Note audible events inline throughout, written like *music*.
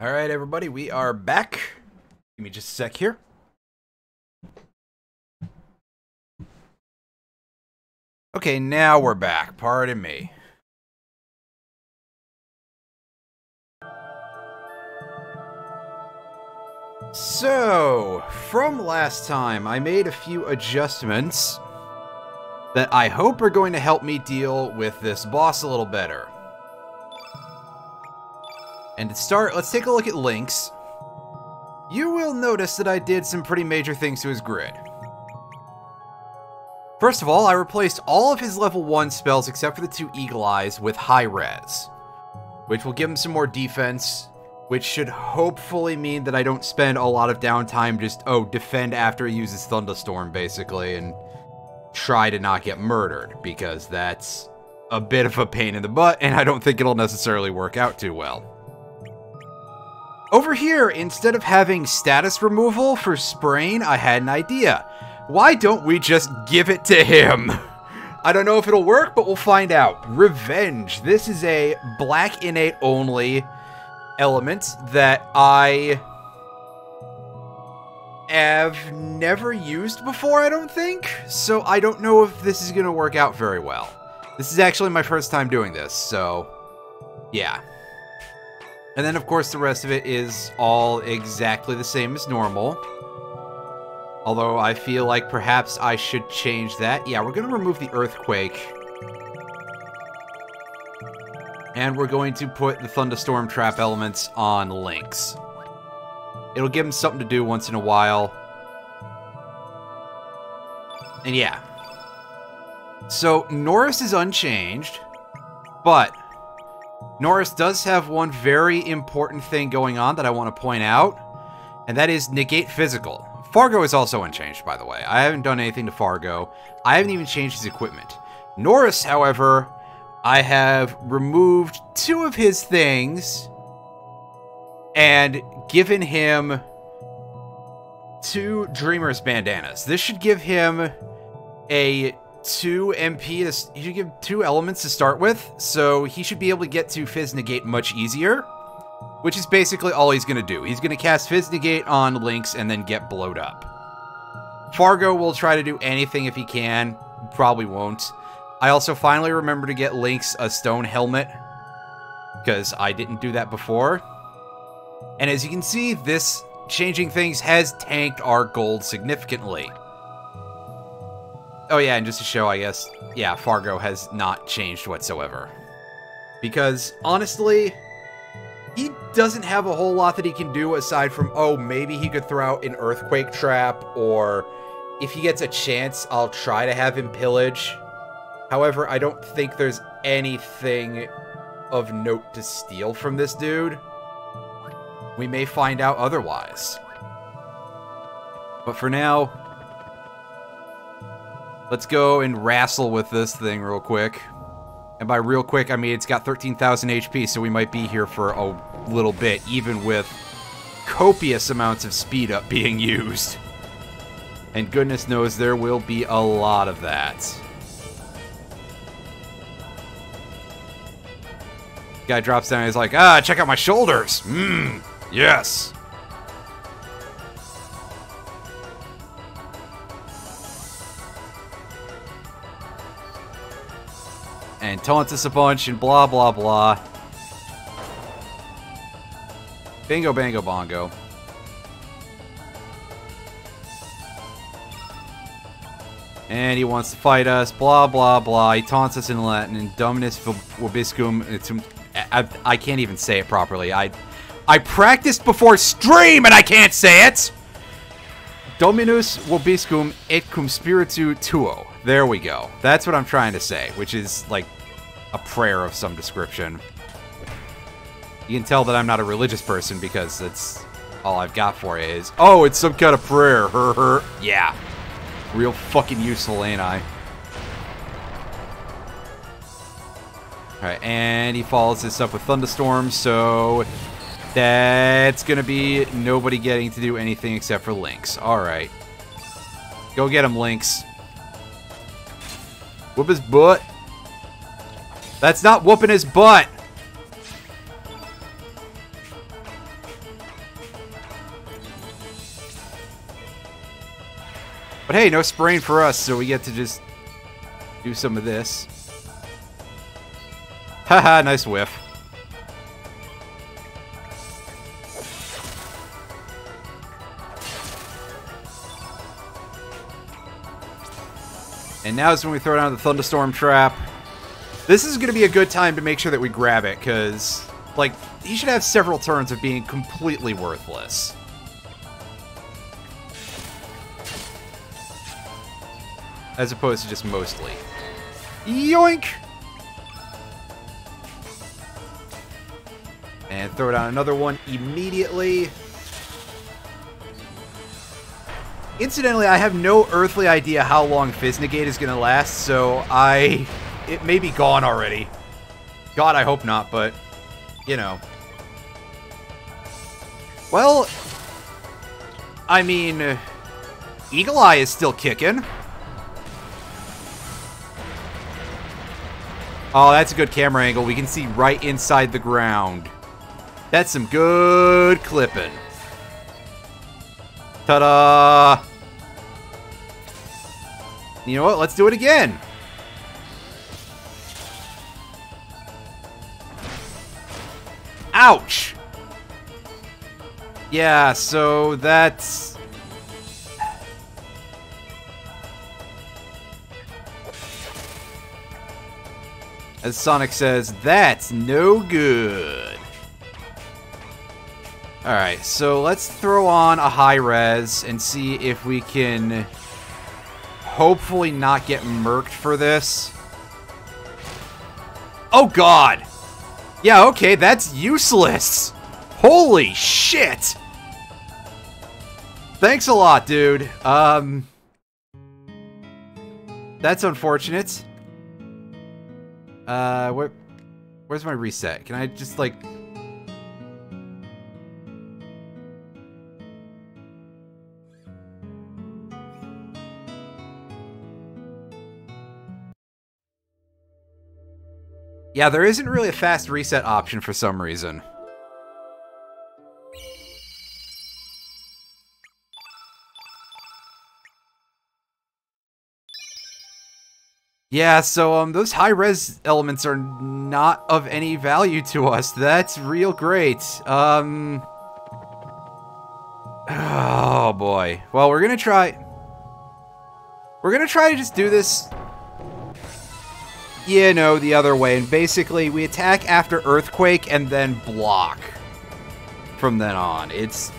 All right, everybody, we are back. Give me just a sec here. Okay, now we're back. Pardon me. So, from last time, I made a few adjustments that I hope are going to help me deal with this boss a little better. And to start, let's take a look at Lynx. You will notice that I did some pretty major things to his grid. First of all, I replaced all of his level 1 spells except for the two Eagle Eyes with High Res, which will give him some more defense, which should hopefully mean that I don't spend a lot of downtime just, oh, defend after he uses Thunderstorm, basically, and try to not get murdered, because that's a bit of a pain in the butt, and I don't think it'll necessarily work out too well. Over here, instead of having status removal for Sprain, I had an idea. Why don't we just give it to him? *laughs* I don't know if it'll work, but we'll find out. Revenge. This is a black innate only element that I have never used before, I don't think. So I don't know if this is going to work out very well. This is actually my first time doing this, so yeah. And then, of course, the rest of it is all exactly the same as normal. Although I feel like perhaps I should change that. Yeah, we're going to remove the Earthquake. And we're going to put the Thunderstorm Trap elements on Lynx. It'll give him something to do once in a while. And yeah. So, Norris is unchanged. But, Norris does have one very important thing going on that I want to point out. And that is negate physical. Fargo is also unchanged, by the way. I haven't done anything to Fargo. I haven't even changed his equipment. Norris, however, I have removed two of his things and given him two Dreamer's bandanas. This should give him a 2 MP. To, he should give two elements to start with, so he should be able to get to Fizz Negate much easier. Which is basically all he's going to do. He's going to cast Fizz Negate on Lynx and then get blowed up. Fargo will try to do anything if he can. Probably won't. I also finally remember to get Lynx a stone helmet. Because I didn't do that before. And as you can see, this changing things has tanked our gold significantly. Oh yeah, and just to show, I guess, yeah, Fargo has not changed whatsoever. Because, honestly, he doesn't have a whole lot that he can do aside from, oh, maybe he could throw out an Earthquake Trap, or if he gets a chance, I'll try to have him pillage. However, I don't think there's anything of note to steal from this dude. We may find out otherwise. But for now, let's go and wrestle with this thing real quick. And by real quick, I mean it's got 13,000 HP, so we might be here for a little bit, even with copious amounts of speed up being *laughs* used. And goodness knows there will be a lot of that. Guy drops down and he's like, ah, check out my shoulders. Mmm, yes. And taunts us a bunch and blah blah blah. Bingo bango bongo. And he wants to fight us, blah blah blah. He taunts us in Latin and Dominus Vobiscum. Uh, I, I can't even say it properly. I I practiced before stream and I can't say it! Dominus Vobiscum et cum spiritu tuo. There we go. That's what I'm trying to say, which is like a prayer of some description. You can tell that I'm not a religious person because that's all I've got for you is, oh, it's some kind of prayer. Her, her. Yeah. Real fucking useful, ain't I? Alright, and he follows this up with Thunderstorm, so that's gonna be nobody getting to do anything except for Lynx. Alright. Go get him, Lynx. Whoop his butt. That's not whooping his butt. But hey, no sprain for us, so we get to just do some of this. *laughs* Haha, nice whiff. And now is when we throw down the Thunderstorm Trap. This is going to be a good time to make sure that we grab it, because, like, he should have several turns of being completely worthless. As opposed to just mostly. Yoink! And throw down another one immediately. Incidentally, I have no earthly idea how long Negate is going to last, so I... It may be gone already. God, I hope not, but, you know. Well, I mean, Eagle Eye is still kicking. Oh, that's a good camera angle. We can see right inside the ground. That's some good clipping. Ta-da! You know what? Let's do it again. Ouch! Yeah, so that's... As Sonic says, that's no good. Alright, so let's throw on a high res and see if we can hopefully not get murked for this. Oh god! Yeah, okay, that's useless! Holy shit! Thanks a lot, dude. Um... That's unfortunate. Uh, where... Where's my reset? Can I just, like... Yeah, there isn't really a fast reset option for some reason. Yeah, so um, those high-res elements are not of any value to us. That's real great. Um... *sighs* Oh, boy. Well, we're gonna try... We're gonna try to just do this you know, the other way. And basically, we attack after Earthquake and then block from then on. It's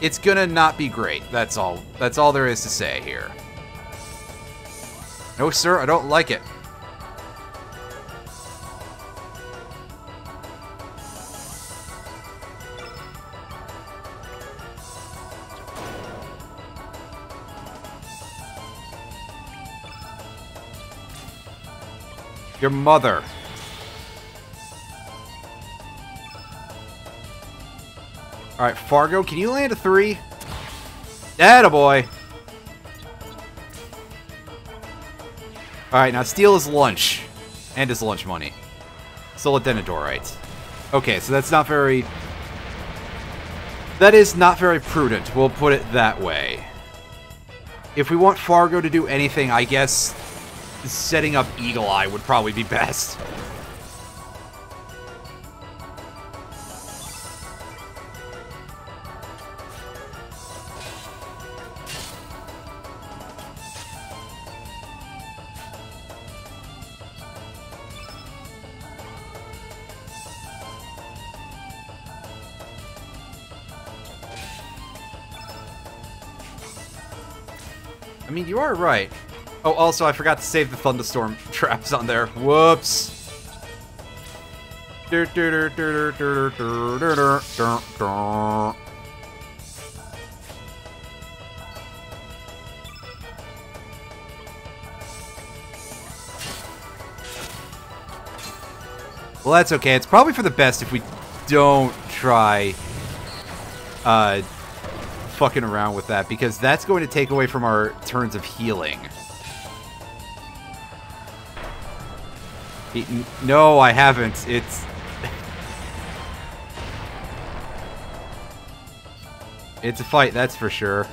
it's gonna not be great. That's all. That's all there is to say here. No, sir, I don't like it. Your mother. Alright, Fargo, can you land a three? boy. Alright, now steal his lunch. And his lunch money. Still. Okay, so that's not very... That is not very prudent, we'll put it that way. If we want Fargo to do anything, I guess setting up Eagle Eye would probably be best. I mean, you are right. Oh, also, I forgot to save the thunderstorm traps on there. Whoops. Well, that's okay. It's probably for the best if we don't try uh, fucking around with that, because that's going to take away from our turns of healing. He, no, I haven't. It's... *laughs* it's a fight, that's for sure.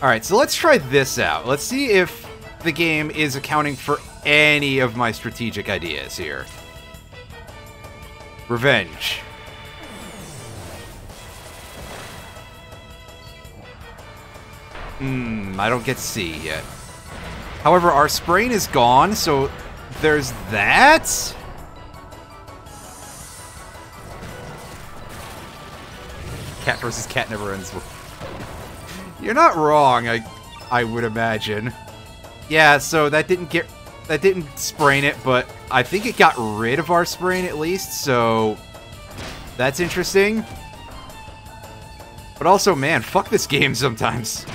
Alright, so let's try this out. Let's see if the game is accounting for any of my strategic ideas here. Revenge. Hmm, I don't get C yet. However, our sprain is gone, so there's that? Cat versus cat never ends. *laughs* You're not wrong, I I would imagine. Yeah, so that didn't get that didn't sprain it, but I think it got rid of our sprain at least, so that's interesting. But also, man, fuck this game sometimes.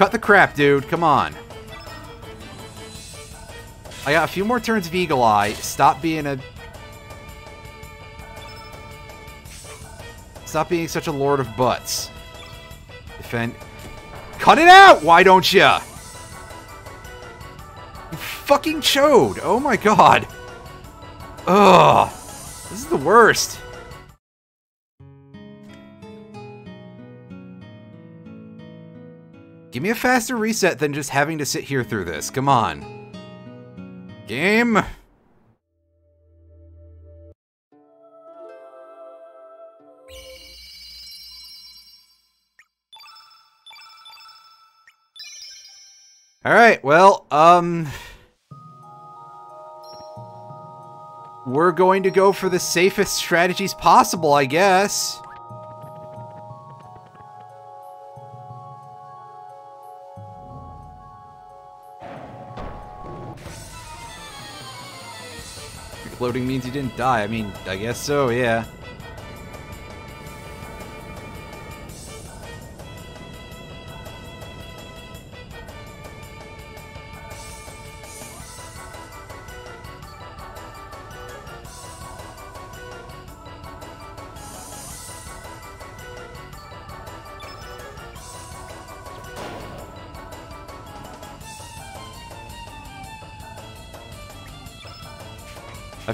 Cut the crap, dude. Come on. I got a few more turns of Eagle Eye. Stop being a... Stop being such a lord of butts. Defend... Cut it out! Why don't ya? You fucking chode! Oh my god! Ugh! This is the worst. Give me a faster reset than just having to sit here through this. Come on. Game. All right, well, um... We're going to go for the safest strategies possible, I guess. Exploding means you didn't die. I mean, I guess so, yeah.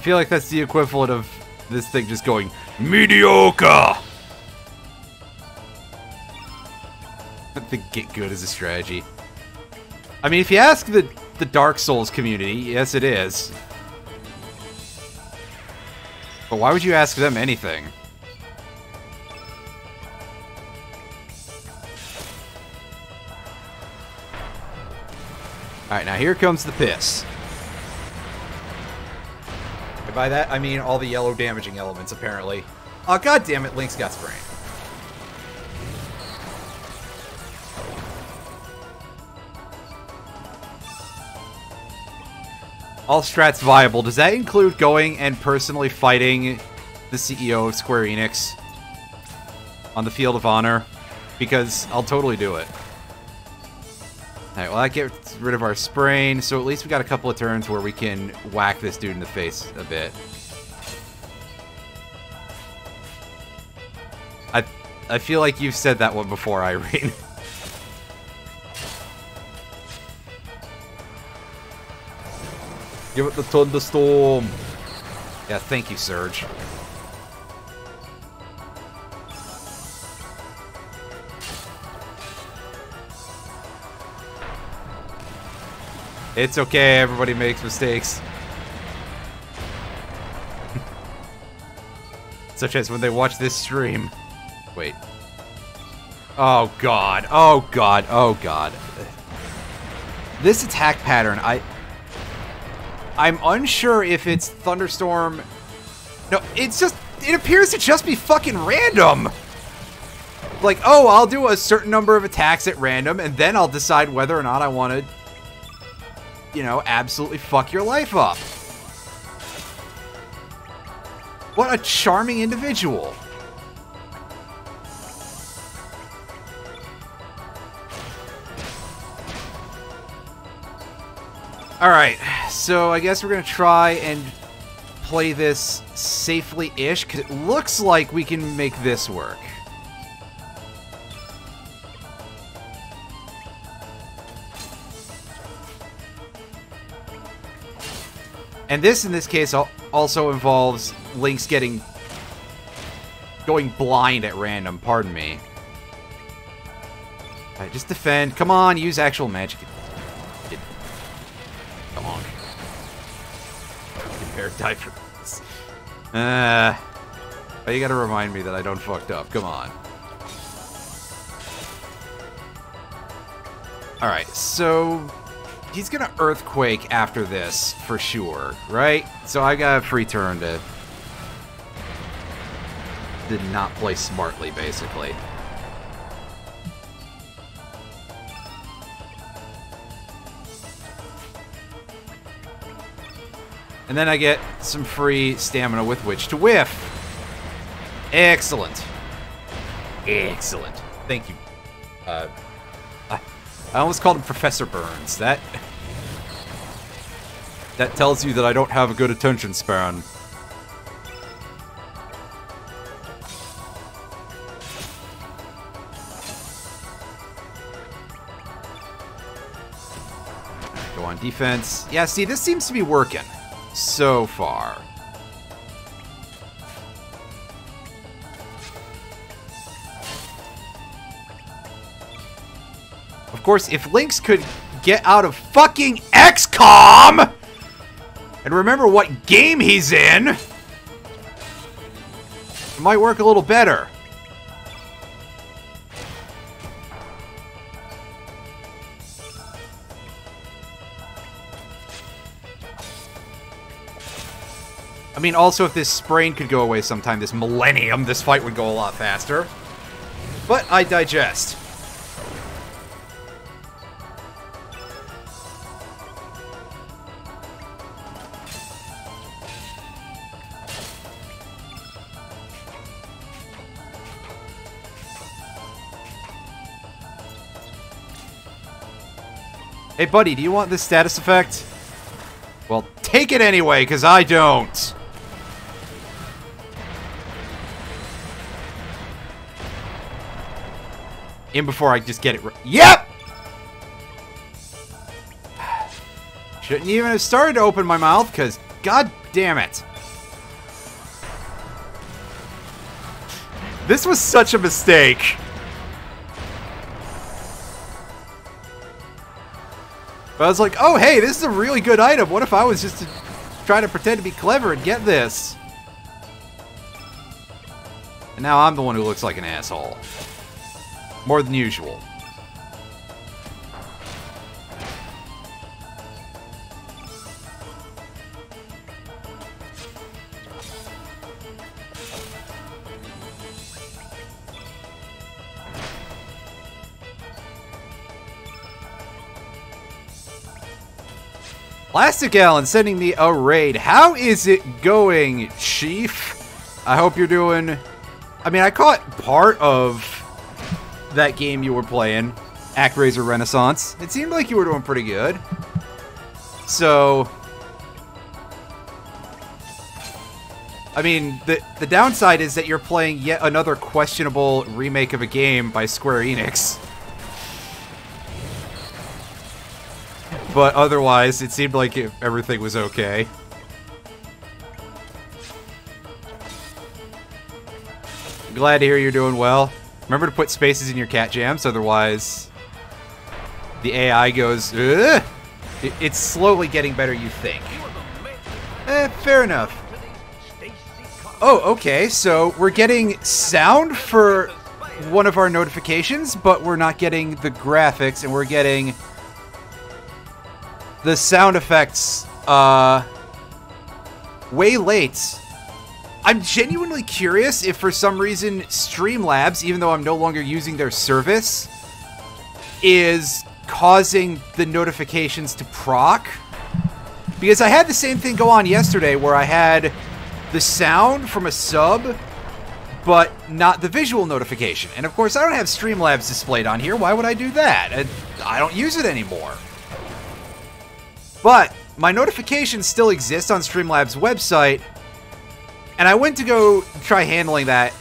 Feel like that's the equivalent of this thing just going, mediocre! I think get good is a strategy. I mean, if you ask the, the Dark Souls community, yes it is. But why would you ask them anything? Alright, now here comes the piss by that, I mean all the yellow damaging elements, apparently. Oh, god damn it, Lynx got sprain. All strats viable. Does that include going and personally fighting the CEO of Square Enix on the field of honor? Because I'll totally do it. Alright, well that gets rid of our sprain, so at least we got a couple of turns where we can whack this dude in the face a bit. I I feel like you've said that one before, *laughs* Irene. Give it the thunderstorm. Yeah, thank you, Surge. It's okay, everybody makes mistakes. *laughs* Such as when they watch this stream. Wait. Oh god, oh god, oh god. This attack pattern, I... I'm unsure if it's Thunderstorm... No, it's just... It appears to just be fucking random! Like, oh, I'll do a certain number of attacks at random, and then I'll decide whether or not I want to you know, absolutely fuck your life up. What a charming individual. Alright, so I guess we're going to try and play this safely-ish, because it looks like we can make this work. And this, in this case, also involves Lynx getting... going blind at random, pardon me. Alright, just defend. Come on, use actual magic. Come on. For this. Uh, oh, you gotta remind me that I don't fucked up. Come on. Alright, so he's gonna Earthquake after this, for sure, right? So I got a free turn to... Did not play smartly, basically. And then I get some free stamina with which to whiff. Excellent. Excellent. Thank you. Uh, I almost called him Professor Burns. That... That tells you that I don't have a good attention span. Go on defense. Yeah, see, this seems to be working so far. Course, if Lynx could get out of fucking XCOM and remember what game he's in, it might work a little better. I mean, also, if this sprain could go away sometime this millennium, this fight would go a lot faster. But I digest. Hey, buddy, do you want this status effect? Well, take it anyway, because I don't. In before I just get it Yep! Shouldn't even have started to open my mouth, because god damn it. This was such a mistake. But I was like, oh, hey, this is a really good item. What if I was just to try to pretend to be clever and get this? And now I'm the one who looks like an asshole. More than usual. Plastic Allen sending me a raid. How is it going, Chief? I hope you're doing... I mean, I caught part of that game you were playing, ActRaiser Renaissance. It seemed like you were doing pretty good. So... I mean, the, the downside is that you're playing yet another questionable remake of a game by Square Enix. But otherwise, it seemed like it, everything was okay. Glad to hear you're doing well. Remember to put spaces in your cat jams, otherwise the AI goes, Ugh! It, it's slowly getting better, you think. Eh, fair enough. Oh, okay, so we're getting sound for one of our notifications, but we're not getting the graphics, and we're getting the sound effects uh, way late I'm genuinely curious if for some reason Streamlabs, even though I'm no longer using their service, is causing the notifications to proc. Because I had the same thing go on yesterday where I had the sound from a sub, but not the visual notification. And of course, I don't have Streamlabs displayed on here. Why would I do that? I don't use it anymore. But my notifications still exist on Streamlabs' website, and I went to go try handling that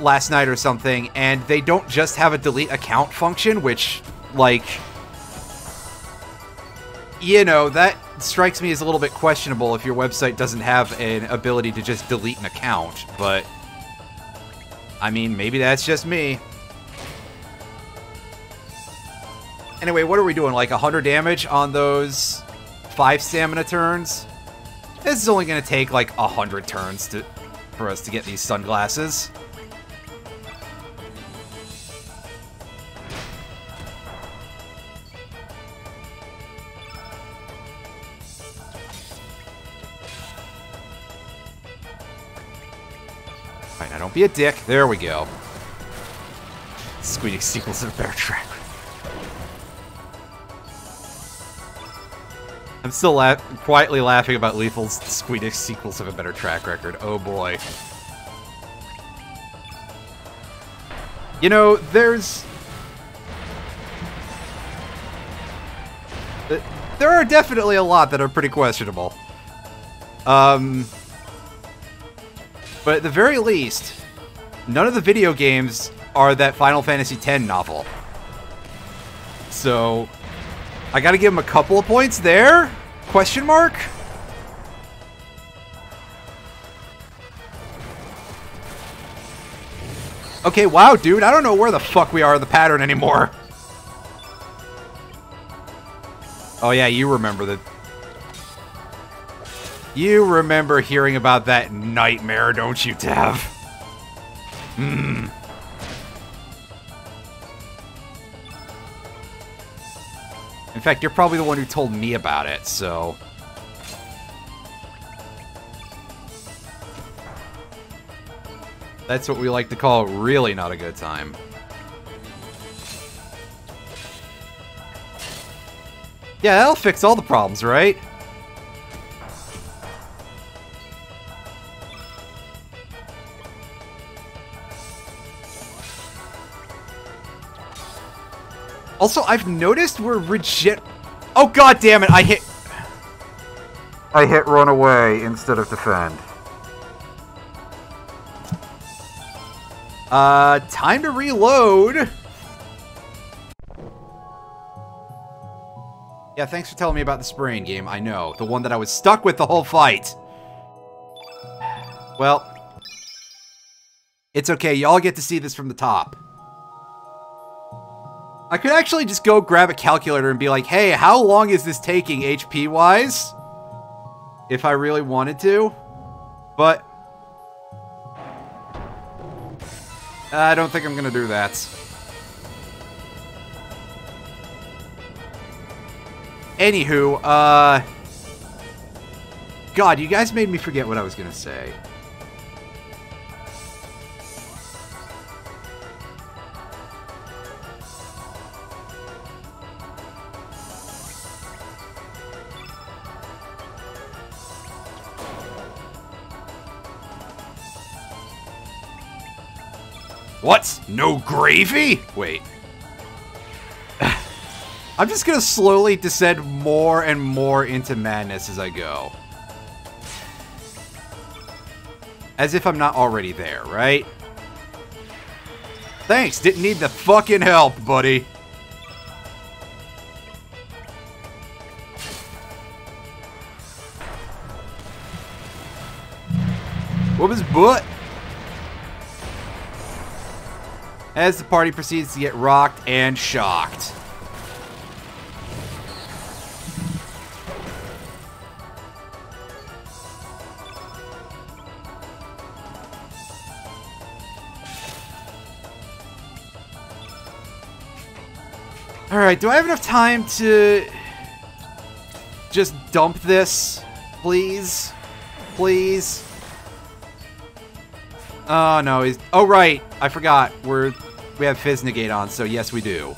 last night or something, and they don't just have a delete account function, which, like, you know, that strikes me as a little bit questionable if your website doesn't have an ability to just delete an account, but, I mean, maybe that's just me. Anyway, what are we doing? Like 100 damage on those 5 stamina turns? This is only going to take like a 100 turns to for us to get these sunglasses. Alright, now don't be a dick. There we go. Squeaky *laughs* sequels of Bear Track. I'm still quietly laughing about Lethal's Squeedish sequels have a better track record. Oh boy. You know, there's... There are definitely a lot that are pretty questionable. Um... But at the very least, none of the video games are that Final Fantasy X novel. So, I gotta give him a couple of points there? Question mark? Okay, wow, dude, I don't know where the fuck we are in the pattern anymore. Oh yeah, you remember the... You remember hearing about that nightmare, don't you, Tav? Hmm. Fact, you're probably the one who told me about it, so... That's what we like to call really not a good time. Yeah, that'll fix all the problems, right? Also, I've noticed we're legit... Oh, god damn it, I hit... I hit run away instead of defend. Uh, time to reload. Yeah, thanks for telling me about the spraying game. I know. The one that I was stuck with the whole fight. Well, it's okay. Y'all get to see this from the top. I could actually just go grab a calculator and be like, hey, how long is this taking HP-wise? If I really wanted to. But... I don't think I'm going to do that. Anywho, uh... God, you guys made me forget what I was going to say. What? No gravy? Wait. *laughs* I'm just gonna slowly descend more and more into madness as I go. As if I'm not already there, right? Thanks, didn't need the fucking help, buddy. What was butt? As the party proceeds to get rocked and shocked. Alright, do I have enough time to just dump this? Please? Please? Oh, no, he's... Oh, right. I forgot. We're we have Fizz Negate on, so yes, we do.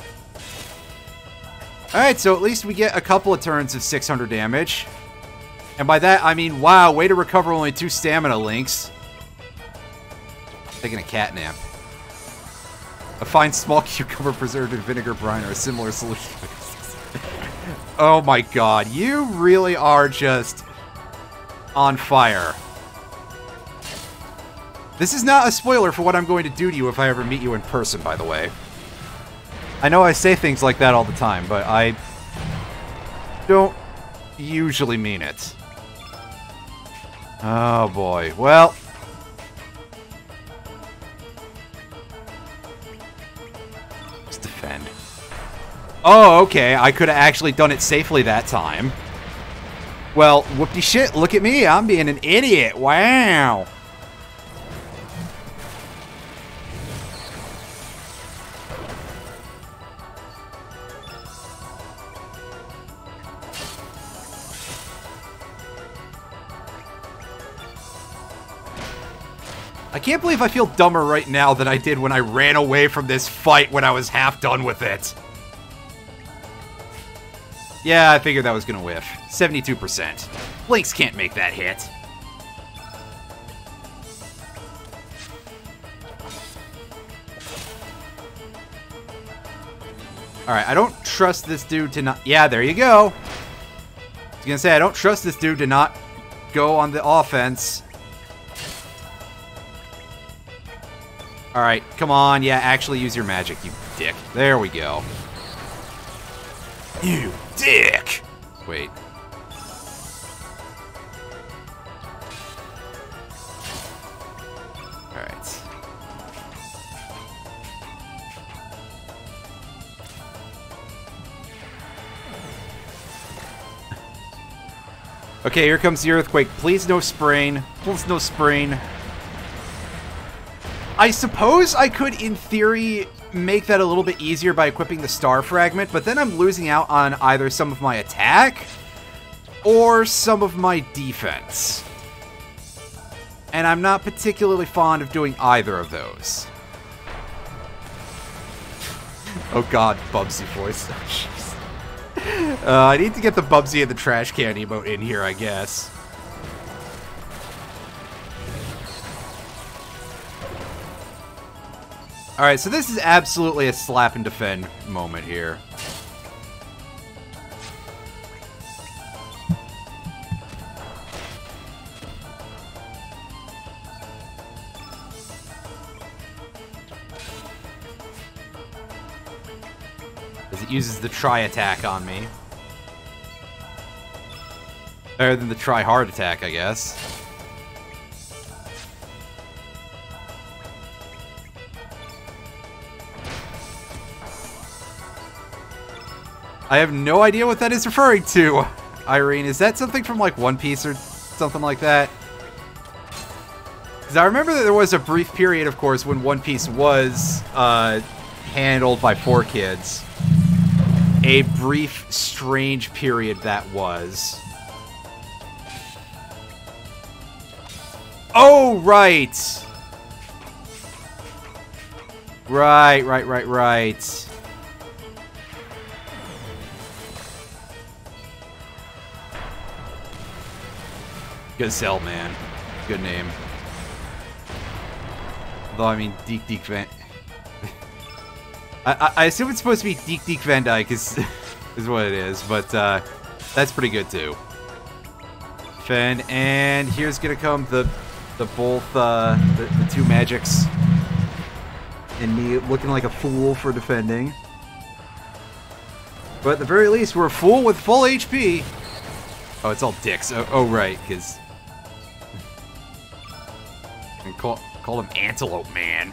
Alright, so at least we get a couple of turns of 600 damage. And by that, I mean, wow, way to recover only two stamina Lynx. Taking a cat nap. A fine small *laughs* cucumber preserved in vinegar brine or a similar solution. *laughs* oh my god, you really are just on fire. This is not a spoiler for what I'm going to do to you if I ever meet you in person, by the way. I know I say things like that all the time, but I don't usually mean it. Oh boy. Well... Let's defend. Oh, okay. I could have actually done it safely that time. Well, whoopty shit, look at me. I'm being an idiot. Wow. I can't believe I feel dumber right now than I did when I ran away from this fight when I was half done with it. Yeah, I figured that was gonna whiff. 72%. Blinks can't make that hit. Alright, I don't trust this dude to not... Yeah, there you go. I was gonna say, I don't trust this dude to not go on the offense. Alright, come on. Yeah, actually use your magic, you dick. There we go. You dick! Wait. Alright. Okay, here comes the earthquake. Please no sprain. Please no sprain. I suppose I could, in theory, make that a little bit easier by equipping the Star Fragment, but then I'm losing out on either some of my attack or some of my defense. And I'm not particularly fond of doing either of those. Oh god, Bubsy voice. uh, *laughs* I need to get the Bubsy and the trash can emote in here, I guess. Alright, so this is absolutely a slap and defend moment here. As it uses the try attack on me. Better than the try hard attack, I guess. I have no idea what that is referring to, Irene. Is that something from, like, One Piece or something like that? Because I remember that there was a brief period, of course, when One Piece was uh, handled by 4Kids. A brief, strange period that was. Oh, right! Right, right, right, right. Gazelle Man. Good name. Though, I mean, Deek Deek Van... *laughs* I, I, assume it's supposed to be Deek Deek Van Dyke is, *laughs* is what it is, but uh, that's pretty good too. Fen, and here's gonna come the the both uh, the, the two magics, and me looking like a fool for defending. But at the very least, we're a fool with full HP. Oh, it's all dicks. Oh, oh right, because and call, call him Antelope Man.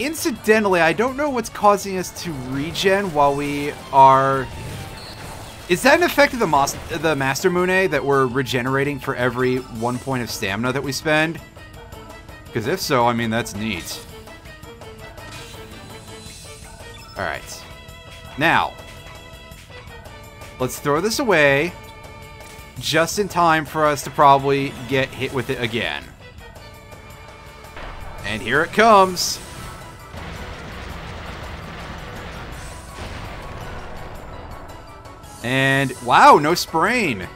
Incidentally, I don't know what's causing us to regen while we are... Is that an effect of the, Mas the Master Mune that we're regenerating for every one point of stamina that we spend? Because if so, I mean, that's neat. Alright. Now, let's throw this away just in time for us to probably get hit with it again. And here it comes. And, wow, no sprain.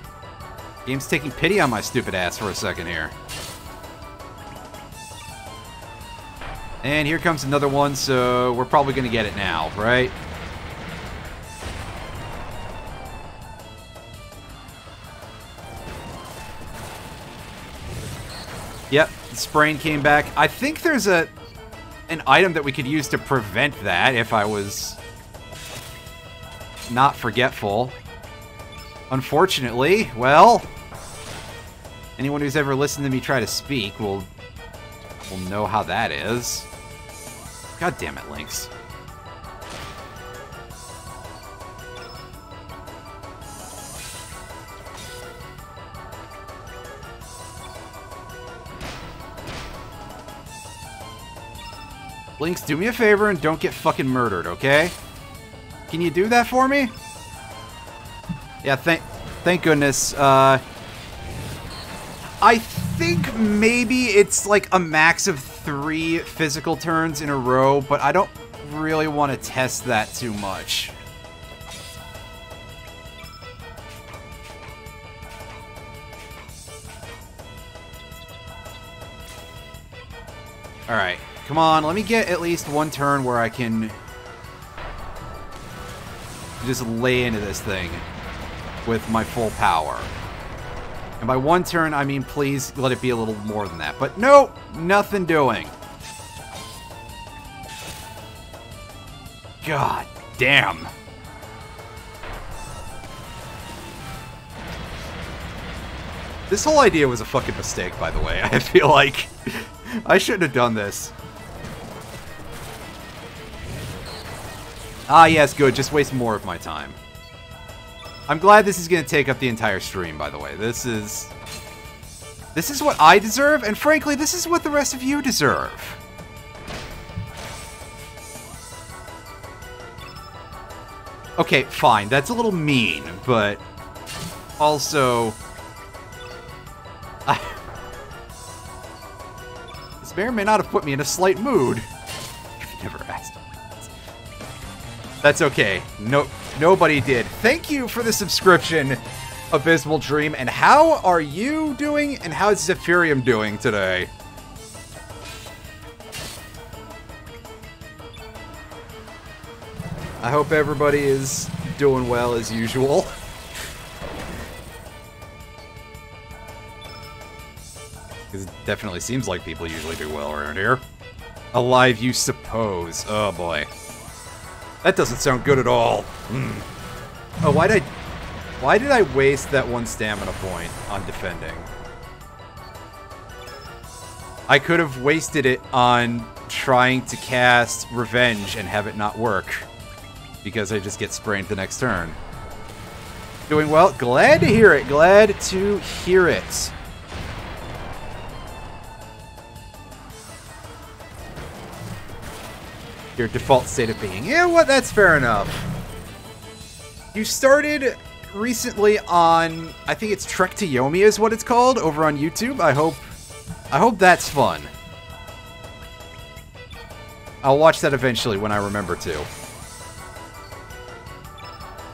Game's taking pity on my stupid ass for a second here. And here comes another one, so we're probably going to get it now, right? Yep, sprain came back. I think there's a an item that we could use to prevent that if I was not forgetful. Unfortunately, well, anyone who's ever listened to me try to speak will will know how that is. God damn it, Lynx. Lynx, do me a favor and don't get fucking murdered, okay? Can you do that for me? Yeah, thank thank goodness. Uh, I think maybe it's like a max of three physical turns in a row, but I don't really want to test that too much. Alright, come on, let me get at least one turn where I can just lay into this thing with my full power. And by one turn, I mean please let it be a little more than that. But no, nothing doing. God damn. This whole idea was a fucking mistake, by the way. *laughs* I feel like I shouldn't have done this. Ah, yes, good. Just waste more of my time. I'm glad this is going to take up the entire stream, by the way. This is... This is what I deserve, and frankly, this is what the rest of you deserve. Okay, fine. That's a little mean, but... Also... I... *laughs* This may or may not have put me in a slight mood. *laughs* Never asked. That's okay. No, nobody did. Thank you for the subscription, Abysmal Dream. And how are you doing? And how's Zephyrium doing today? I hope everybody is doing well as usual. *laughs* It definitely seems like people usually do well around here. Alive, you suppose. Oh boy. That doesn't sound good at all. Mm. Oh, why did I... Why did I waste that one stamina point on defending? I could have wasted it on trying to cast Revenge and have it not work. Because I just get sprained the next turn. Doing well. Glad to hear it. Glad to hear it. Your default state of being. Yeah, what? That's fair enough. You started recently on, I think it's Trek to Yomi is what it's called, over on YouTube. I hope, I hope that's fun. I'll watch that eventually when I remember to.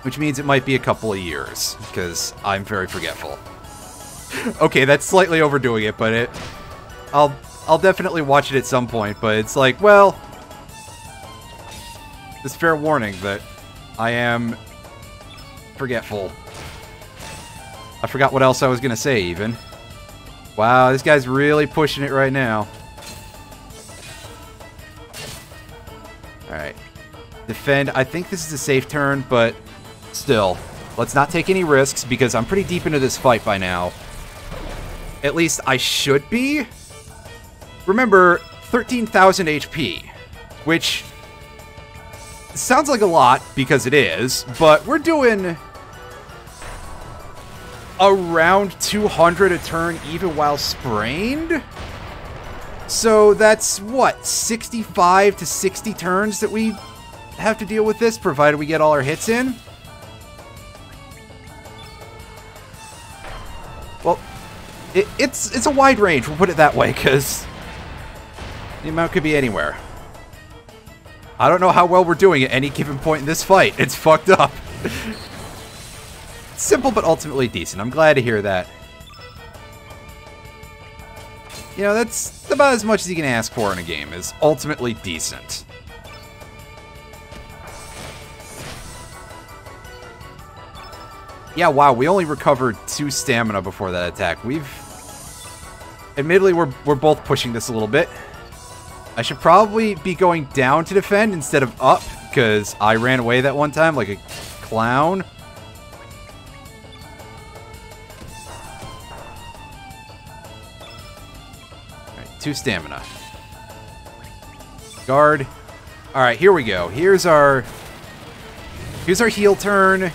Which means it might be a couple of years, because I'm very forgetful. *laughs* okay, that's slightly overdoing it, but it... I'll, I'll definitely watch it at some point, but it's like, well, this fair warning that I am forgetful. I forgot what else I was going to say, even. Wow, this guy's really pushing it right now. Alright. Defend. I think this is a safe turn, but still. Let's not take any risks, because I'm pretty deep into this fight by now. At least I should be. Remember, 13,000 HP, which sounds like a lot, because it is, but we're doing around 200 a turn even while sprained? So that's, what, 65 to 60 turns that we have to deal with this, provided we get all our hits in? Well, it, it's, it's a wide range, we'll put it that way, because the amount could be anywhere. I don't know how well we're doing at any given point in this fight. It's fucked up. Simple, but ultimately decent. I'm glad to hear that. you know, that's about as much as you can ask for in a game, is ultimately decent. Yeah, wow, we only recovered two stamina before that attack. We've... Admittedly, we're, we're both pushing this a little bit. I should probably be going down to defend instead of up, because I ran away that one time like a clown. Alright, two stamina. Guard. Alright, here we go. Here's our... Here's our heel turn.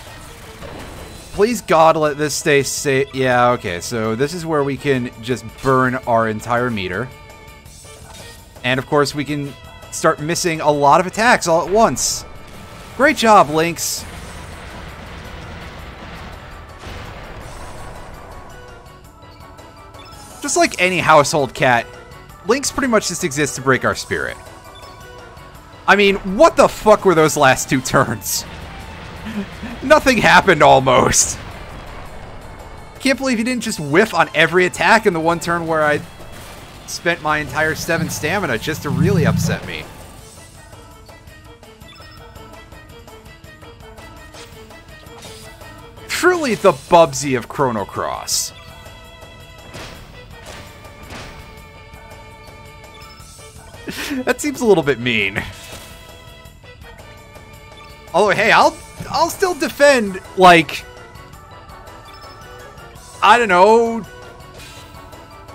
Please God let this stay safe. Yeah, okay, so this is where we can just burn our entire meter. And of course we can start missing a lot of attacks all at once. Great job, Lynx. Just like any household cat, Lynx pretty much just exists to break our spirit. I mean, what the fuck were those last two turns? *laughs* Nothing happened almost. Can't believe he didn't just whiff on every attack in the one turn where I spent my entire 7 stamina just to really upset me. Truly the Bubsy of Chrono Cross. *laughs* that seems a little bit mean. Although, hey, I'll I'll still defend like I don't know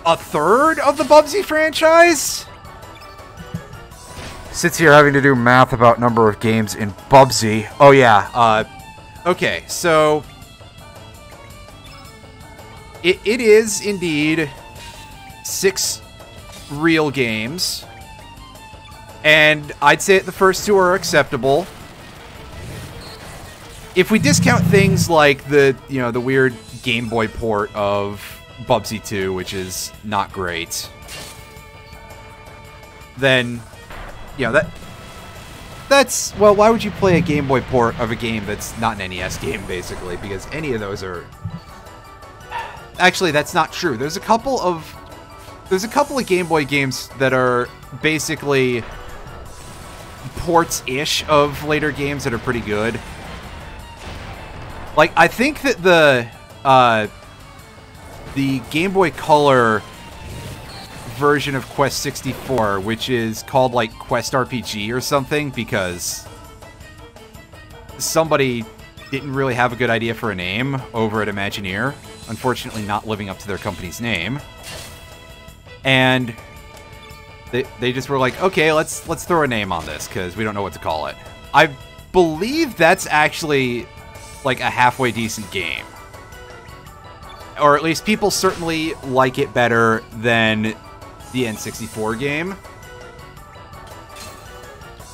a third of the Bubsy franchise? Sits here having to do math about number of games in Bubsy. Oh yeah, uh, okay, so... It, it is indeed six real games. And I'd say the first two are acceptable. If we discount things like the, you know, the weird Game Boy port of Bubsy 2, which is not great, then, you know, that that's well why would you play a game boy port of a game that's not an nes game basically? Because any of those are actually that's not true. There's a couple of there's a couple of game boy games that are basically ports-ish of later games that are pretty good. Like i think that the uh the Game Boy Color version of Quest 64, which is called like Quest RPG or something, because somebody didn't really have a good idea for a name over at Imagineer, unfortunately not living up to their company's name. And they, they just were like, okay, let's let's throw a name on this because we don't know what to call it. I believe that's actually like a halfway decent game or at least people certainly like it better than the N64 game.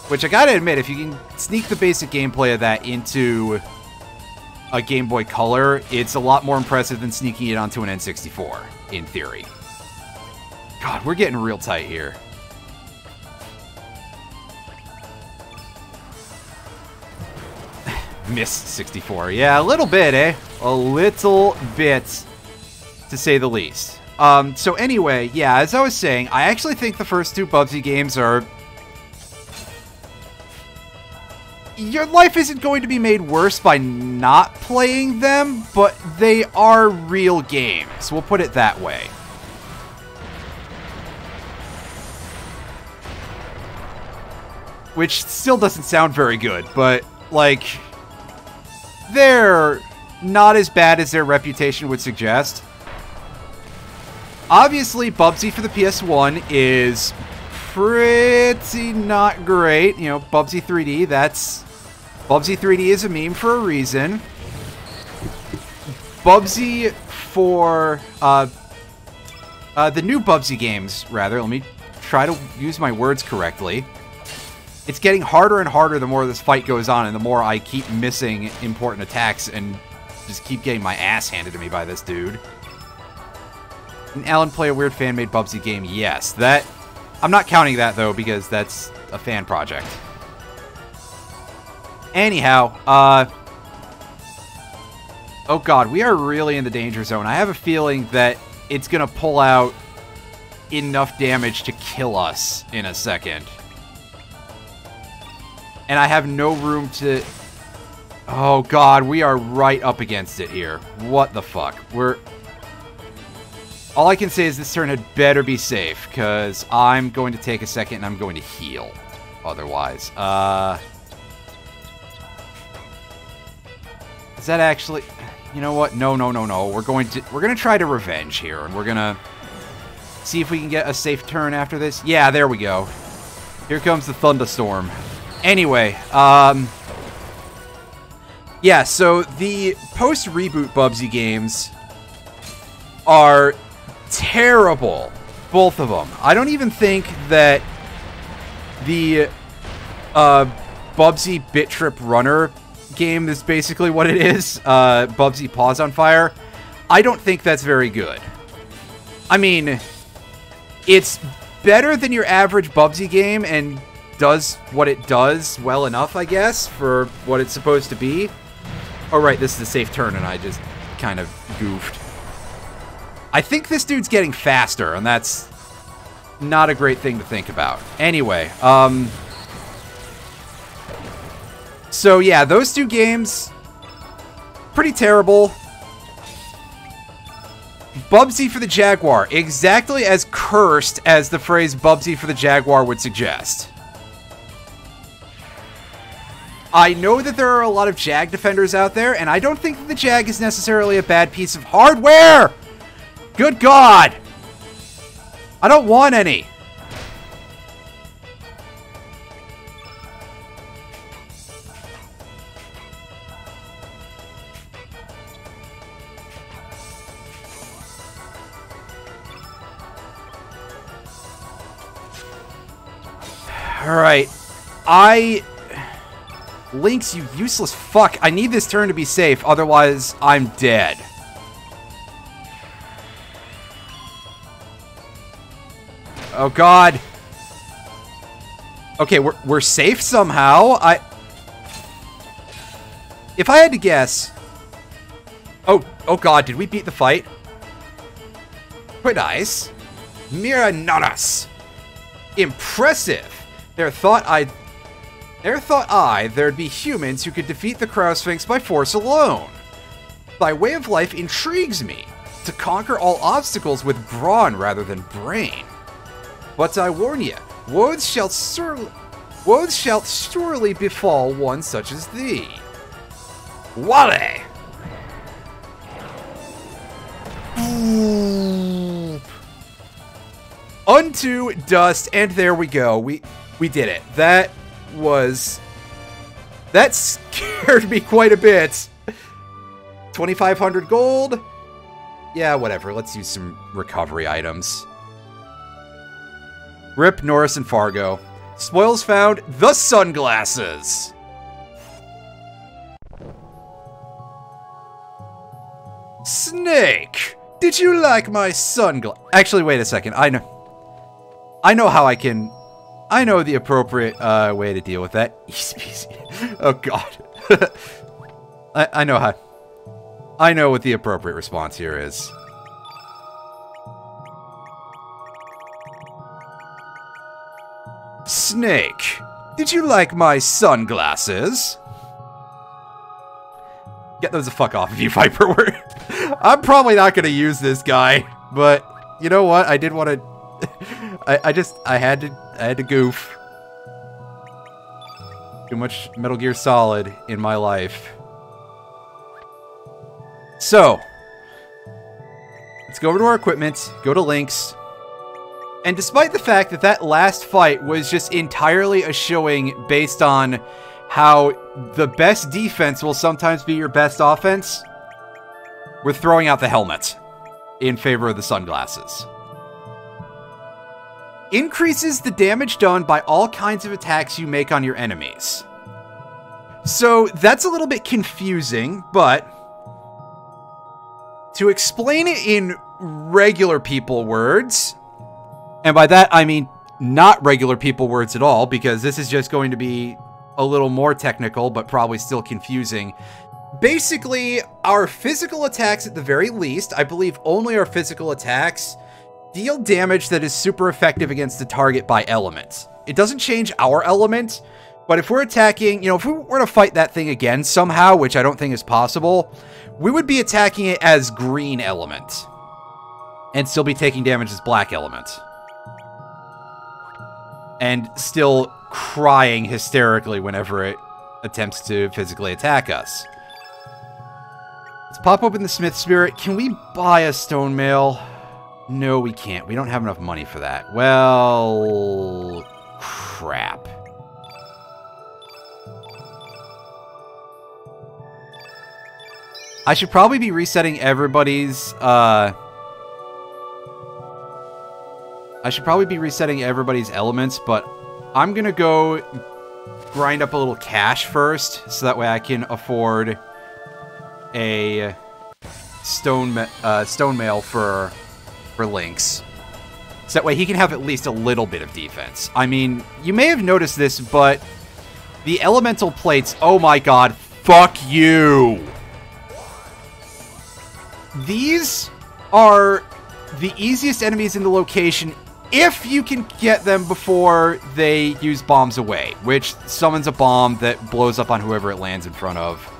Which I gotta admit, if you can sneak the basic gameplay of that into a Game Boy Color, it's a lot more impressive than sneaking it onto an N64, in theory. God, we're getting real tight here. *laughs* Miss 64. Yeah, a little bit, eh? A little bit to say the least. Um, so anyway, yeah, as I was saying, I actually think the first two Bubsy games are... Your life isn't going to be made worse by not playing them, but they are real games. We'll put it that way. Which still doesn't sound very good, but, like, they're not as bad as their reputation would suggest. Obviously, Bubsy for the PS1 is pretty not great. You know, Bubsy 3D, that's... Bubsy 3D is a meme for a reason. Bubsy for... Uh, uh, the new Bubsy games, rather. Let me try to use my words correctly. It's getting harder and harder the more this fight goes on, and the more I keep missing important attacks and just keep getting my ass handed to me by this dude. An Alan play a weird fan-made Bubsy game? Yes. That... I'm not counting that, though, because that's a fan project. Anyhow, uh... Oh god, we are really in the danger zone. I have a feeling that it's gonna pull out enough damage to kill us in a second. And I have no room to... Oh god, we are right up against it here. What the fuck? We're... All I can say is this turn had better be safe, because I'm going to take a second and I'm going to heal. Otherwise. Uh... Is that actually... You know what? No, no, no, no. We're going to... We're going to try to revenge here, and we're going to... See if we can get a safe turn after this. Yeah, there we go. Here comes the thunderstorm. Anyway, um... Yeah, so the post-reboot Bubsy games are terrible. Both of them. I don't even think that the uh, Bubsy Bit Trip Runner game is basically what it is. Uh, Bubsy Paws on Fire. I don't think that's very good. I mean, it's better than your average Bubsy game and does what it does well enough, I guess, for what it's supposed to be. Oh, right, this is a safe turn, and I just kind of goofed. I think this dude's getting faster, and that's not a great thing to think about. Anyway, um... So, yeah, those two games, pretty terrible. Bubsy for the Jaguar, exactly as cursed as the phrase Bubsy for the Jaguar would suggest. I know that there are a lot of Jag defenders out there, and I don't think that the Jag is necessarily a bad piece of hardware! Good God! I don't want any! Alright. I... Lynx, you useless fuck. I need this turn to be safe, otherwise I'm dead. Oh god. Okay, we're, we're safe somehow. I... If I had to guess... Oh, oh god, did we beat the fight? Quite nice. Mira Naras. Impressive. There thought I... There thought I there'd be humans who could defeat the Crow Sphinx by force alone. Thy way of life intrigues me, to conquer all obstacles with brawn rather than brain. But I warn ye, woes shall surely... Woes shall surely befall one such as thee. Wale! Unto dust, and there we go. We we did it. That was... That scared me quite a bit. 2,500 gold? Yeah, whatever. Let's use some recovery items. Rip, Norris, and Fargo. Spoils found the sunglasses. Snake, did you like my sunglasses? Actually, wait a second. I know. I know how I can I know the appropriate uh, way to deal with that. *laughs* Easy peasy. Oh god. *laughs* I, I know how. I know what the appropriate response here is. Snake, did you like my sunglasses? Get those the fuck off of you, *laughs* Viper. I'm probably not to use this guy, but you know what? I did want to... *laughs* I, I just... I had to I had to goof. Too much Metal Gear Solid in my life. So, let's go over to our equipment, go to Lynx, and despite the fact that that last fight was just entirely a showing based on how the best defense will sometimes be your best offense, we're throwing out the helmet in favor of the sunglasses increases the damage done by all kinds of attacks you make on your enemies. So that's a little bit confusing, but to explain it in regular people words, and by that I mean not regular people words at all, because this is just going to be a little more technical, but probably still confusing. Basically, our physical attacks at the very least, I believe only our physical attacks, deal damage that is super effective against the target by element. It doesn't change our element, but if we're attacking, you know, if we were to fight that thing again somehow, which I don't think is possible, we would be attacking it as green element. And still be taking damage as black element. And still crying hysterically whenever it attempts to physically attack us. Let's pop open the Smith Spirit. Can we buy a stone mail? No, we can't. We don't have enough money for that. Well, crap. I should probably be resetting everybody's, uh... I should probably be resetting everybody's elements, but I'm gonna go grind up a little cash first, so that way I can afford a stone uh, stone mail for for Lynx. So that way he can have at least a little bit of defense. I mean, you may have noticed this, but the elemental plates, oh my god, fuck you! These are the easiest enemies in the location if you can get them before they use bombs away, which summons a bomb that blows up on whoever it lands in front of.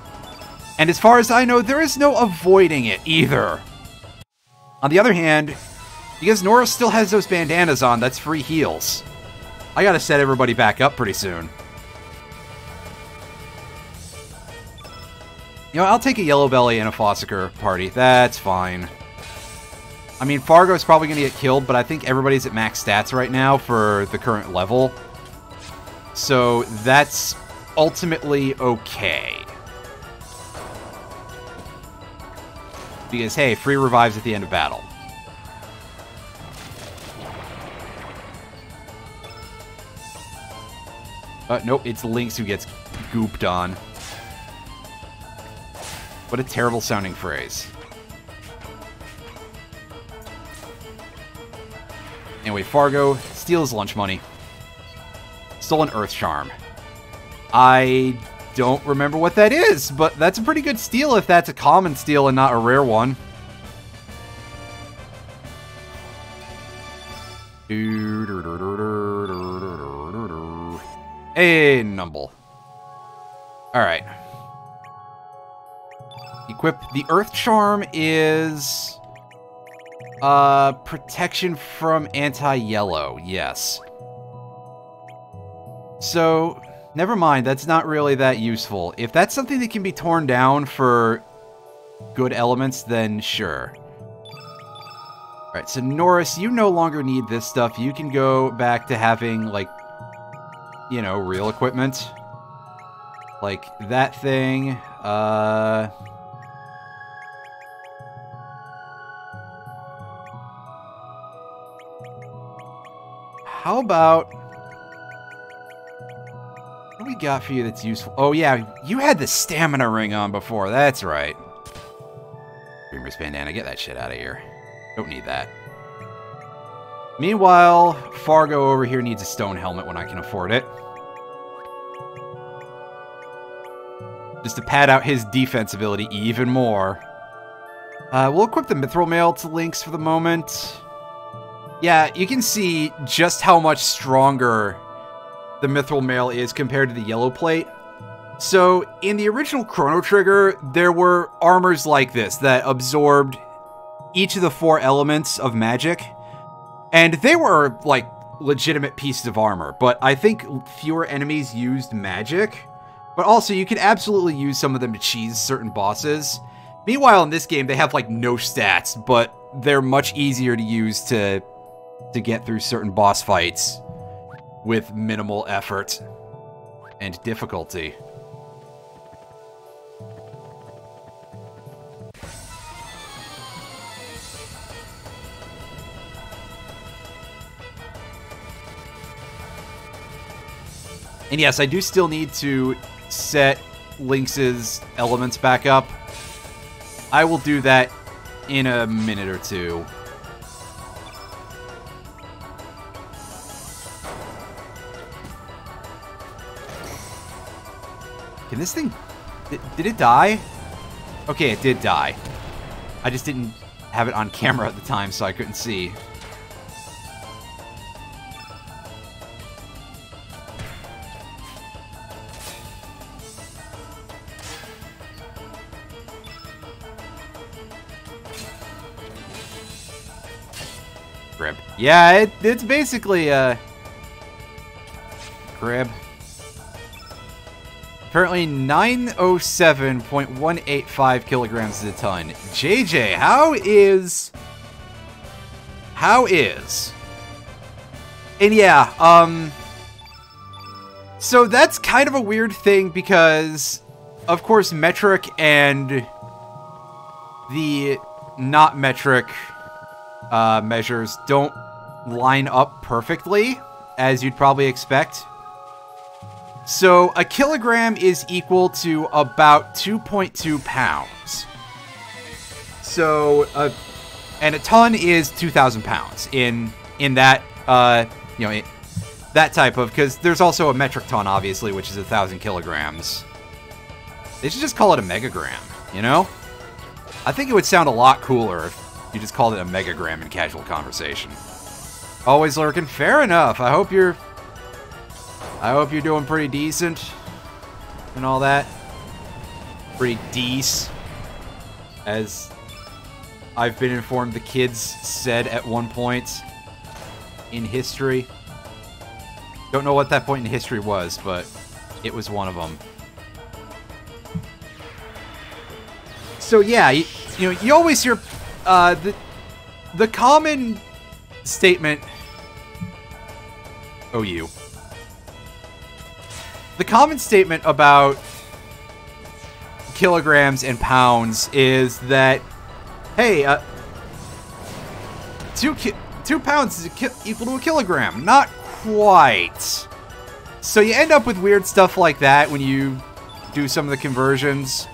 And as far as I know, there is no avoiding it either. On the other hand, because Nora still has those bandanas on, that's free heals. I gotta set everybody back up pretty soon. You know, I'll take a Yellow Belly and a Fossicker party. That's fine. I mean, Fargo's probably going to get killed, but I think everybody's at max stats right now for the current level. So that's ultimately okay. Because, hey, free revives at the end of battle. Uh, nope, it's Lynx who gets gooped on. What a terrible sounding phrase. Anyway, Fargo steals lunch money. Stole an Earth Charm. I don't remember what that is, but that's a pretty good steal if that's a common steal and not a rare one. A Numble. Alright. Equip the Earth Charm is... Uh, protection from anti-yellow, yes. So, never mind, that's not really that useful. If that's something that can be torn down for good elements, then sure. Alright, so Norris, you no longer need this stuff. You can go back to having, like, you know, real equipment. Like, that thing, uh... How about... What do we got for you that's useful? Oh, yeah, you had the stamina ring on before. That's right. Dreamer's bandana, get that shit out of here. Don't need that. Meanwhile, Fargo over here needs a stone helmet when I can afford it. Just to pad out his defense ability even more. Uh, we'll equip the Mithril Mail to Lynx for the moment. Yeah, you can see just how much stronger the Mithril Mail is compared to the Yellow Plate. So, in the original Chrono Trigger, there were armors like this that absorbed each of the four elements of magic. And they were, like, legitimate pieces of armor. But I think fewer enemies used magic. But also, you can absolutely use some of them to cheese certain bosses. Meanwhile, in this game, they have, like, no stats, but they're much easier to use to to get through certain boss fights with minimal effort and difficulty. And yes, I do still need to set Lynx's elements back up. I will do that in a minute or two. Can this thing... Did, did it die? Okay, it did die. I just didn't have it on camera at the time, so I couldn't see. Grib. Yeah, it, it's basically uh, a... Grib. Currently 907.185 kilograms is a ton. JJ, how is... How is... And yeah, um... So that's kind of a weird thing because, of course, metric and the not metric uh, measures don't line up perfectly, as you'd probably expect. So a kilogram is equal to about 2.2 pounds. So, uh, and a ton is 2,000 pounds in in that, uh, you know, that type of, because there's also a metric ton, obviously, which is a thousand kilograms. They should just call it a megagram, you know? I think it would sound a lot cooler if you just called it a megagram in casual conversation. Always lurking. Fair enough. I hope you're... I hope you're doing pretty decent. And all that. Pretty dece. As I've been informed the kids said at one point in history. Don't know what that point in history was, but it was one of them. So yeah, you, you know, you always hear uh, the the common statement. Oh, you. The common statement about kilograms and pounds is that, hey, uh, two two pounds is equal to a kilogram. Not quite. So you end up with weird stuff like that when you do some of the conversions.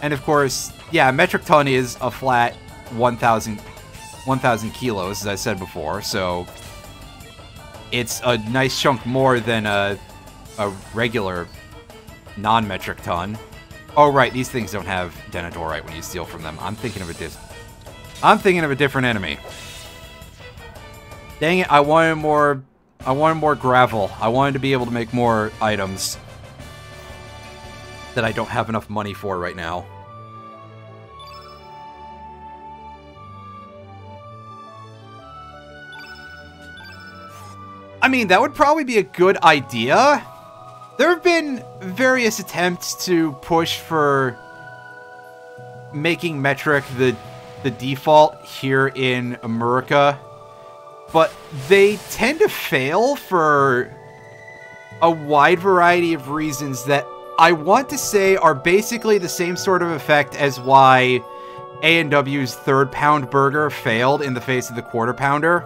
And of course, yeah, metric ton is a flat 1,000 1,000 kilos, as I said before, so it's a nice chunk more than a, a regular non-metric ton. Oh, right, these things don't have denadorite when you steal from them. I'm thinking of a dis I'm thinking of a different enemy. Dang it, I wanted more... I wanted more gravel. I wanted to be able to make more items that I don't have enough money for right now. I mean, that would probably be a good idea. There have been various attempts to push for making metric the the default here in America but they tend to fail for a wide variety of reasons that I want to say are basically the same sort of effect as why A&W's third pound burger failed in the face of the quarter pounder.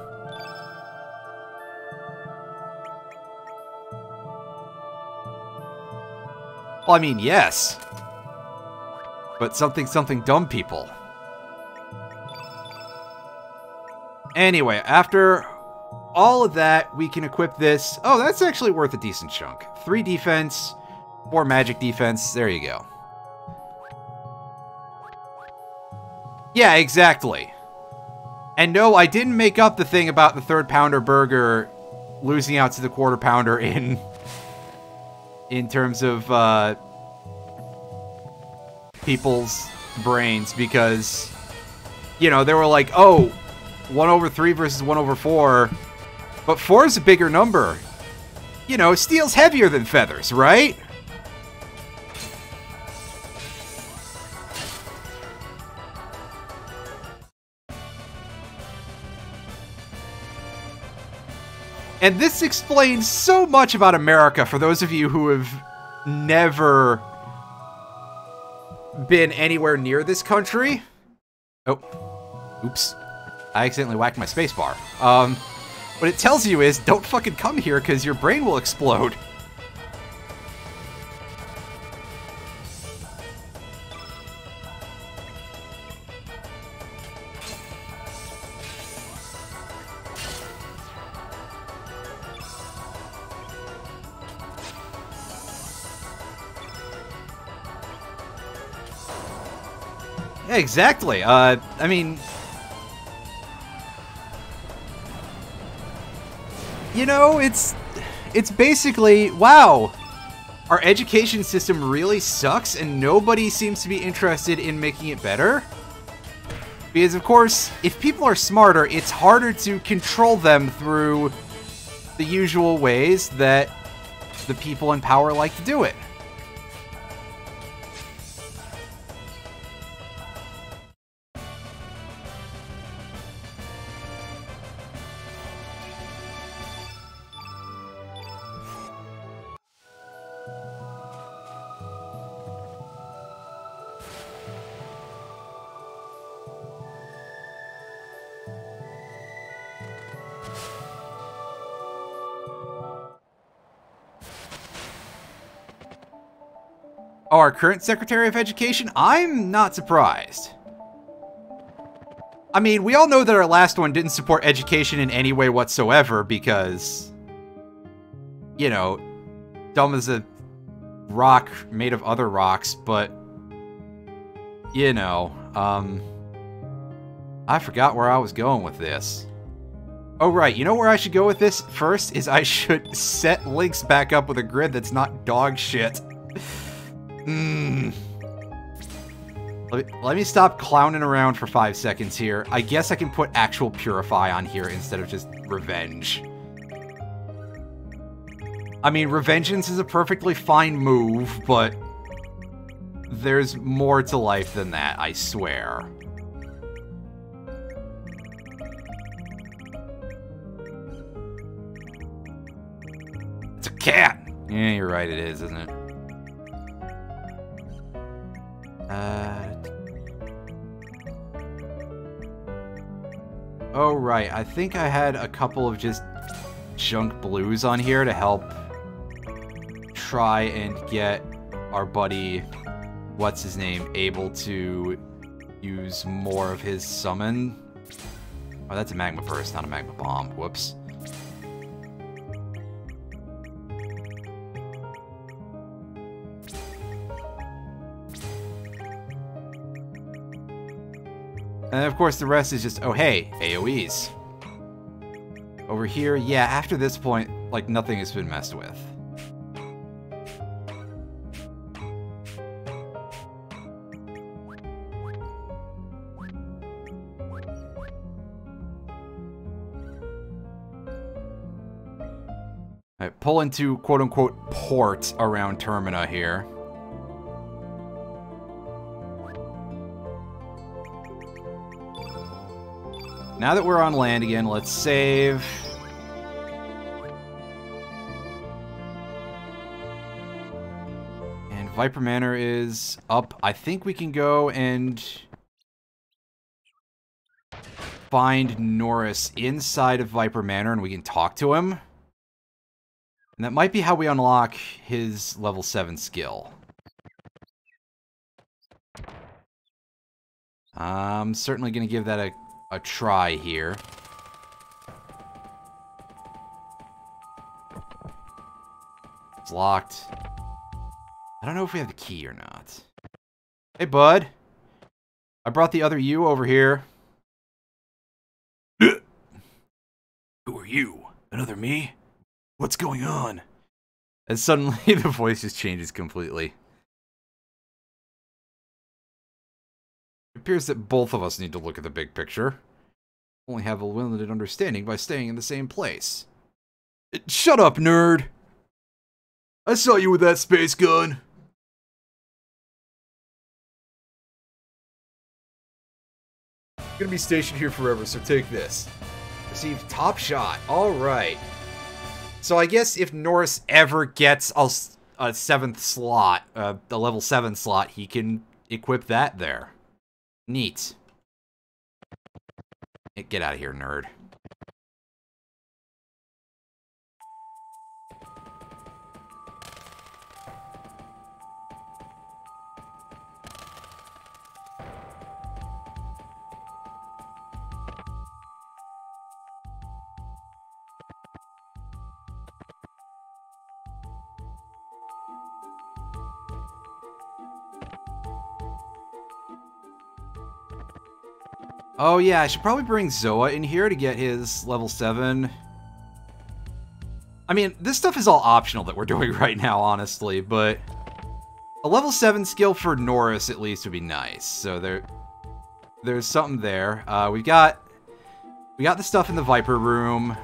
Well, I mean, yes. But something something dumb people. Anyway, after all of that, we can equip this. Oh, that's actually worth a decent chunk. Three defense, four magic defense. There you go. Yeah, exactly. And no, I didn't make up the thing about the third pounder burger losing out to the quarter pounder in in terms of uh, people's brains because you know they were like, oh, 1 over 3 versus 1 over 4. But 4 is a bigger number. You know, steel's heavier than feathers, right? And this explains so much about America for those of you who have never been anywhere near this country. Oh, oops. I accidentally whacked my spacebar. Um, what it tells you is, don't fucking come here because your brain will explode. Exactly. Uh, I mean, you know, it's it's basically wow. Our education system really sucks and nobody seems to be interested in making it better. Because, of course, if people are smarter, it's harder to control them through the usual ways that the people in power like to do it. Our current Secretary of Education? I'm not surprised. I mean, we all know that our last one didn't support education in any way whatsoever because, you know, dumb as a rock made of other rocks, but, you know, um, I forgot where I was going with this. Oh, right, you know where I should go with this first? Is I should *laughs* set Lynx back up with a grid that's not dog shit. *laughs* Hmm. Let me, let me stop clowning around for five seconds here. I guess I can put actual Purify on here instead of just Revenge. I mean, Revengeance is a perfectly fine move, but there's more to life than that, I swear. It's a cat! Yeah, you're right, it is, isn't it? Oh, right. I think I had a couple of just junk blues on here to help try and get our buddy, what's his name, able to use more of his summon. Oh, that's a magma burst, not a magma bomb. Whoops. And of course the rest is just, oh hey, AoEs. Over here, yeah, after this point, like nothing has been messed with. Alright, pull into quote-unquote port around Termina here. Now that we're on land again, let's save. And Viper Manor is up. I think we can go and find Norris inside of Viper Manor and we can talk to him. And that might be how we unlock his level 7 skill. I'm certainly going to give that a a try here. It's locked. I don't know if we have the key or not. Hey, bud. I brought the other you over here. Who are you? Another me? What's going on? And suddenly *laughs* the voice just changes completely. Appears that both of us need to look at the big picture. Only have a limited understanding by staying in the same place. Shut up, nerd! I saw you with that space gun! I'm gonna be stationed here forever, so take this. Receive top shot. Alright. So I guess if Norris ever gets a, seventh slot, uh, a level 7 slot, he can equip that there. Neat. Get out of here, nerd. Oh yeah, I should probably bring Zoah in here to get his level 7. I mean, this stuff is all optional that we're *laughs* doing right now, honestly, but... A level 7 skill for Norris, at least, would be nice. So there... there's something there. Uh, we've got we got the stuff in the Viper room.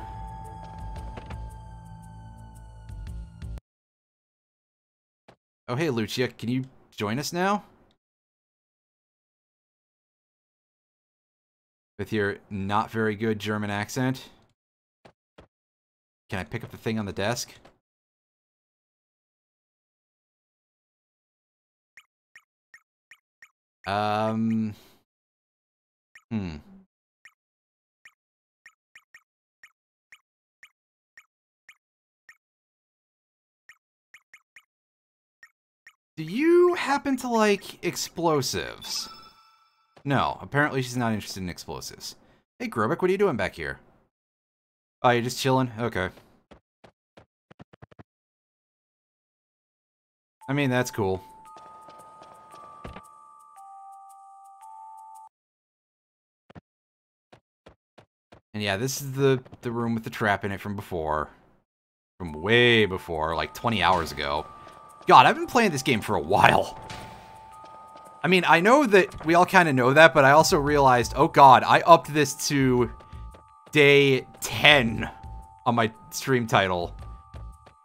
Oh, hey, Lucia, can you join us now? With your not very good German accent. Can I pick up the thing on the desk? Um... Hmm. Do you happen to like explosives? No, apparently she's not interested in explosives. Hey, Grobyc, what are you doing back here? Oh, you're just chilling? Okay. I mean, that's cool. And yeah, this is the, the room with the trap in it from before. From way before, like 20 hours ago. God, I've been playing this game for a while. I mean, I know that we all kind of know that, but I also realized, oh god, I upped this to day 10 on my stream title.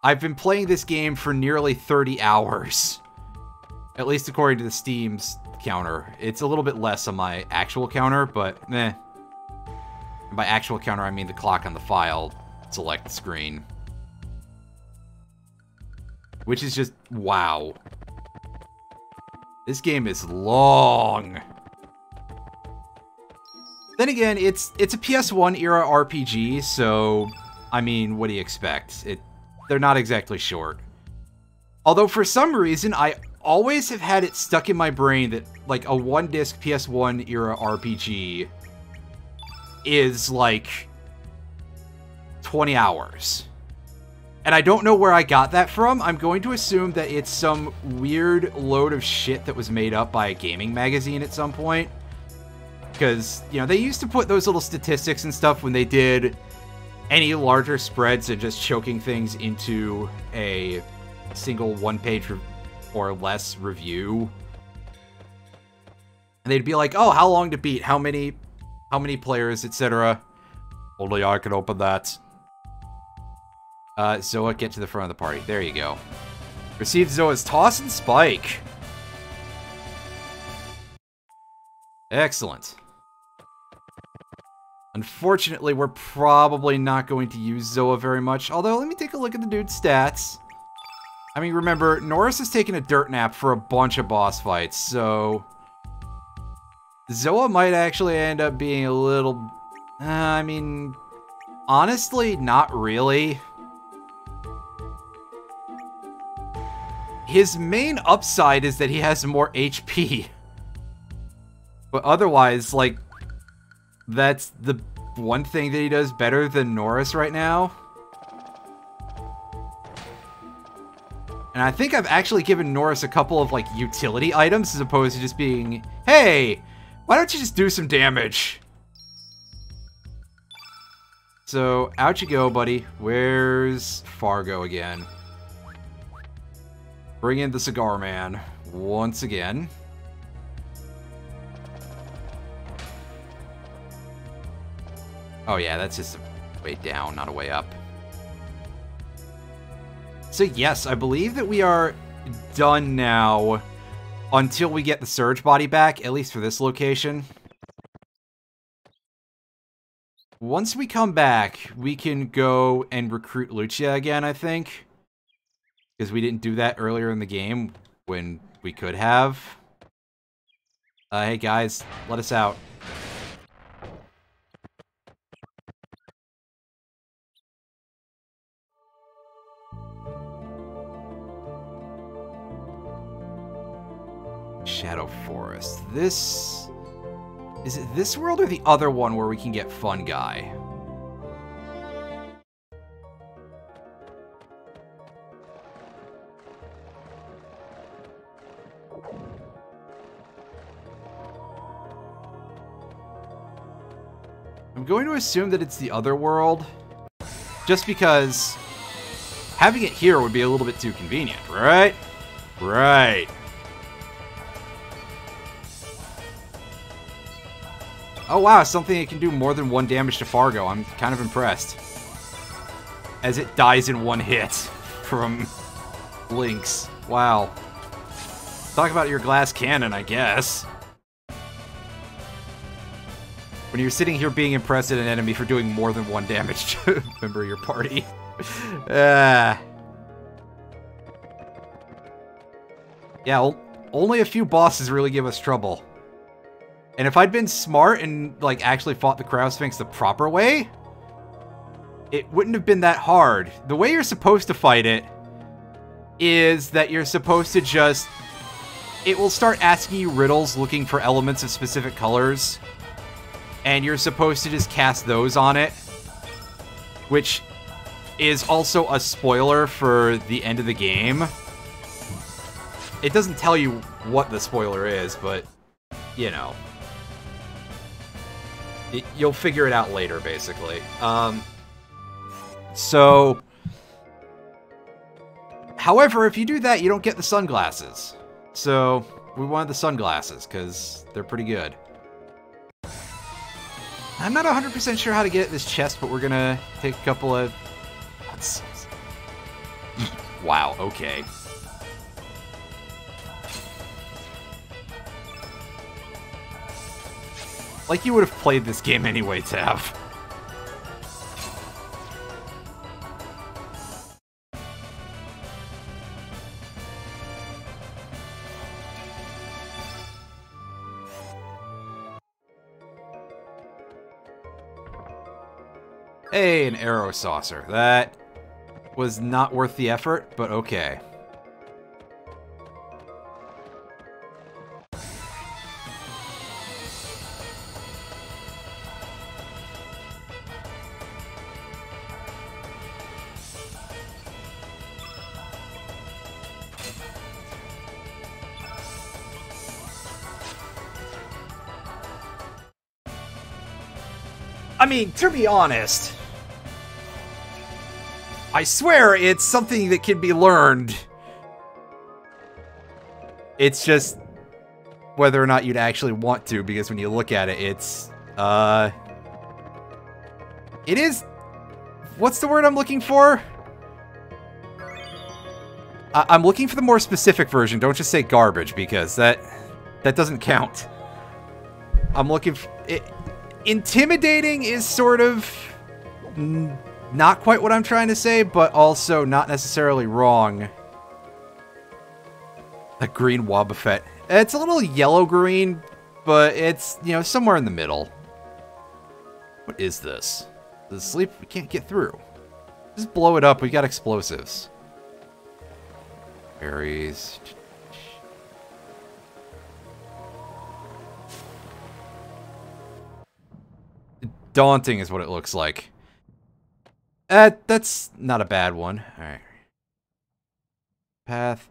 I've been playing this game for nearly 30 hours. At least according to the Steam's counter. It's a little bit less on my actual counter, but meh. by actual counter, I mean the clock on the file select screen. Which is just, wow. This game is long. Then again, it's it's a PS1 era RPG, so I mean, what do you expect? It they're not exactly short. Although for some reason I always have had it stuck in my brain that like a one disc PS1 era RPG is like 20 hours. And I don't know where I got that from. I'm going to assume that it's some weird load of shit that was made up by a gaming magazine at some point. Because, you know, they used to put those little statistics and stuff when they did any larger spreads and just choking things into a single one page or less review. And they'd be like, oh, how long to beat? How many, how many players, etc. Only I can open that. Uh, Zoah, get to the front of the party. There you go. Receive Zoah's toss and spike. Excellent. Unfortunately, we're probably not going to use Zoah very much. Although, let me take a look at the dude's stats. I mean, remember, Norris has taken a dirt nap for a bunch of boss fights, so... Zoa might actually end up being a little... Uh, I mean, honestly, not really. His main upside is that he has more HP. But otherwise, like, that's the one thing that he does better than Norris right now. And I think I've actually given Norris a couple of, like, utility items as opposed to just being, hey, why don't you just do some damage? So, out you go, buddy. Where's Fargo again? Bring in the Cigar Man once again. Oh yeah, that's just a way down, not a way up. So yes, I believe that we are done now until we get the Surge body back, at least for this location. Once we come back, we can go and recruit Lucia again, I think because we didn't do that earlier in the game when we could have. Uh, hey guys, let us out. Shadow Forest. This... Is it this world or the other one where we can get Fun Guy? Going to assume that it's the other world, just because having it here would be a little bit too convenient, right? Right. Oh wow, something that can do more than one damage to Fargo. I'm kind of impressed. As it dies in one hit *laughs* from Lynx. Wow. Talk about your glass cannon, I guess. When you're sitting here being impressed at an enemy for doing more than one damage *laughs* to a member of your party. Ah. *laughs* yeah, only a few bosses really give us trouble. And if I'd been smart and, like, actually fought the Criosphinx the proper way, it wouldn't have been that hard. The way you're supposed to fight it is that you're supposed to just... It will start asking you riddles looking for elements of specific colors. And you're supposed to just cast those on it. Which is also a spoiler for the end of the game. It doesn't tell you what the spoiler is, but, you know. It, you'll figure it out later, basically. Um, so... However, if you do that, you don't get the sunglasses. So, we wanted the sunglasses, because they're pretty good. I'm not 100% sure how to get this chest, but we're gonna take a couple of... wow, okay. Like you would have played this game anyway, Tav. Hey, an arrow saucer. That was not worth the effort, but okay. I mean, to be honest, I swear it's something that can be learned. It's just whether or not you'd actually want to, because when you look at it, it's, uh... It is... What's the word I'm looking for? I I'm looking for the more specific version. Don't just say garbage, because that... That doesn't count. I'm looking. It, intimidating is sort of not quite what I'm trying to say, but also not necessarily wrong. A green Wobbuffet. It's a little yellow-green, but it's, you know, somewhere in the middle. What is this? The sleep we can't get through. Just blow it up, we got explosives. Berries. daunting is what it looks like. Uh, that's not a bad one. Alright. Path.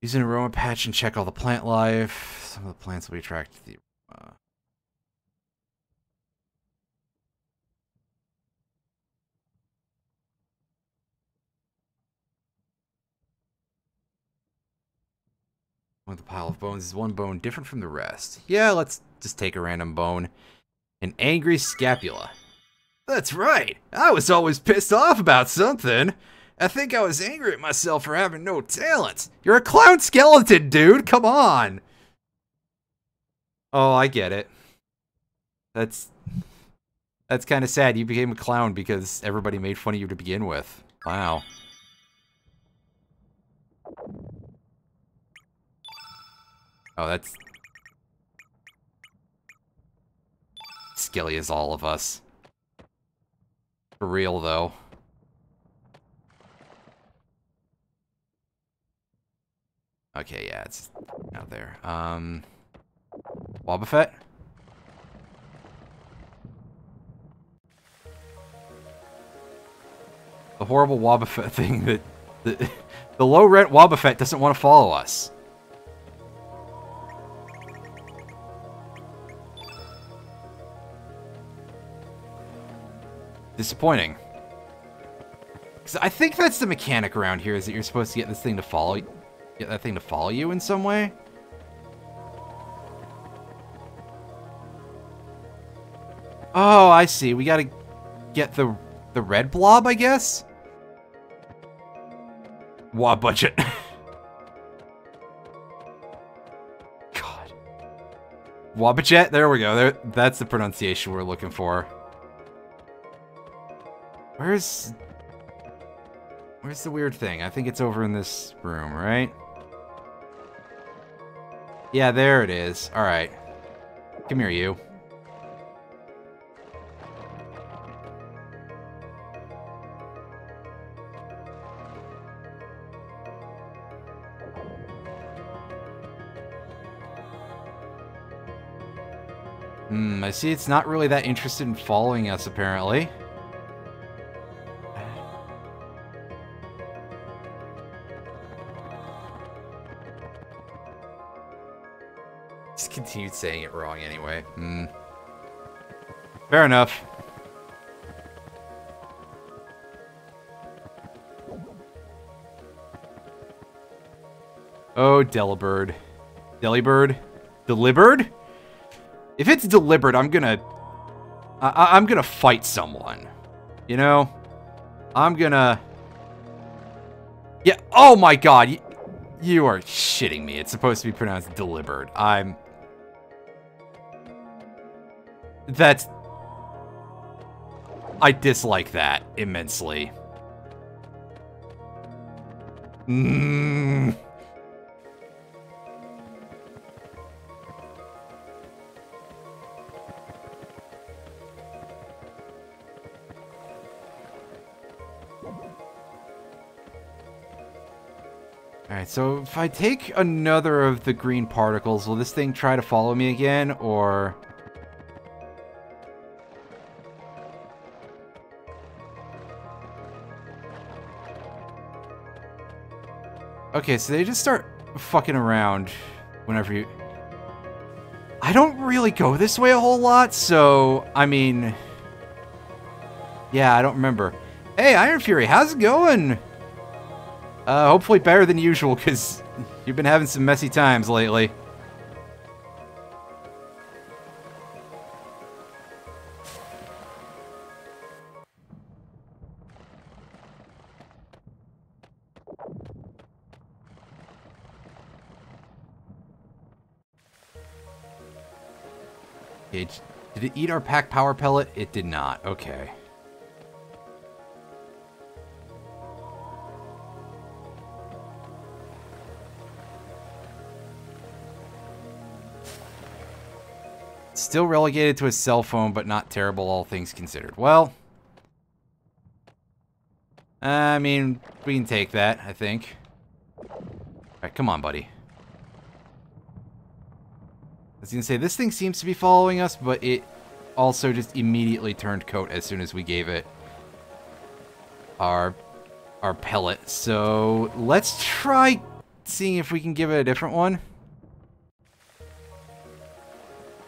Use an aroma patch and check all the plant life. Some of the plants will be attracted to the aroma. With the pile of bones is one bone different from the rest. Yeah, let's just take a random bone. An angry scapula. That's right. I was always pissed off about something. I think I was angry at myself for having no talent. You're a clown skeleton, dude. Come on. Oh, I get it. That's that's kind of sad. You became a clown because everybody made fun of you to begin with. Wow. Oh, that's skilly as all of us. For real, though. Okay, yeah, it's out there. Um, Wobbuffet? The horrible Wobbuffet *laughs* thing that... The, the low-rent Wobbuffet doesn't want to follow us. Disappointing. Because I think that's the mechanic around here, is that you're supposed to get this thing to follow get that thing to follow you in some way. Oh, I see. We gotta get the the red blob, I guess? Wah budget. *laughs* God. Wabbajet? There we go. There, that's the pronunciation we're looking for. Where's... Where's the weird thing? I think it's over in this room, right? Yeah, there it is. Alright. Come here, you. Hmm, I see it's not really that interested in following us, apparently. Continued saying it wrong anyway. Hmm. Fair enough. Oh, Delibird. Delibird? Delibird? If it's deliberate, I'm gonna... I I'm gonna fight someone. You know? I'm gonna... Yeah, oh my god! You, are shitting me. It's supposed to be pronounced deliberate. I'm... That's... I dislike that immensely. Mmm... Alright, so if I take another of the green particles, will this thing try to follow me again, or... Okay, so they just start fucking around whenever you... I don't really go this way a whole lot, so, I mean... Yeah, I don't remember. Hey, Iron Fury, how's it going? Uh, hopefully better than usual, because *laughs* you've been having some messy times lately. Did it eat our pack power pellet? It did not. Okay. Still relegated to a cell phone, but not terrible, all things considered. Well, I mean, we can take that, I think. Alright, come on, buddy. Was gonna say, this thing seems to be following us, but it also just immediately turned coat as soon as we gave it our our pellet. So let's try seeing if we can give it a different one.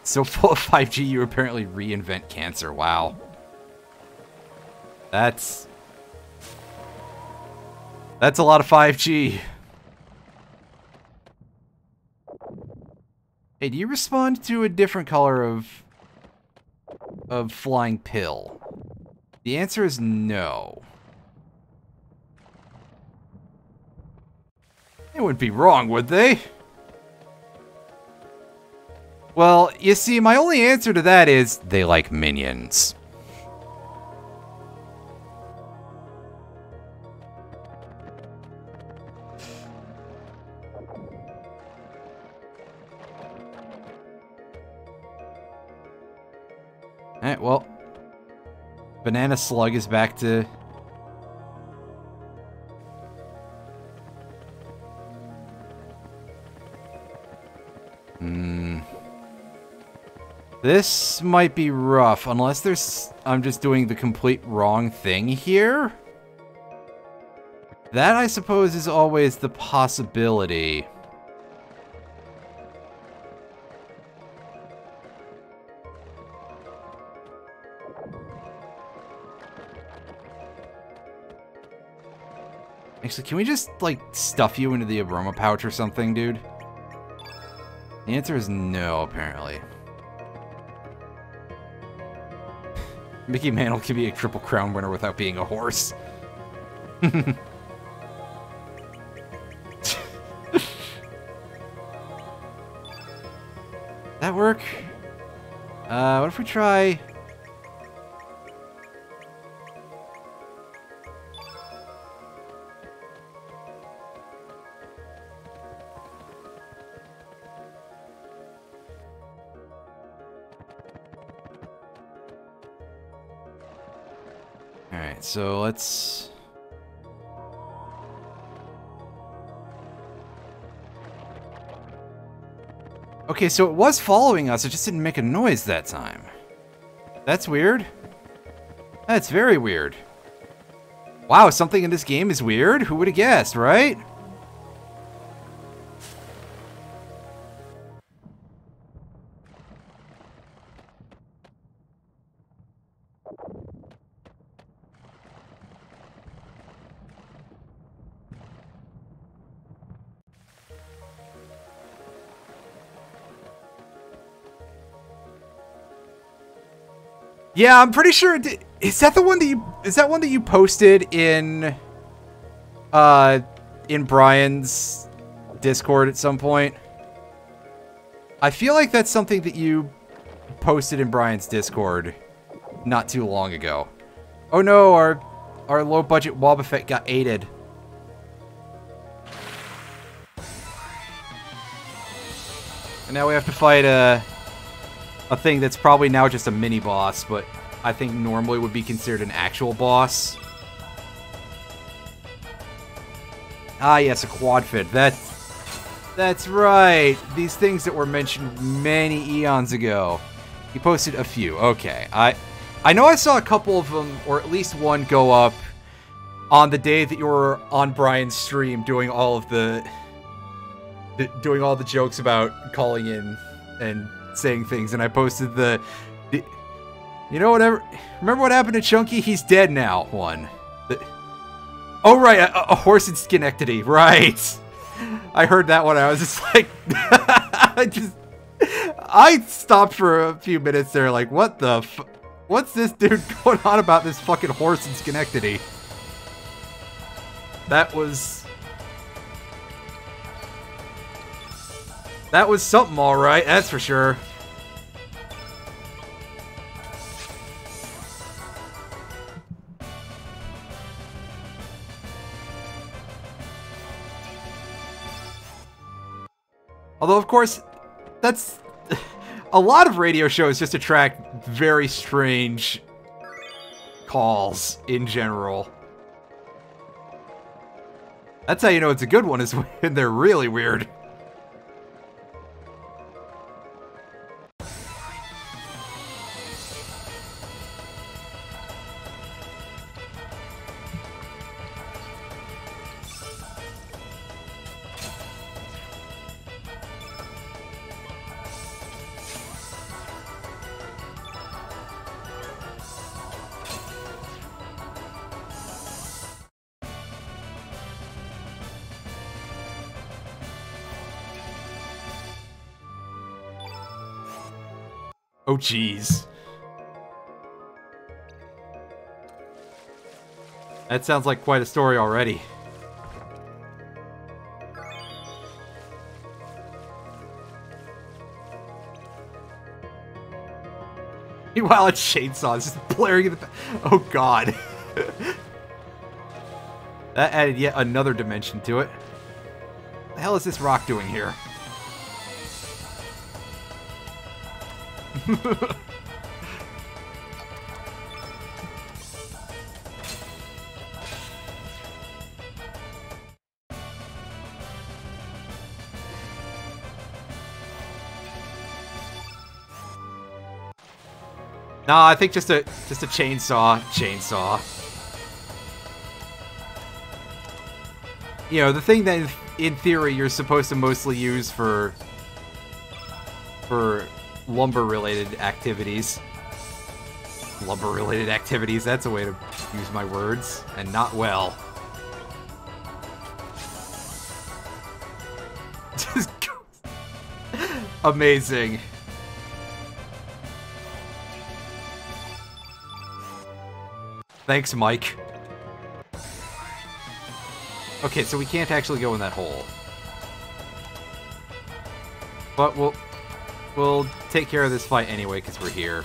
So *laughs* full of 5G, you apparently reinvent cancer. Wow. That's... That's a lot of 5G. Do you respond to a different color of... of flying pill? The answer is no. They wouldn't be wrong, would they? Well, you see, my only answer to that is they like minions. Alright, well. Banana Slug is back to Hmm. This might be rough, unless there's... I'm just doing the complete wrong thing here? That, I suppose, is always the possibility. Actually, can we just, like, stuff you into the aroma pouch or something, dude? The answer is no, apparently. *laughs* Mickey Mantle can be a Triple Crown winner without being a horse. *laughs* that work? Uh, what if we try... so let's... Okay, so it was following us, it just didn't make a noise that time. That's weird. That's very weird. Wow, something in this game is weird? Who would have guessed, right? Yeah, I'm pretty sure. Is that the one that you? Is that one that you posted in? Uh, in Brian's Discord at some point. I feel like that's something that you posted in Brian's Discord not too long ago. Oh no, our our low budget Wobbuffet got aided. And now we have to fight a a thing that's probably now just a mini boss, but I think normally would be considered an actual boss. Ah, yes, a quad fit. That, that's right. These things that were mentioned many eons ago. He posted a few. Okay, I, I know I saw a couple of them, or at least one, go up on the day that you were on Brian's stream doing all of the, doing all the jokes about calling in and saying things, and I posted the, the you know whatever. Remember what happened to Chunky? He's dead now. One. The, oh right, a, a, horse in Schenectady. Right. *laughs* I heard that one. I was just like, *laughs* I just, I stopped for a few minutes there, like, what the, what's this dude *laughs* going on about this fucking horse in Schenectady? That was That was something alright, that's for sure. Although, of course, that's... *laughs* a lot of radio shows just attract very strange calls in general. That's how you know it's a good one, is *laughs* when they're really weird. Oh, jeez. That sounds like quite a story already. Meanwhile, a chainsaw is just blaring in the... Oh, God. *laughs* that added yet another dimension to it. What the hell is this rock doing here? *laughs* No, I think just a just a chainsaw, chainsaw. You know, the thing that in theory you're supposed to mostly use for for lumber-related activities. Lumber-related activities, that's a way to use my words, and not well. Just *laughs* Amazing. Thanks, Mike. Okay, so we can't actually go in that hole. But we'll we'll take care of this fight anyway because we're here.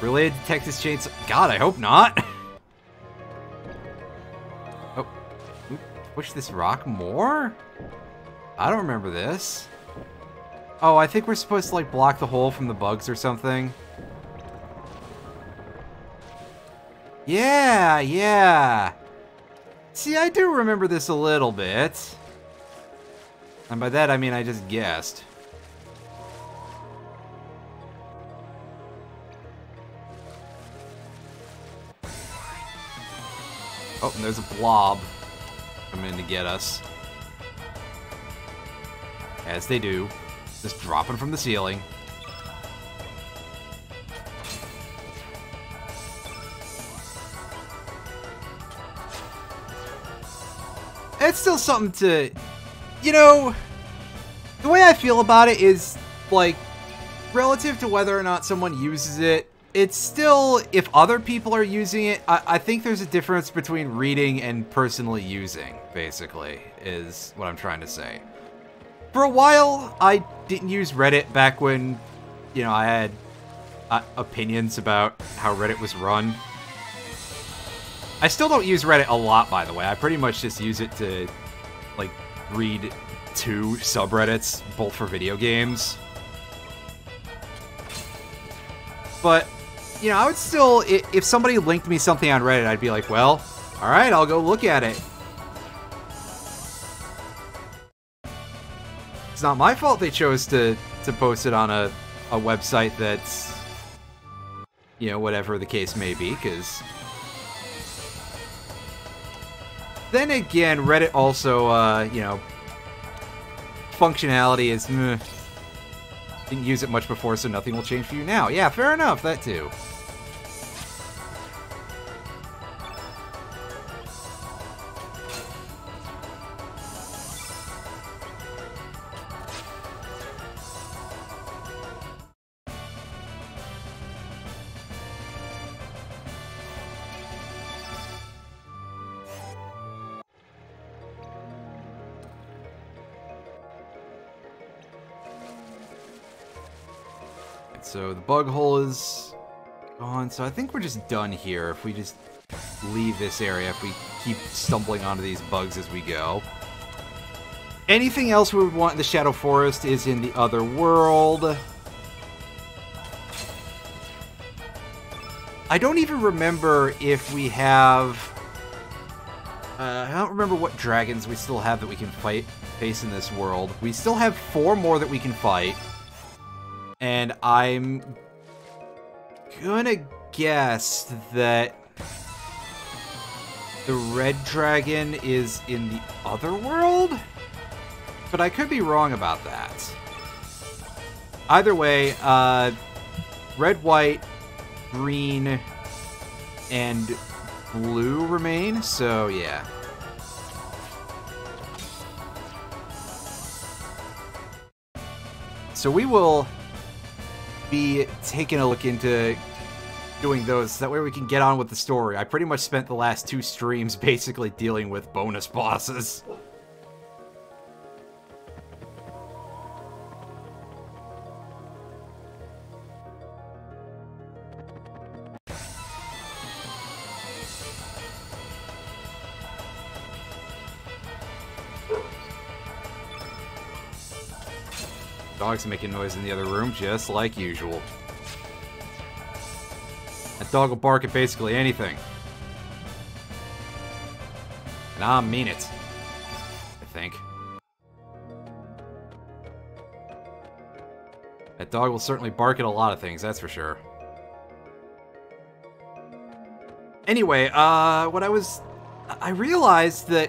Related to Texas Chainsaw... God, I hope not! *laughs* oh. Push this rock more? I don't remember this. Oh, I think we're supposed to, like, block the hole from the bugs or something. Yeah, yeah. See, I do remember this a little bit. And by that, I mean I just guessed. Oh, and there's a blob coming to get us. As they do. Just dropping from the ceiling. It's still something to... You know... The way I feel about it is, like, relative to whether or not someone uses it, it's still, if other people are using it, I, I, think there's a difference between reading and personally using, basically, is what I'm trying to say. For a while, I didn't use Reddit back when, you know, I had uh, opinions about how Reddit was run. I still don't use Reddit a lot, by the way. I pretty much just use it to, like, read two subreddits, both for video games. But you know, I would still, if somebody linked me something on Reddit, I'd be like, well, all right, I'll go look at it. It's not my fault they chose to, to post it on a, a website that's, you know, whatever the case may be, because... Then again, Reddit also, uh, you know, functionality is, meh. Didn't use it much before, so nothing will change for you now. Yeah, fair enough, that too. So the bug hole is gone. So I think we're just done here if we just leave this area, if we keep stumbling onto these bugs as we go. Anything else we would want in the Shadow Forest is in the other world. I don't even remember if we have... Uh, I don't remember what dragons we still have that we can fight face in this world. We still have four more that we can fight. And I'm gonna guess that the red dragon is in the other world? But I could be wrong about that. Either way, uh, red, white, green, and blue remain, so yeah. So we will be taking a look into doing those. That way we can get on with the story. I pretty much spent the last two streams basically dealing with bonus bosses. Dog's making noise in the other room, just like usual. That dog will bark at basically anything. And I mean it. I think. That dog will certainly bark at a lot of things, that's for sure. Anyway, uh, what I was... I realized that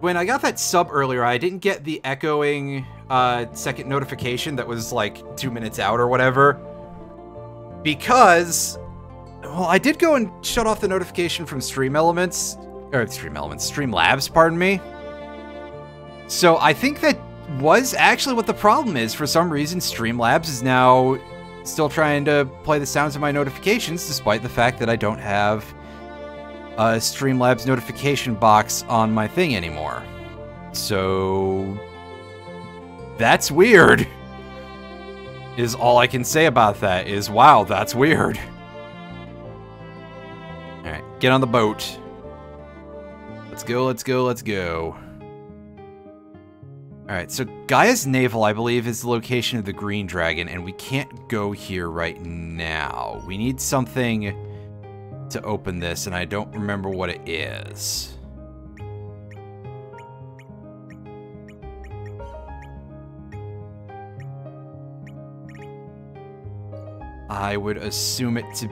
when I got that sub earlier, I didn't get the echoing uh, second notification that was like two minutes out or whatever. Because, well, I did go and shut off the notification from Stream Elements, or Stream Elements, Stream Labs, pardon me. So I think that was actually what the problem is. For some reason, Streamlabs is now still trying to play the sounds of my notifications, despite the fact that I don't have a Streamlabs notification box on my thing anymore. So that's weird. Is all I can say about that is wow, that's weird. Alright, get on the boat. Let's go, let's go, let's go. Alright, so Gaia's Navel, I believe, is the location of the Green Dragon, and we can't go here right now. We need something to open this, and I don't remember what it is. I would assume it to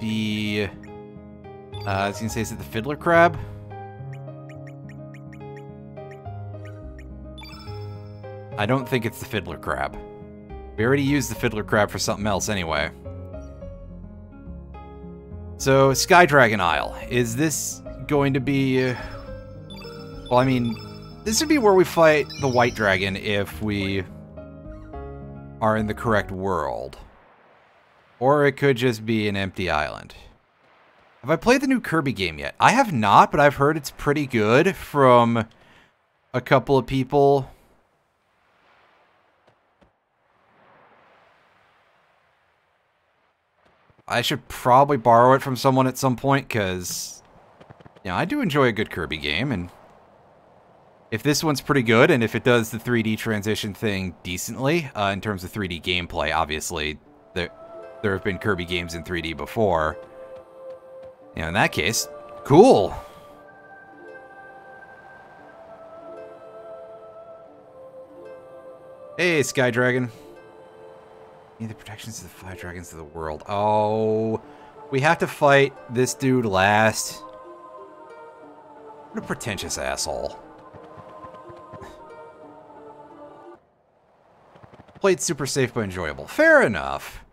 be... Uh, I was going to say, is it the Fiddler Crab? I don't think it's the Fiddler Crab. We already used the Fiddler Crab for something else anyway. So, Sky Dragon Isle. Is this going to be... Well, I mean, this would be where we fight the White Dragon if we are in the correct world. Or it could just be an empty island. Have I played the new Kirby game yet? I have not, but I've heard it's pretty good from a couple of people. I should probably borrow it from someone at some point, because, you know, I do enjoy a good Kirby game, and if this one's pretty good, and if it does the 3D transition thing decently, uh, in terms of 3D gameplay, obviously, there, there have been Kirby games in 3D before. You know, in that case, cool. Hey, Sky Dragon. Need the protections of the five dragons of the world. Oh, we have to fight this dude last. What a pretentious asshole. Played super safe but enjoyable. Fair enough.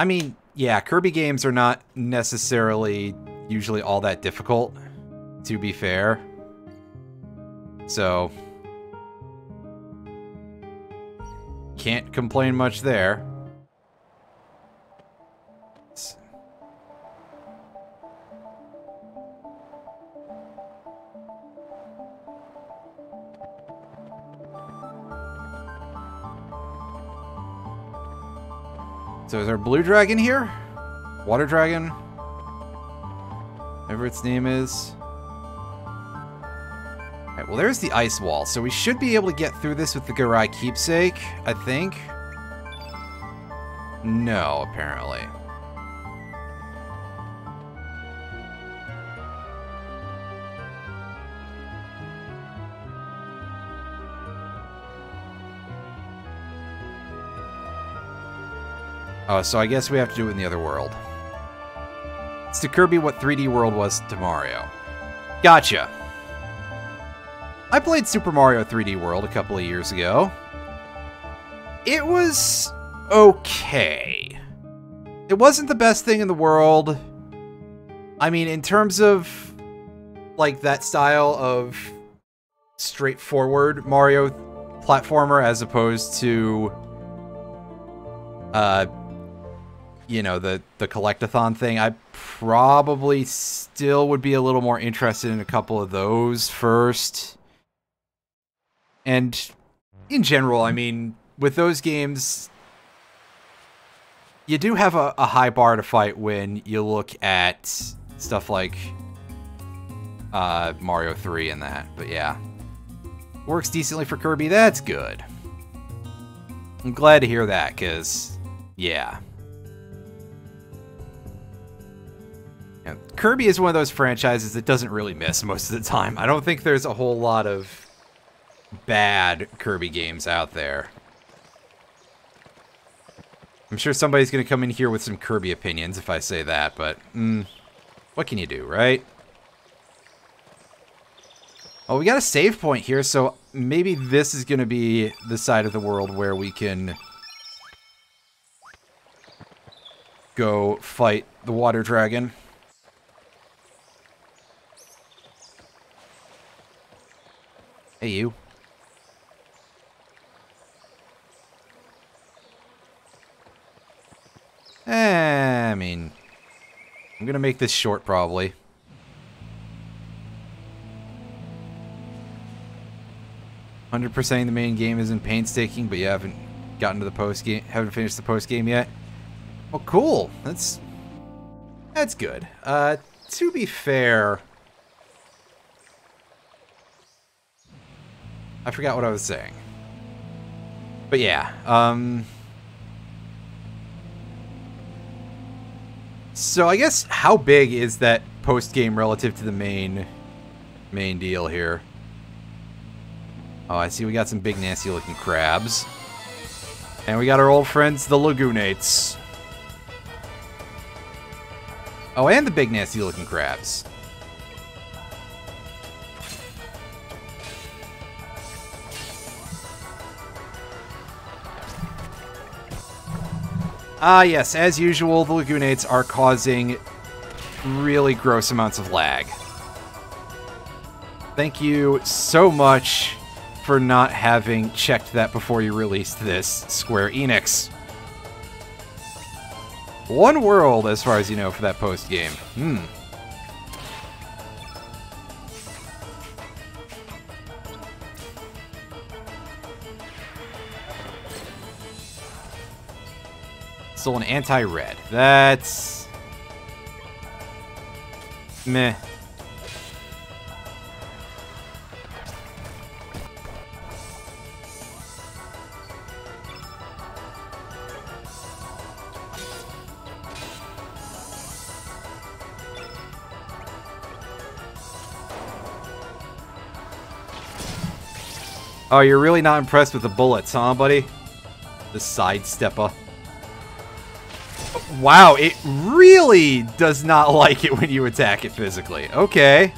I mean, yeah, Kirby games are not necessarily usually all that difficult, to be fair. So, can't complain much there. So is there blue dragon here? Water dragon? Whatever its name is. Alright, well there's the ice wall, so we should be able to get through this with the Garai keepsake, I think. No, apparently. Oh, so I guess we have to do it in the other world. It's to Kirby what 3D World was to Mario. Gotcha. I played Super Mario 3D World a couple of years ago. It was okay. It wasn't the best thing in the world. I mean, in terms of like that style of straightforward Mario platformer as opposed to uh you know, the, the collectathon thing, I probably still would be a little more interested in a couple of those first. And in general, I mean, with those games, you do have a, a high bar to fight when you look at stuff like uh, Mario 3 and that. But yeah, works decently for Kirby. That's good. I'm glad to hear that, because, Kirby is one of those franchises that doesn't really miss most of the time. I don't think there's a whole lot of bad Kirby games out there. I'm sure somebody's going to come in here with some Kirby opinions if I say that, but mm, what can you do, right? Oh, we got a save point here, so maybe this is going to be the side of the world where we can go fight the water dragon. Hey, you. Eh, I mean, I'm gonna make this short probably. Hundred percent the main game isn't painstaking, but you haven't gotten to the post game, haven't finished the post game yet. Well, cool. That's that's good. Uh, to be fair, I forgot what I was saying. But yeah, um... So I guess how big is that post-game relative to the main main deal here? Oh, I see we got some big nasty looking crabs. And we got our old friends, the Lagoonates. Oh, and the big nasty looking crabs. Ah, yes, as usual, the Lagoonates are causing really gross amounts of lag. Thank you so much for not having checked that before you released this, Square Enix. One world, as far as you know, for that post-game. Hmm. Still an anti-red. That's... Meh. Oh, you're really not impressed with the bullets, huh, buddy? The sidestepper. Wow, it really does not *laughs* like it when you attack it physically. Okay.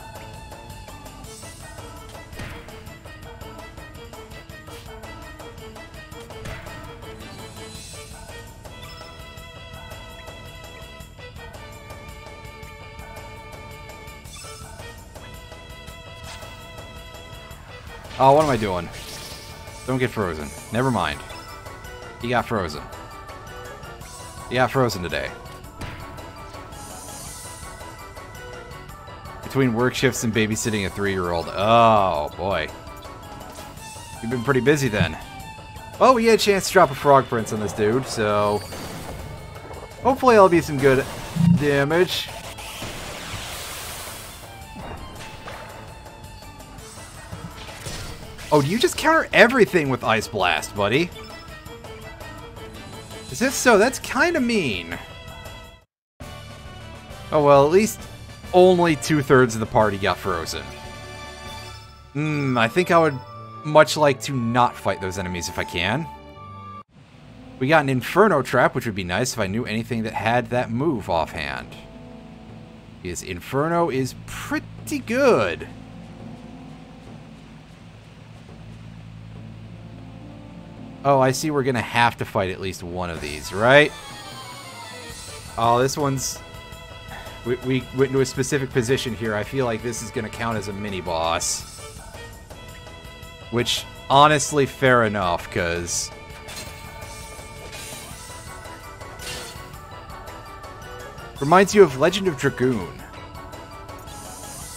Oh, what am I doing? Don't get frozen. Never mind. He got frozen. Got frozen today. Between work shifts and babysitting a three-year-old. Oh, boy. You've been pretty busy then. Well, we had a chance to drop a frog prince on this dude, so... Hopefully I'll be some good damage. Oh, do you just counter everything with Ice Blast, buddy? Is this so? That's kind of mean. Oh, well, at least only two-thirds of the party got frozen. Hmm, I think I would much like to not fight those enemies if I can. We got an Inferno Trap, which would be nice if I knew anything that had that move offhand. Because Inferno is pretty good. Oh, I see we're going to have to fight at least one of these, right? Oh, this one's... We, we went into a specific position here. I feel like this is going to count as a mini-boss. Which, honestly, fair enough, because... Reminds you of Legend of Dragoon.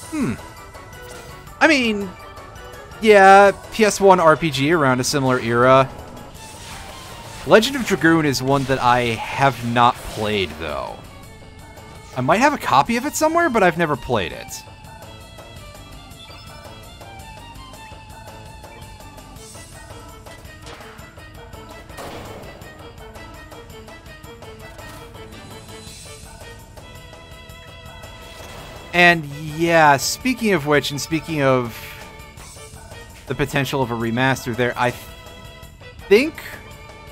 Hmm. I mean, yeah, PS1 RPG around a similar era. Legend of Dragoon is one that I have not played, though. I might have a copy of it somewhere, but I've never played it. And yeah, speaking of which, and speaking of the potential of a remaster there, I th think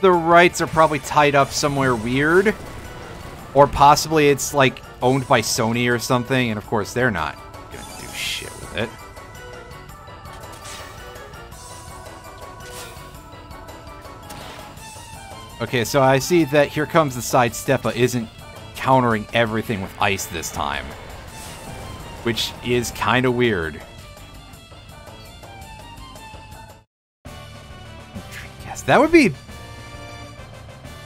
the rights are probably tied up somewhere weird. Or possibly it's, like, owned by Sony or something, and of course they're not gonna do shit with it. Okay, so I see that Here Comes the Sidestepper isn't countering everything with ice this time. Which is kind of weird. Yes, That would be...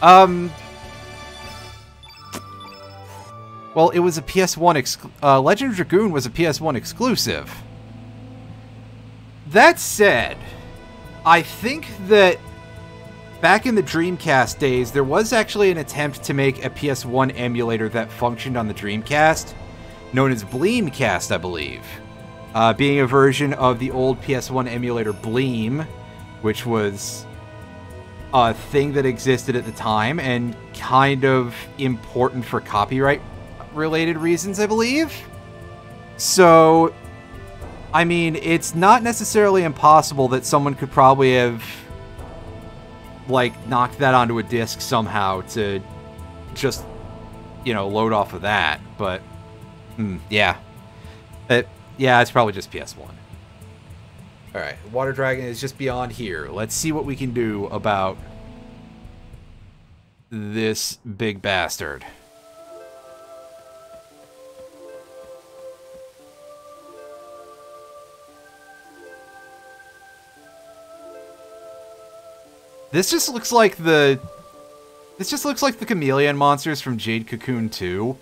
Um... Well, it was a PS1 ex uh, Legend of Dragoon was a PS1 exclusive. That said, I think that back in the Dreamcast days, there was actually an attempt to make a PS1 emulator that functioned on the Dreamcast, known as Bleemcast, I believe. Uh, being a version of the old PS1 emulator Bleem, which was a thing that existed at the time and kind of important for copyright related reasons, I believe. So, I mean, it's not necessarily impossible that someone could probably have, like, knocked that onto a disc somehow to just, you know, load off of that. But, hmm, yeah. Yeah, it's probably just PS1. Alright, Water Dragon is just beyond here. Let's see what we can do about this big bastard. This just looks like the... This just looks like the Chameleon monsters from Jade Cocoon 2,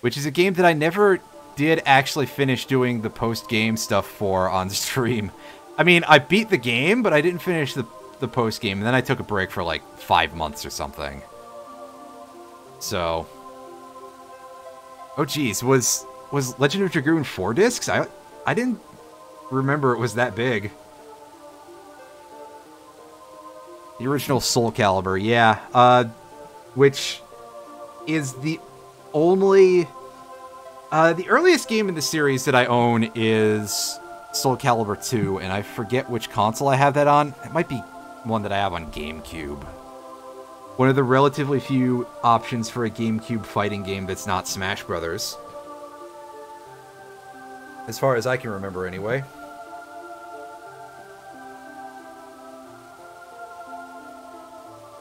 which is a game that I never did actually finish doing the post-game stuff for on the *laughs* stream. I mean, I beat the game, but I didn't finish the, the post-game, and then I took a break for like five months or something. So... Oh geez, was was Legend of Dragoon 4 discs? I, I didn't remember it was that big. The original Soul Calibur, yeah. Uh, which is the only... Uh, the earliest game in the series that I own is Soul Calibur 2, and I forget which console I have that on. It might be one that I have on GameCube. One of the relatively few options for a GameCube fighting game that's not Smash Brothers. As far as I can remember, anyway.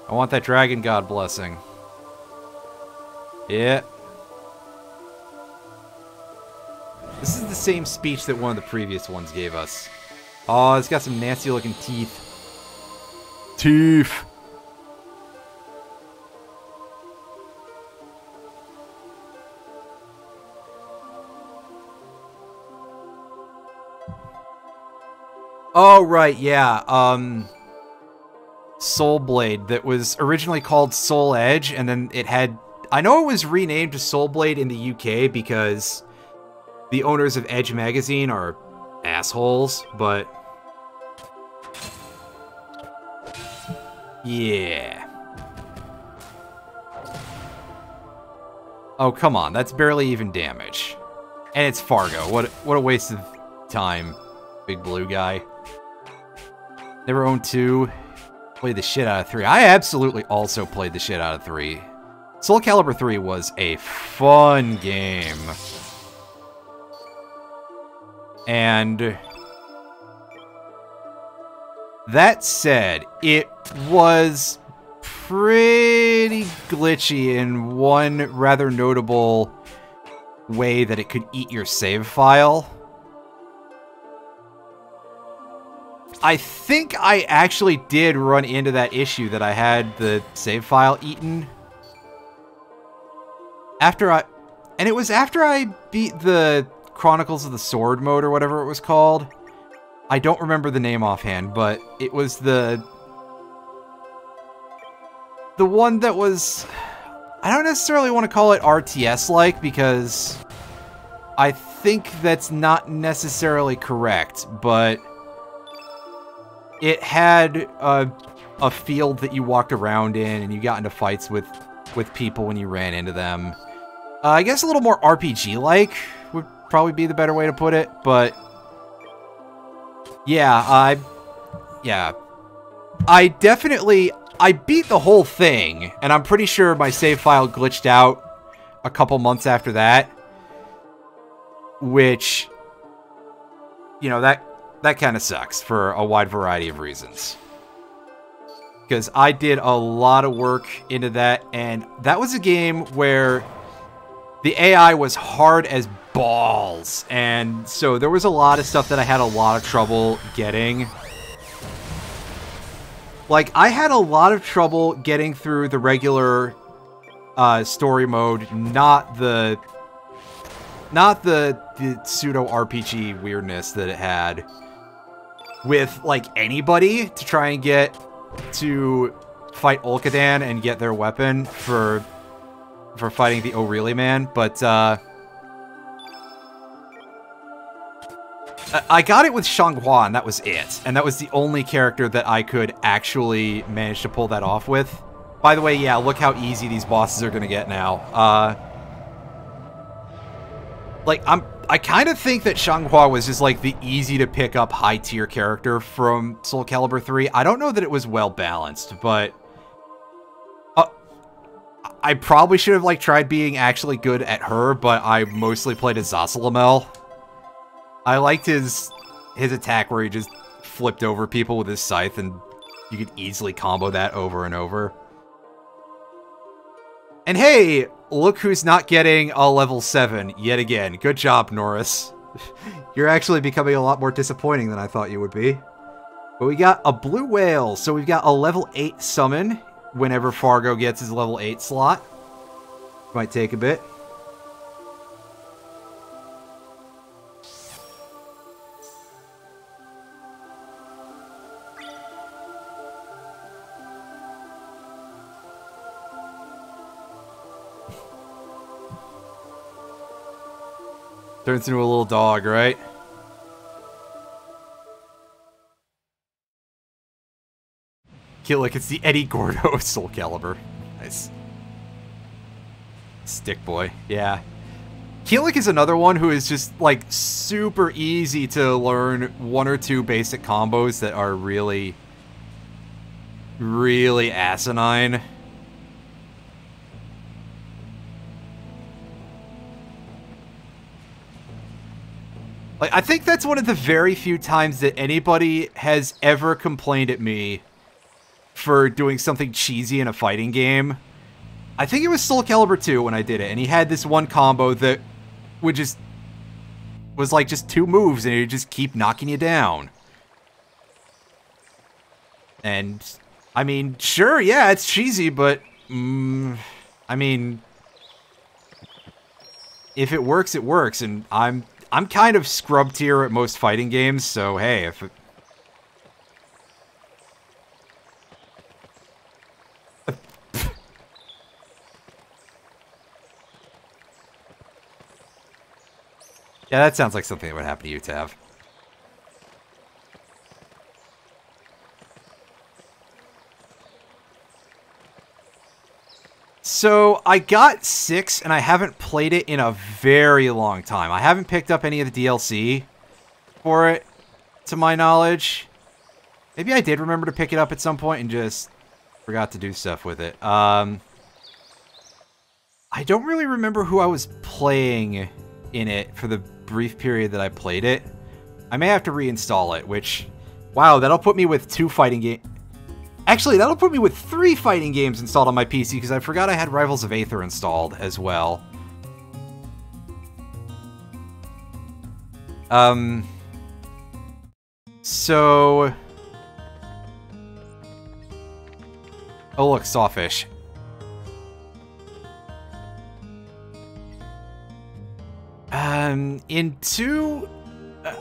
I want that Dragon God blessing. Yeah. This is the same speech that one of the previous ones gave us. Oh, it's got some nasty looking teeth. Teeth. Oh, right, yeah. Um, Soul Blade that was originally called Soul Edge, and then it had... I know it was renamed to Soul Blade in the UK because the owners of Edge Magazine are assholes, but... Yeah. Oh, come on. That's barely even damage. And it's Fargo. What, what a waste of time, big blue guy. Never owned two. Played the shit out of three. I absolutely also played the shit out of three. Soul Calibur 3 was a fun game. And... That said, it was pretty glitchy in one rather notable way that it could eat your save file. I think I actually did run into that issue that I had the save file eaten. After I... And it was after I beat the Chronicles of the Sword mode or whatever it was called. I don't remember the name offhand, but it was the... The one that was... I don't necessarily want to call it RTS-like because I think that's not necessarily correct, but it had a, a field that you walked around in and you got into fights with with people when you ran into them. Uh, I guess a little more RPG-like would probably be the better way to put it, but yeah, I yeah. I definitely I beat the whole thing, and I'm pretty sure my save file glitched out a couple months after that. Which you know, that that kind of sucks for a wide variety of reasons. Because I did a lot of work into that, and that was a game where the AI was hard as balls, and so there was a lot of stuff that I had a lot of trouble getting. Like, I had a lot of trouble getting through the regular uh, story mode, not the not the, the pseudo RPG weirdness that it had with like anybody to try and get to fight Olcadan and get their weapon for for fighting the O'Reilly man, but uh I got it with Xianghua, and that was it. And that was the only character that I could actually manage to pull that off with. By the way, yeah, look how easy these bosses are going to get now. Uh, like, I'm, I kind of think that Xianghua was just, like, the easy-to-pick-up high-tier character from Soul Calibur 3. I don't know that it was well-balanced, but... Uh, I probably should have, like, tried being actually good at her, but I mostly played as Zasalamel. I liked his his attack where he just flipped over people with his scythe and you could easily combo that over and over. And hey, look who's not getting a level 7 yet again. Good job, Norris. *laughs* You're actually becoming a lot more disappointing than I thought you would be. But we got a blue whale, so we've got a level 8 summon whenever Fargo gets his level 8 slot. Might take a bit. Turns into a little dog, right? Kilik, it's the Eddie Gordo of Soul Calibur. Nice. Stick boy, yeah. Kilik is another one who is just, like, super easy to learn one or two basic combos that are really, really asinine. Like, I think that's one of the very few times that anybody has ever complained at me for doing something cheesy in a fighting game. I think it was Soul Calibur 2 when I did it, and he had this one combo that would just... was like just two moves, and it would just keep knocking you down. And, I mean, sure, yeah, it's cheesy, but... Mm, I mean... If it works, it works, and I'm I'm kind of scrub tier at most fighting games, so hey, if it... yeah, that sounds like something that would happen to you, Tav. So I got six, and I haven't played it in a very long time. I haven't picked up any of the DLC for it, to my knowledge. Maybe I did remember to pick it up at some point and just forgot to do stuff with it. Um, I don't really remember who I was playing in it for the brief period that I played it. I may have to reinstall it, which, wow, that'll put me with two fighting games. Actually, that'll put me with three fighting games installed on my PC, because I forgot I had Rivals of Aether installed as well. Um... So... Oh look, Sawfish. Um, in two...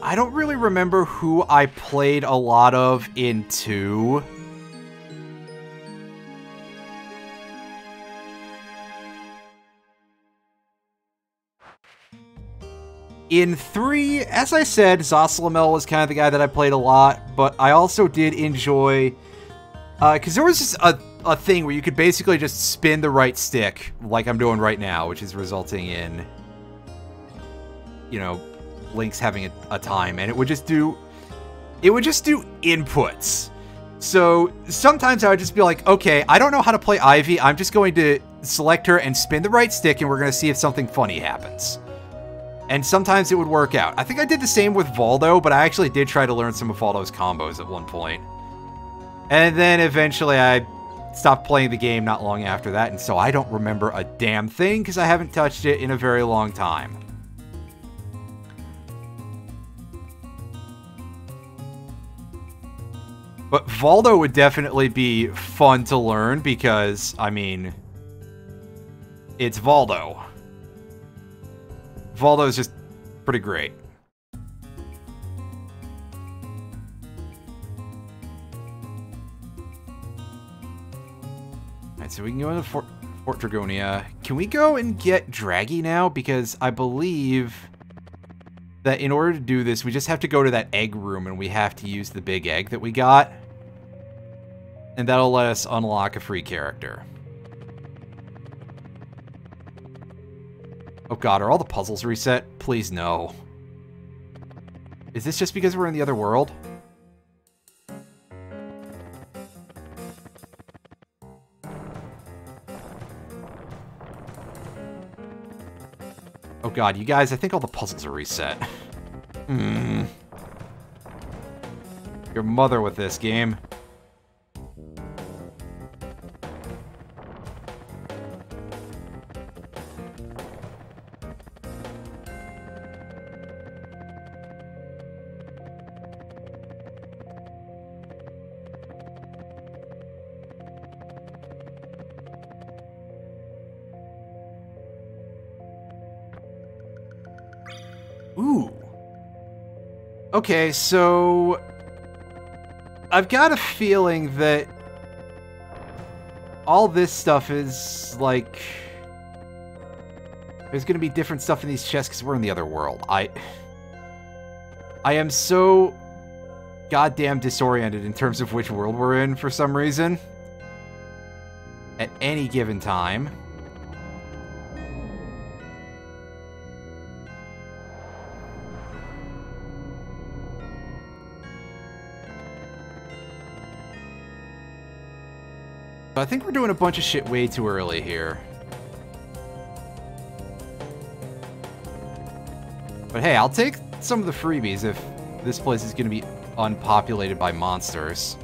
I don't really remember who I played a lot of in two. In 3, as I said, Zasalamel was kind of the guy that I played a lot, but I also did enjoy... Because uh, there was just a, a thing where you could basically just spin the right stick, like I'm doing right now, which is resulting in, you know, Lynx having a, a time, and it would just do... It would just do inputs. So sometimes I would just be like, okay, I don't know how to play Ivy. I'm just going to select her and spin the right stick, and we're going to see if something funny happens and sometimes it would work out. I think I did the same with Voldo, but I actually did try to learn some of Voldo's combos at one point. And then eventually I stopped playing the game not long after that, and so I don't remember a damn thing because I haven't touched it in a very long time. But Voldo would definitely be fun to learn because, I mean, it's Voldo. Voldo is just pretty great. Alright, so we can go into Fort, Fort Dragonia. Can we go and get Draggy now? Because I believe that in order to do this, we just have to go to that egg room and we have to use the big egg that we got. And that'll let us unlock a free character. God, are all the puzzles reset? Please no. Is this just because we're in the other world? Oh god, you guys, I think all the puzzles are reset. *laughs* Hmm. Your mother with this game. Okay, so... I've got a feeling that all this stuff is, like... There's gonna be different stuff in these chests because we're in the other world. I... I am so goddamn disoriented in terms of which world we're in for some reason. At any given time. I think we're doing a bunch of shit way too early here. But hey, I'll take some of the freebies if this place is going to be unpopulated by monsters.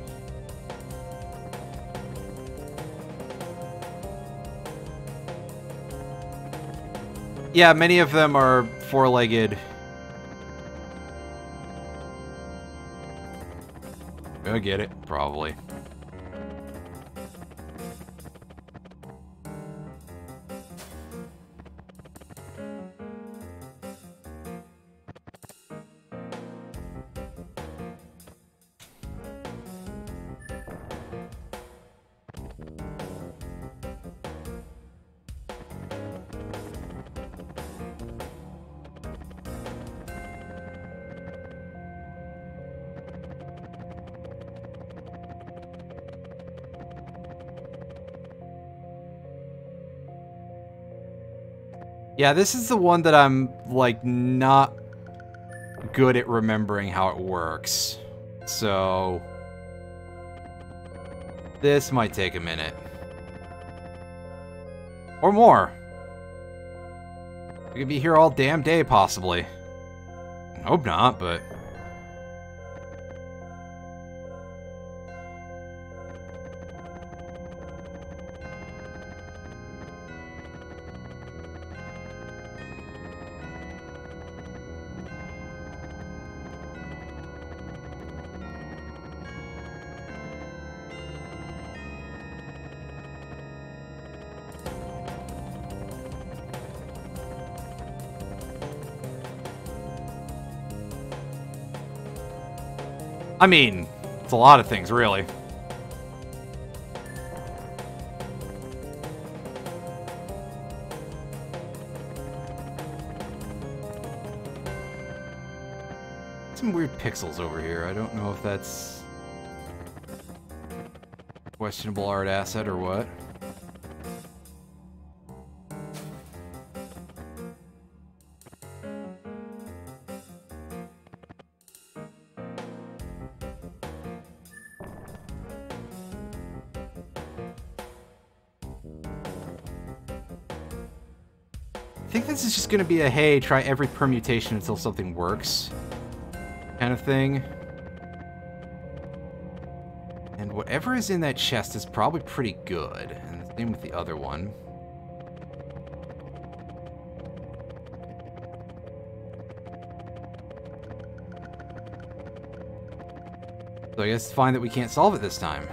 Yeah, many of them are four-legged. I get it, probably. Yeah, this is the one that I'm, like, not good at remembering how it works. So... This might take a minute. Or more. We could be here all damn day, possibly. Hope not, but... I mean, it's a lot of things, really. Some weird pixels over here. I don't know if that's questionable art asset or what. Going to be a, hey, try every permutation until something works kind of thing. And whatever is in that chest is probably pretty good. And the same with the other one. So I guess it's fine that we can't solve it this time.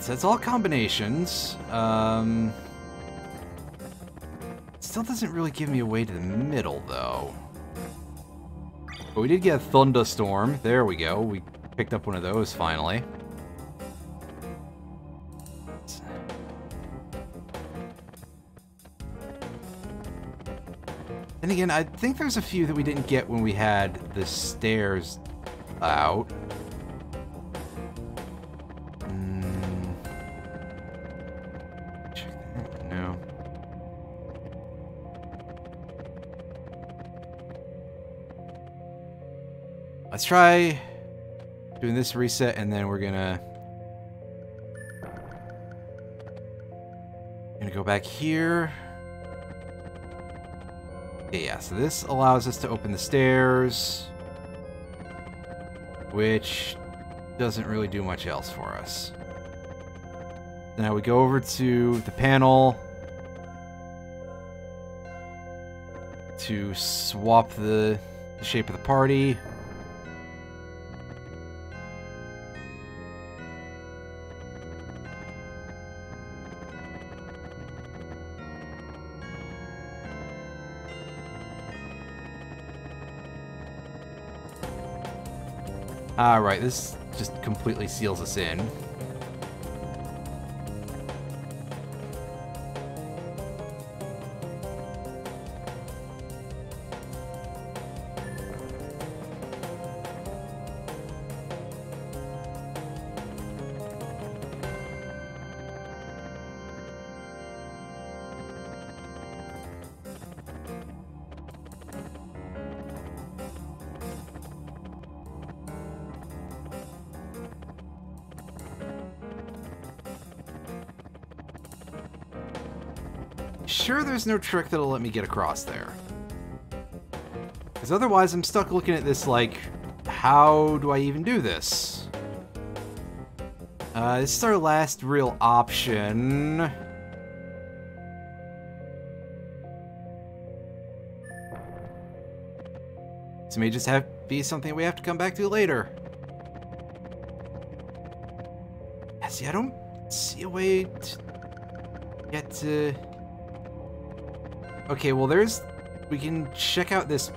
So it's all combinations. Um, still doesn't really give me a way to the middle, though. But we did get a thunderstorm. There we go. We picked up one of those, finally. And again, I think there's a few that we didn't get when we had the stairs out. Try doing this reset and then we're gonna gonna go back here. Okay, yeah, so this allows us to open the stairs, which doesn't really do much else for us. Now we go over to the panel to swap the, the shape of the party. Ah, Alright, this just completely seals us in. There's no trick that'll let me get across there. Because otherwise I'm stuck looking at this like, how do I even do this? Uh, this is our last real option. This may just have be something we have to come back to later. Yeah, see, I don't see a way to get to... Okay, well, there's... We can check out this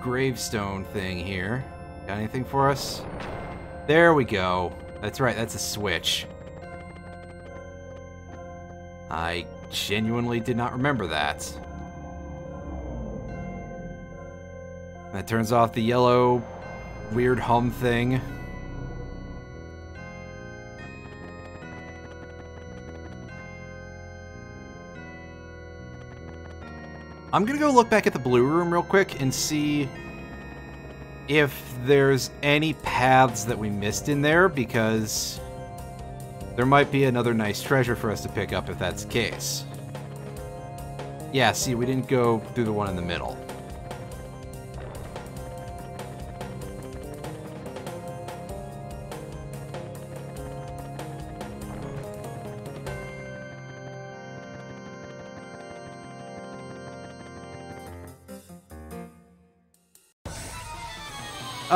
gravestone thing here. Got anything for us? There we go. That's right, that's a switch. I genuinely did not remember that. That turns off the yellow weird hum thing. I'm gonna go look back at the blue room real quick and see if there's any paths that we missed in there, because there might be another nice treasure for us to pick up if that's the case. Yeah, see, we didn't go through the one in the middle.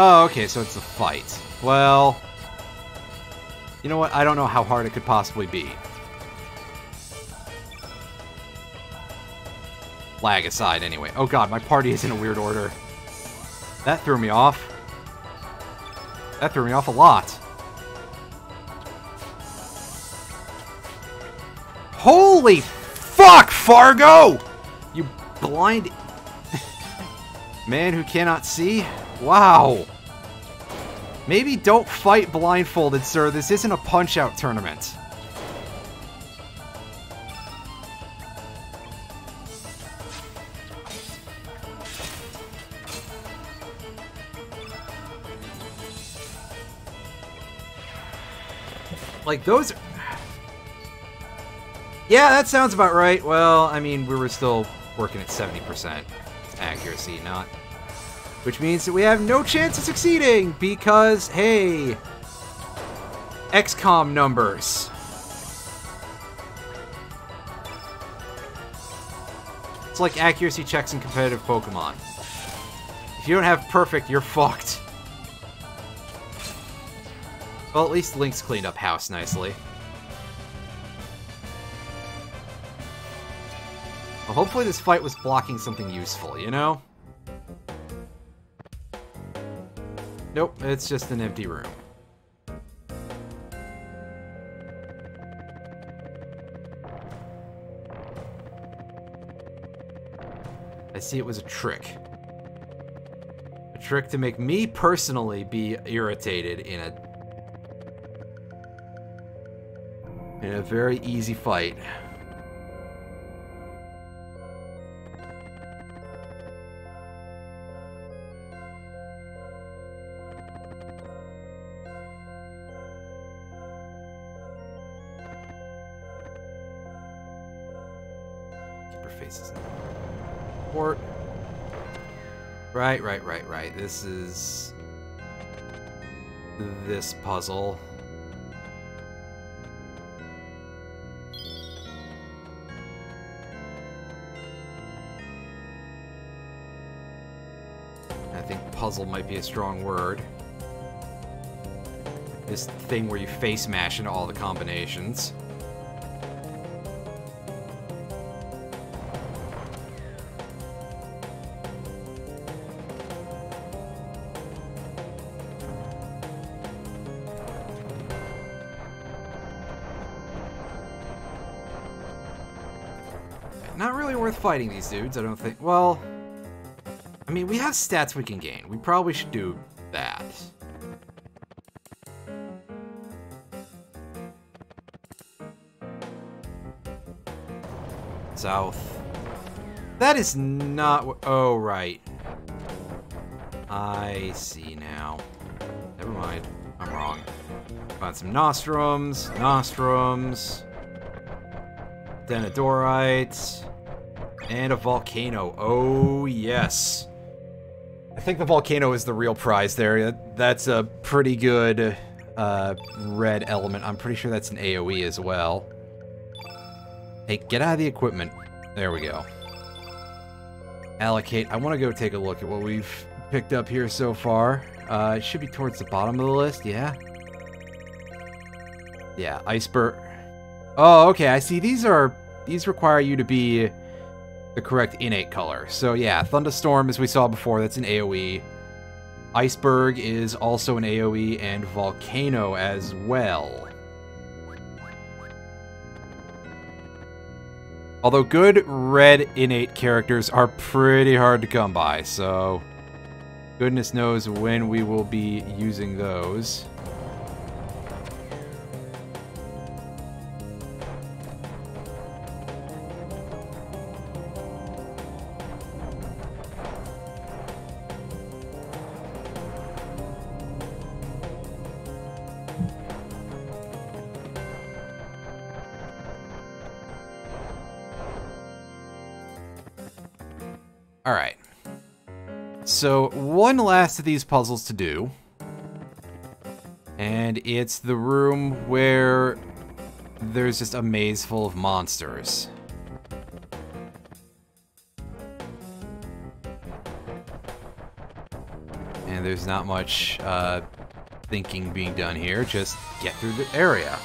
Oh, okay, so it's a fight. Well, you know what? I don't know how hard it could possibly be. Lag aside, anyway. Oh god, my party is in a weird order. That threw me off. That threw me off a lot. Holy fuck, Fargo! You blind *laughs* man who cannot see? Wow. Maybe don't fight blindfolded, sir. This isn't a punch-out tournament. Like, those... Yeah, that sounds about right. Well, I mean, we were still working at 70% accuracy, not... Which means that we have no chance of succeeding, because, hey... XCOM numbers. It's like accuracy checks in competitive Pokemon. If you don't have perfect, you're fucked. Well, at least Lynx cleaned up house nicely. Well, hopefully this fight was blocking something useful, you know? Nope, it's just an empty room. I see it was a trick. A trick to make me personally be irritated in a in a very easy fight. Right, right, right, right. This is this puzzle. I think puzzle might be a strong word. This thing where you face mash into all the combinations. Fighting these dudes, I don't think. Well, I mean, we have stats we can gain. We probably should do that. South. That is not... Oh, right. I see now. Never mind. I'm wrong. Find some Nostrums. Nostrums. Denadorite. And a volcano. Oh, yes. I think the volcano is the real prize there. That's a pretty good uh, red element. I'm pretty sure that's an AoE as well. Hey, get out of the equipment. There we go. Allocate. I want to go take a look at what we've picked up here so far. Uh, it should be towards the bottom of the list, yeah? Yeah, iceberg. Oh, okay, I see. These are... These require you to be the correct innate color. So yeah, Thunderstorm, as we saw before, that's an AoE. Iceberg is also an AoE, and Volcano as well. Although good red innate characters are pretty hard to come by, so goodness knows when we will be using those. So, one last of these puzzles to do. And it's the room where there's just a maze full of monsters. And there's not much uh, thinking being done here. Just get through the area.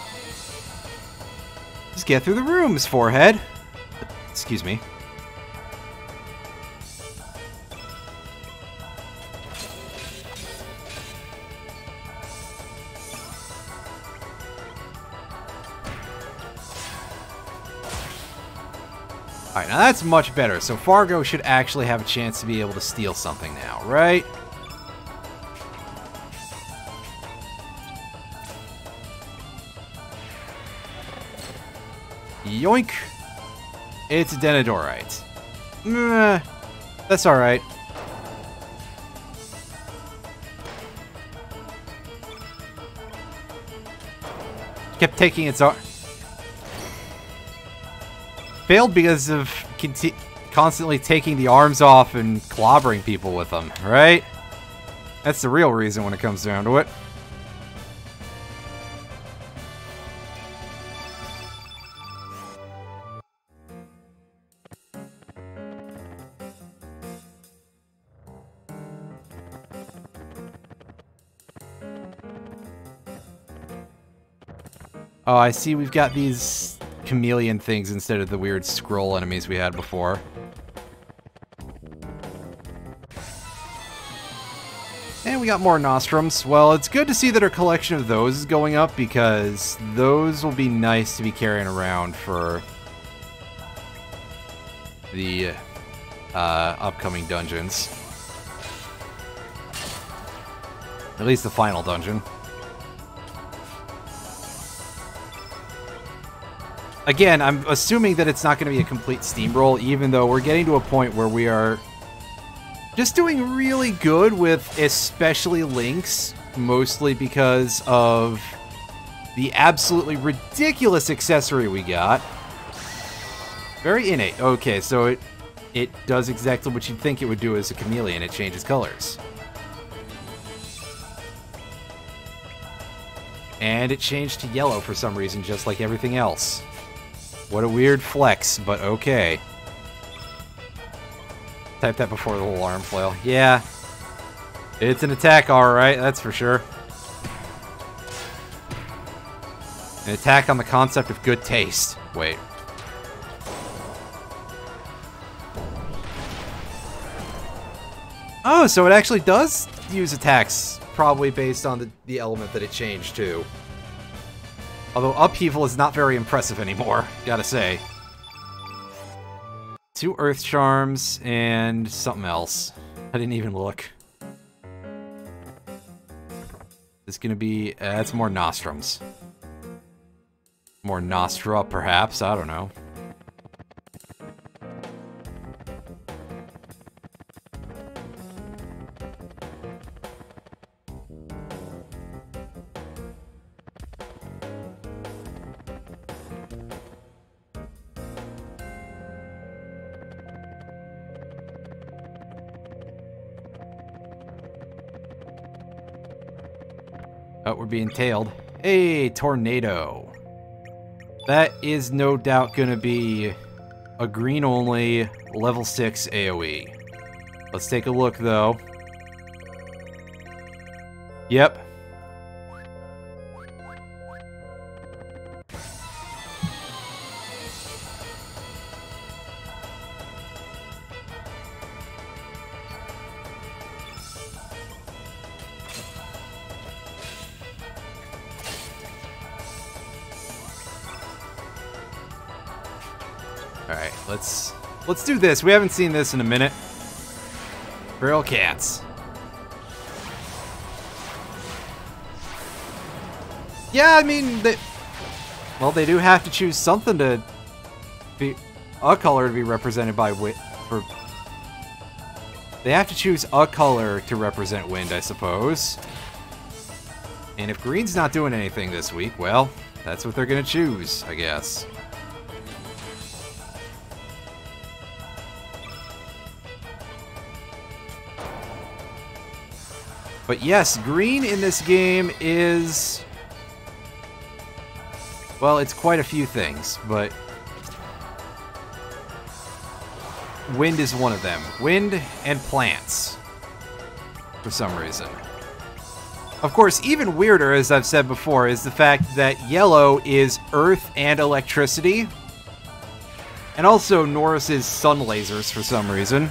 Just get through the rooms, forehead. Excuse me. That's much better. So Fargo should actually have a chance to be able to steal something now, right? Yoink! It's a Denadorite. Meh, that's alright. Kept taking its arm. Failed because of conti constantly taking the arms off and clobbering people with them, right? That's the real reason when it comes down to it. Oh, I see we've got these chameleon things instead of the weird scroll enemies we had before. And we got more Nostrums. Well, it's good to see that our collection of those is going up because those will be nice to be carrying around for the uh, upcoming dungeons. At least the final dungeon. Again, I'm assuming that it's not going to be a complete steamroll, even though we're getting to a point where we are just doing really good with especially Lynx, mostly because of the absolutely ridiculous accessory we got. Very innate. Okay, so it it does exactly what you'd think it would do as a chameleon. It changes colors. And it changed to yellow for some reason, just like everything else. What a weird flex, but okay. Type that before the alarm flail. Yeah. It's an attack, alright, that's for sure. An attack on the concept of good taste. Wait. Oh, so it actually does use attacks, probably based on the, the element that it changed to. Although Upheaval is not very impressive anymore, *laughs* gotta say. Two Earth Charms and something else. I didn't even look. It's gonna be... Uh, that's more Nostrums. More Nostra, perhaps, I don't know. Being tailed. Hey, tornado. That is no doubt going to be a green only level 6 AoE. Let's take a look though. Yep. Let's do this. We haven't seen this in a minute. Feral cats. Yeah, I mean, they, well, they do have to choose something to be a color to be represented by wind. For they have to choose a color to represent wind, I suppose. And if green's not doing anything this week, well, that's what they're gonna choose, I guess. But yes, green in this game is... Well, it's quite a few things, but... Wind is one of them. Wind and plants. For some reason. Of course, even weirder, as I've said before, is the fact that yellow is earth and electricity. And also Norris's sun lasers for some reason.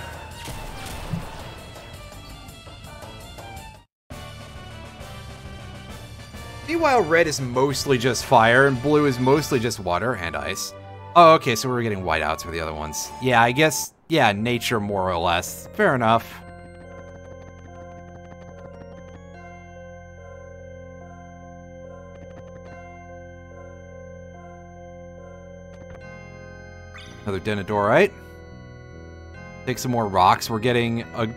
Meanwhile, red is mostly just fire, and blue is mostly just water and ice. Oh, okay, so we're getting whiteouts for the other ones. Yeah, I guess, yeah, nature more or less. Fair enough. Another Denadorite. Take some more rocks. We're getting a...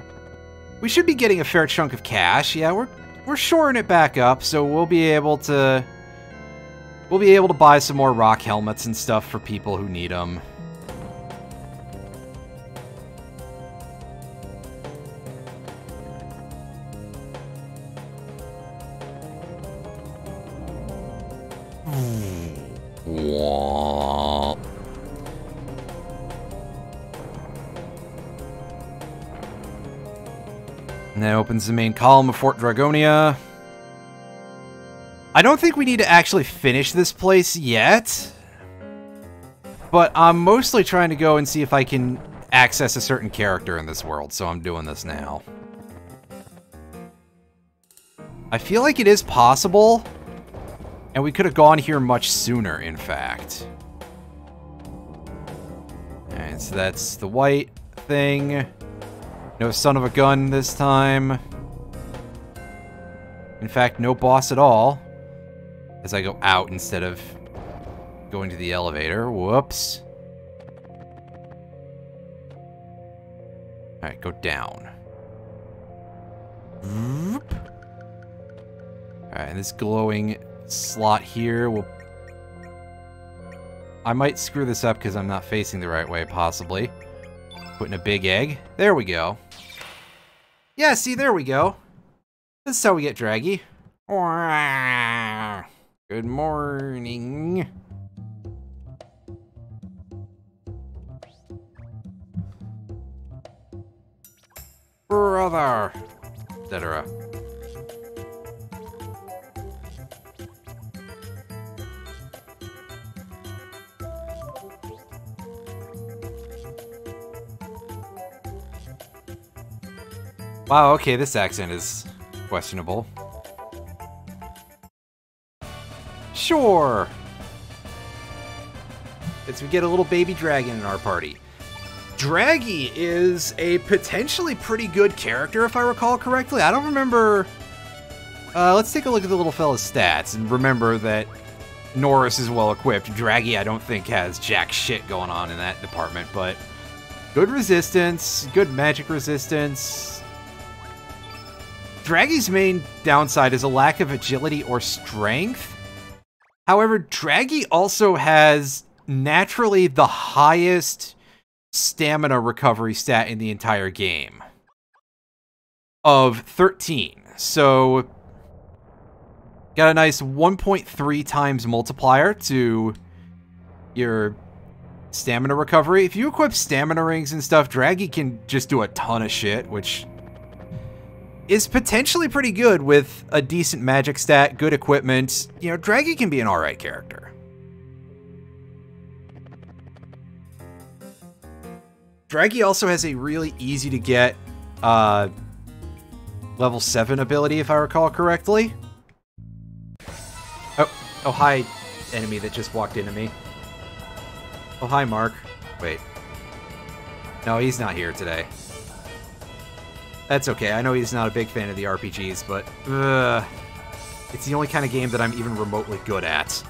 We should be getting a fair chunk of cash. Yeah, we're we're shoring it back up, so we'll be able to... We'll be able to buy some more rock helmets and stuff for people who need them. And that opens the main column of Fort Dragonia. I don't think we need to actually finish this place yet. But I'm mostly trying to go and see if I can access a certain character in this world, so I'm doing this now. I feel like it is possible, and we could have gone here much sooner, in fact. Alright, so that's the white thing. No son of a gun this time. In fact, no boss at all. As I go out instead of going to the elevator. Whoops. Alright, go down. Alright, and this glowing slot here will... I might screw this up because I'm not facing the right way, possibly. Putting a big egg. There we go. Yeah, see, there we go. This is how we get draggy. Good morning. Brother, etc. Wow, okay, this accent is questionable. Sure! As we get a little baby dragon in our party. Draggy is a potentially pretty good character, if I recall correctly. I don't remember... Uh, let's take a look at the little fella's stats and remember that Norris is well equipped. Draggy, I don't think, has jack shit going on in that department, but good resistance, good magic resistance. Draggy's main downside is a lack of agility or strength. However, Draggy also has naturally the highest stamina recovery stat in the entire game of 13. So got a nice 1.3 times multiplier to your stamina recovery. If you equip stamina rings and stuff, Draggy can just do a ton of shit, which is potentially pretty good with a decent magic stat, good equipment. You know, Draggy can be an alright character. Draggy also has a really easy to get uh, level 7 ability, if I recall correctly. Oh, oh, hi, enemy that just walked into me. Oh, hi, Mark. Wait. No, he's not here today. That's okay. I know he's not a big fan of the RPGs, but uh, it's the only kind of game that I'm even remotely good at.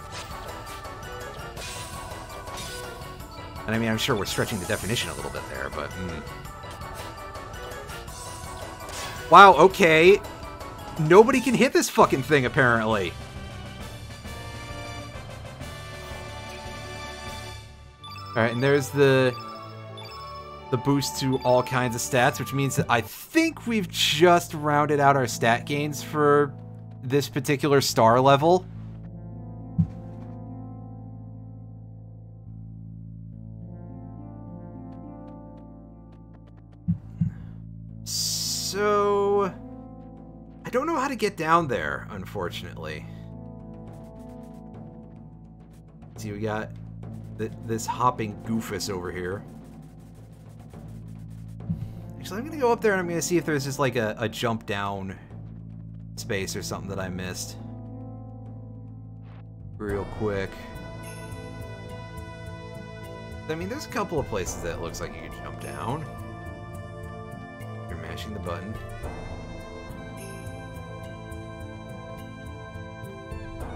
And I mean, I'm sure we're stretching the definition a little bit there, but... Mm. Wow, okay. Nobody can hit this fucking thing, apparently. Alright, and there's the the boost to all kinds of stats, which means that I think we've just rounded out our stat gains for this particular star level. So... I don't know how to get down there, unfortunately. See, we got th this hopping goofus over here. Actually, I'm going to go up there and I'm going to see if there's just like a, a jump down space or something that I missed. Real quick. I mean, there's a couple of places that looks like you can jump down. You're mashing the button.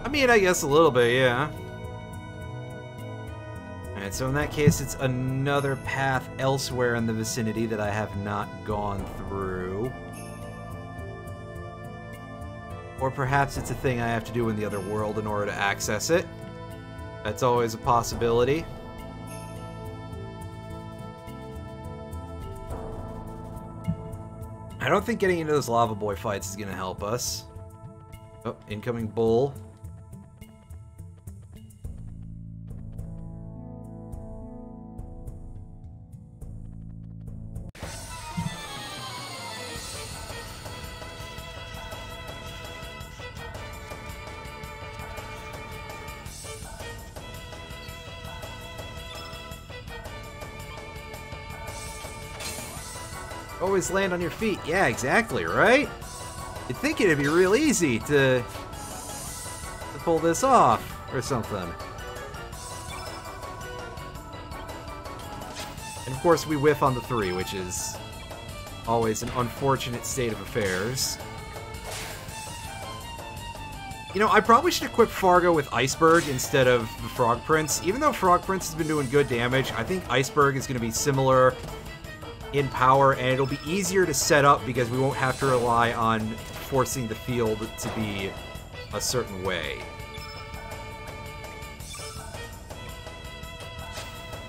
I mean, I guess a little bit, yeah. Alright, so in that case, it's another path elsewhere in the vicinity that I have not gone through. Or perhaps it's a thing I have to do in the other world in order to access it. That's always a possibility. I don't think getting into those lava boy fights is going to help us. Oh, incoming bull. Always land on your feet. Yeah, exactly, right? You'd think it'd be real easy to, to pull this off or something. And of course we whiff on the three, which is always an unfortunate state of affairs. You know, I probably should equip Fargo with Iceberg instead of the Frog Prince. Even though Frog Prince has been doing good damage, I think Iceberg is going to be similar in power, and it'll be easier to set up because we won't have to rely on forcing the field to be a certain way.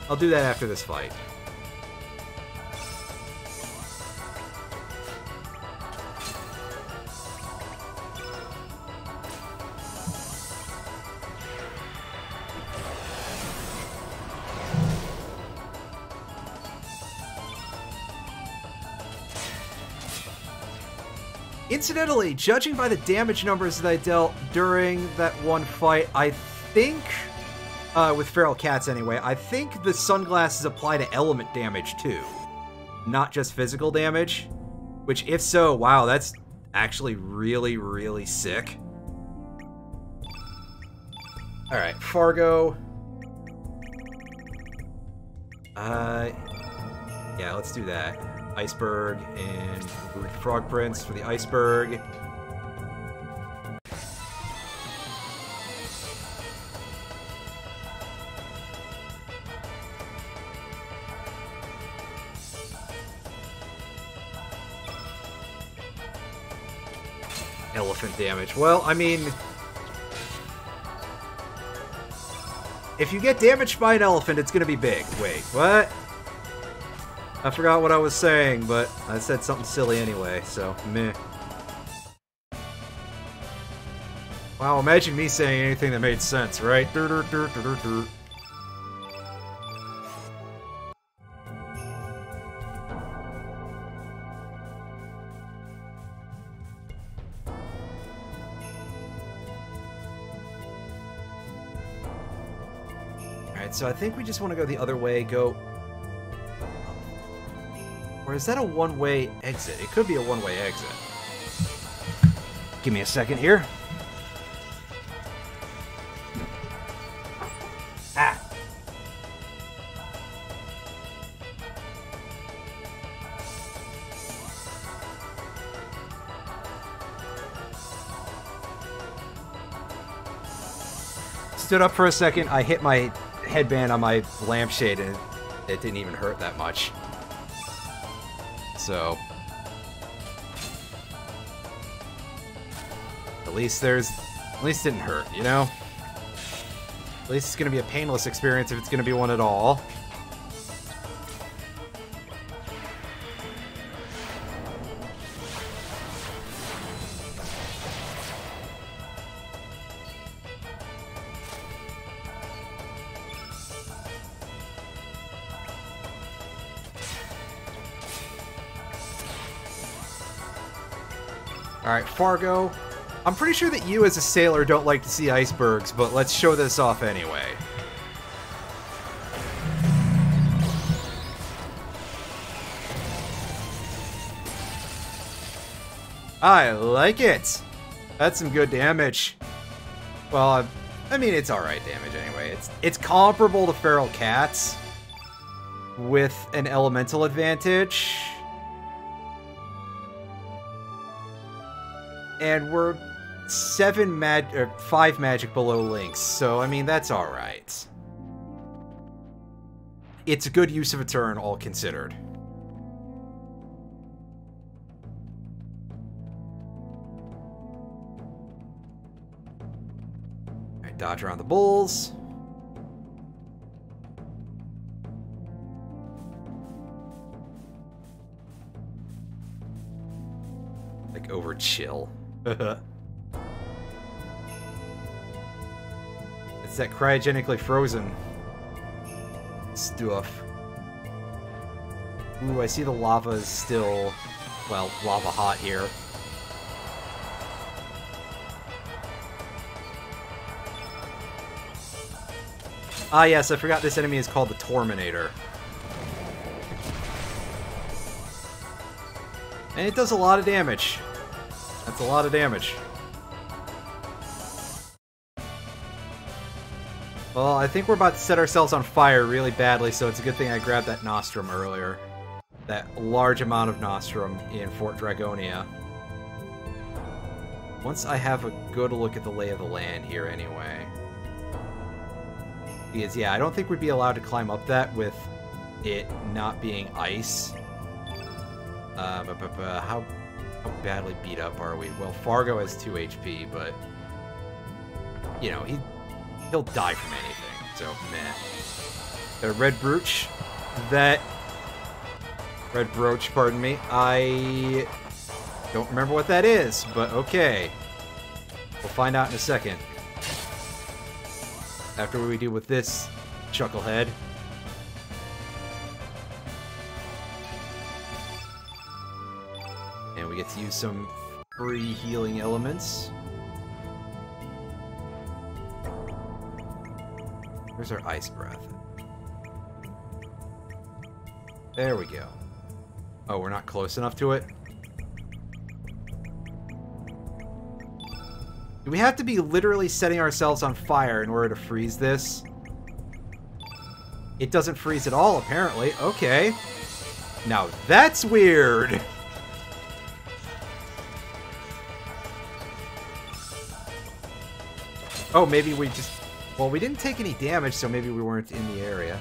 I'll do that after this fight. Incidentally, judging by the damage numbers that I dealt during that one fight, I think, uh, with feral cats anyway, I think the sunglasses apply to element damage too, not just physical damage. Which, if so, wow, that's actually really, really sick. Alright, Fargo. Uh, yeah, let's do that. Iceberg and Frog Prince for the Iceberg. Elephant damage. Well, I mean... If you get damaged by an elephant, it's gonna be big. Wait, what? I forgot what I was saying, but I said something silly anyway, so meh. Wow, imagine me saying anything that made sense, right? Dur -dur -dur so I think we just want to go the other way, go is that a one-way exit? It could be a one-way exit. Give me a second here. Ah. Stood up for a second, I hit my headband on my lampshade and it didn't even hurt that much so... At least there's... At least it didn't hurt, you know? At least it's gonna be a painless experience if it's gonna be one at all. Fargo. I'm pretty sure that you as a sailor don't like to see icebergs, but let's show this off anyway. I like it! That's some good damage. Well, I mean, it's alright damage anyway. It's it's comparable to feral cats, with an elemental advantage. And we're seven mag or five magic below Lynx, so I mean that's all right. It's a good use of a turn, all considered. Alright, dodge around the bulls. Like over chill. *laughs* It's that cryogenically frozen stuff. Ooh, I see the lava is still, well, lava hot here. Ah yes, I forgot this enemy is called the Torminator. And it does a lot of damage. That's a lot of damage. Well, I think we're about to set ourselves on fire really badly, so it's a good thing I grabbed that Nostrum earlier. That large amount of Nostrum in Fort Dragonia. Once I have a good look at the lay of the land here anyway. Because, yeah, I don't think we'd be allowed to climb up that with it not being ice. Uh, how, how badly beat up are we? Well, Fargo has 2 HP, but... You know, he he'll die from anything. So, meh. The red brooch. That red brooch, pardon me. I don't remember what that is, but okay. We'll find out in a second. After what we do with this chucklehead. Use some free healing elements. Where's our ice breath? There we go. Oh, we're not close enough to it? Do we have to be literally setting ourselves on fire in order to freeze this? It doesn't freeze at all, apparently. Okay. Now that's weird! *laughs* Oh, maybe we just well, we didn't take any damage, so maybe we weren't in the area.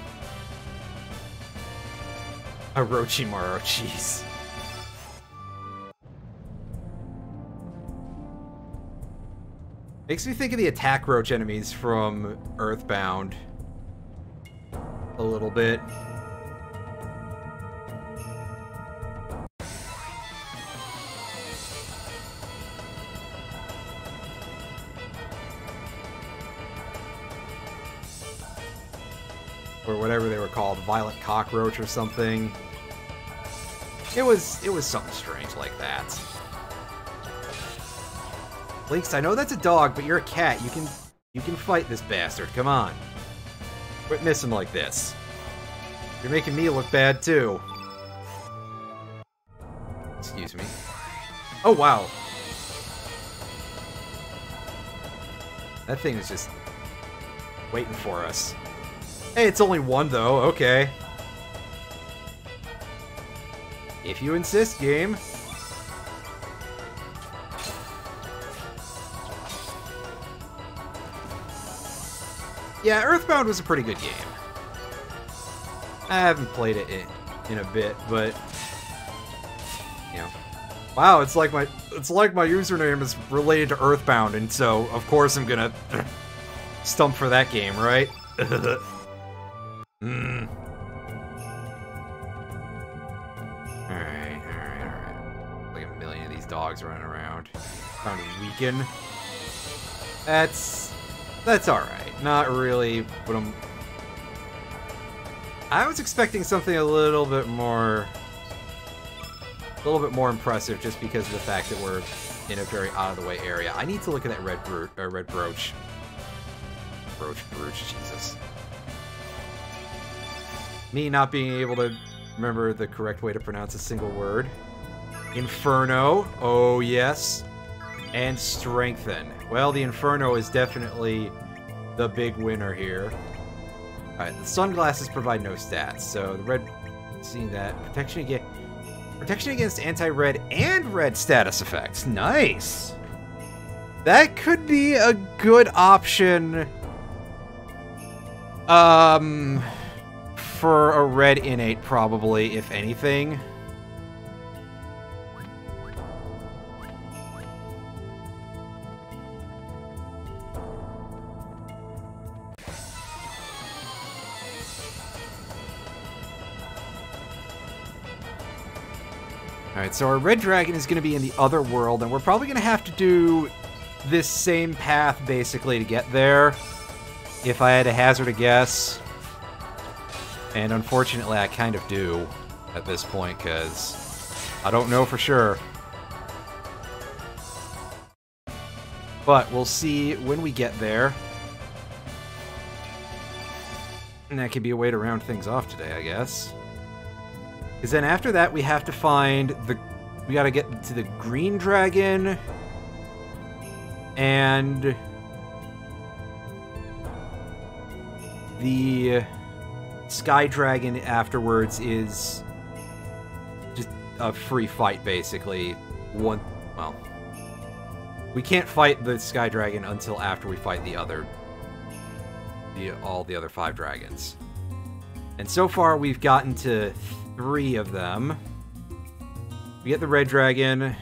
Orochimaru, jeez. Makes me think of the attack roach enemies from Earthbound. A little bit. Violent Cockroach or something. It was it was something strange like that. Lynx, I know that's a dog, but you're a cat. You can you can fight this bastard. Come on. Quit missing like this. You're making me look bad too. Excuse me. Oh wow. That thing is just waiting for us. Hey, it's only one, though. Okay. If you insist, game. Yeah, Earthbound was a pretty good game. I haven't played it in, in a bit, but you know. Wow, it's like my it's like my username is related to Earthbound, and so of course I'm gonna *coughs* stump for that game, right? *laughs* Weaken. That's... That's alright. Not really what I'm... I was expecting something a little bit more... A little bit more impressive just because of the fact that we're in a very out-of-the-way area. I need to look at that red, uh, red brooch. Brooch, brooch, Jesus. Me not being able to remember the correct way to pronounce a single word. Inferno. Oh, yes. And Strengthen. Well, the Inferno is definitely the big winner here. Alright, the sunglasses provide no stats, so the red... Seeing that. Protection against... Protection against anti-red and red status effects. Nice! That could be a good option... Um... For a red innate, probably, if anything. So our red dragon is going to be in the other world, and we're probably going to have to do this same path, basically, to get there. If I had to hazard a guess. And unfortunately, I kind of do at this point, because I don't know for sure. But we'll see when we get there. And that could be a way to round things off today, I guess. Because then after that, we have to find the... We gotta get to the green dragon. And... The sky dragon afterwards is just a free fight, basically. One... Well... We can't fight the sky dragon until after we fight the other... The, all the other five dragons. And so far, we've gotten to three of them. We get the red dragon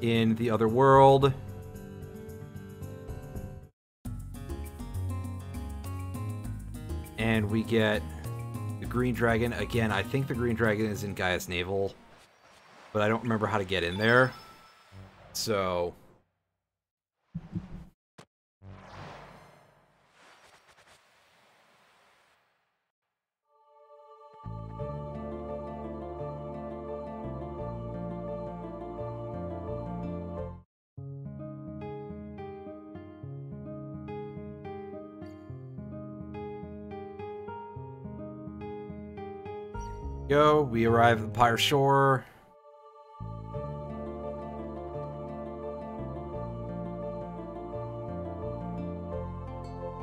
in the other world. And we get the green dragon. Again, I think the green dragon is in Gaia's Navel, but I don't remember how to get in there. So... Go, we arrive at the Pyre Shore.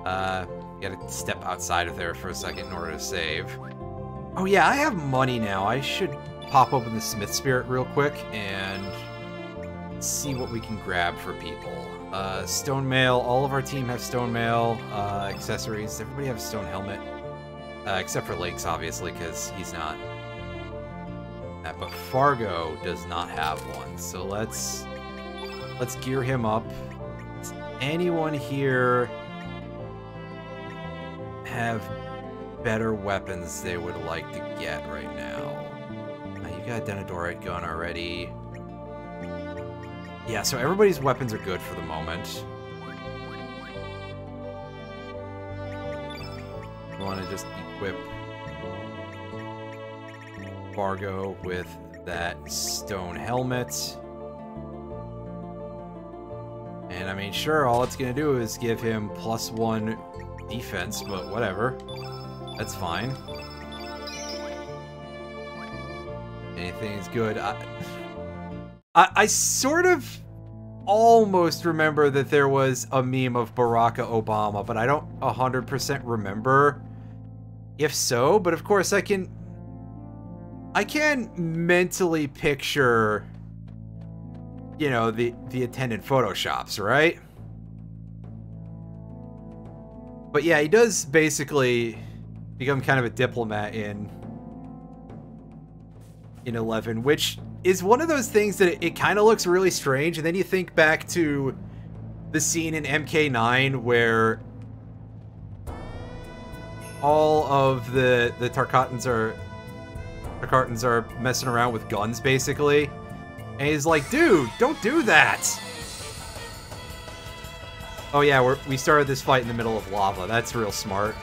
Uh, gotta step outside of there for a second in order to save. Oh yeah, I have money now. I should pop open the Smith Spirit real quick and see what we can grab for people. Uh, stone mail. All of our team have stone mail. Uh, accessories. Everybody have a stone helmet. Uh, except for Lakes, obviously, because he's not. But Fargo does not have one. So let's let's gear him up. Does anyone here have better weapons they would like to get right now? You got a Denadorite gun already. Yeah, so everybody's weapons are good for the moment. Want to just equip Fargo with that stone helmet. And I mean, sure, all it's going to do is give him plus one defense, but whatever. That's fine. Anything is good. I, I, I sort of almost remember that there was a meme of Barack Obama, but I don't 100% remember if so, but of course I can I can mentally picture you know the the attendant photoshops, right? But yeah, he does basically become kind of a diplomat in in 11, which is one of those things that it, it kind of looks really strange and then you think back to the scene in MK9 where all of the the Tarkatans are Tarkatans are messing around with guns basically. And he's like, dude, don't do that. Oh yeah, we we started this fight in the middle of lava. That's real smart.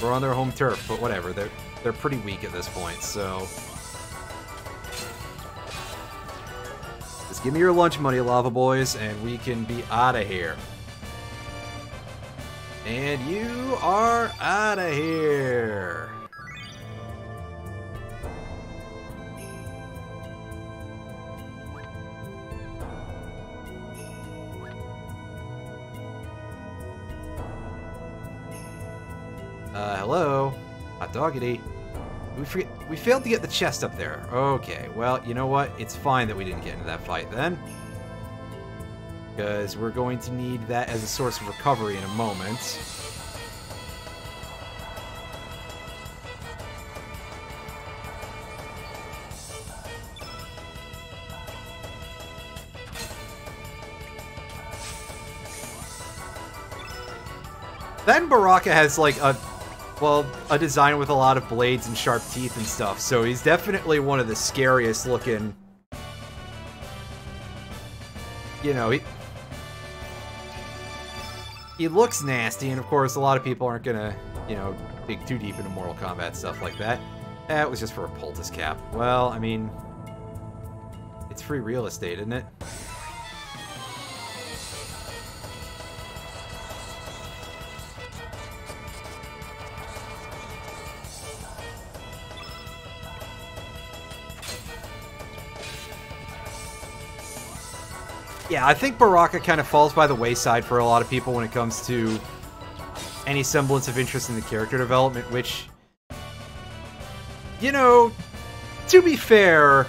We're on their home turf, but whatever. They're they're pretty weak at this point, so just give me your lunch money, lava boys, and we can be out of here. And you are out of here. Uh, hello? Hot doggity. We forget, we failed to get the chest up there. Okay, well, you know what? It's fine that we didn't get into that fight then. Because we're going to need that as a source of recovery in a moment. Then Baraka has like a, well, a design with a lot of blades and sharp teeth and stuff. So he's definitely one of the scariest looking. You know, he he looks nasty, and of course, a lot of people aren't gonna, you know, dig too deep into Mortal Kombat stuff like that. That was just for a poultice cap. Well, I mean, it's free real estate, isn't it? Yeah, I think Baraka kind of falls by the wayside for a lot of people when it comes to any semblance of interest in the character development, which, you know, to be fair,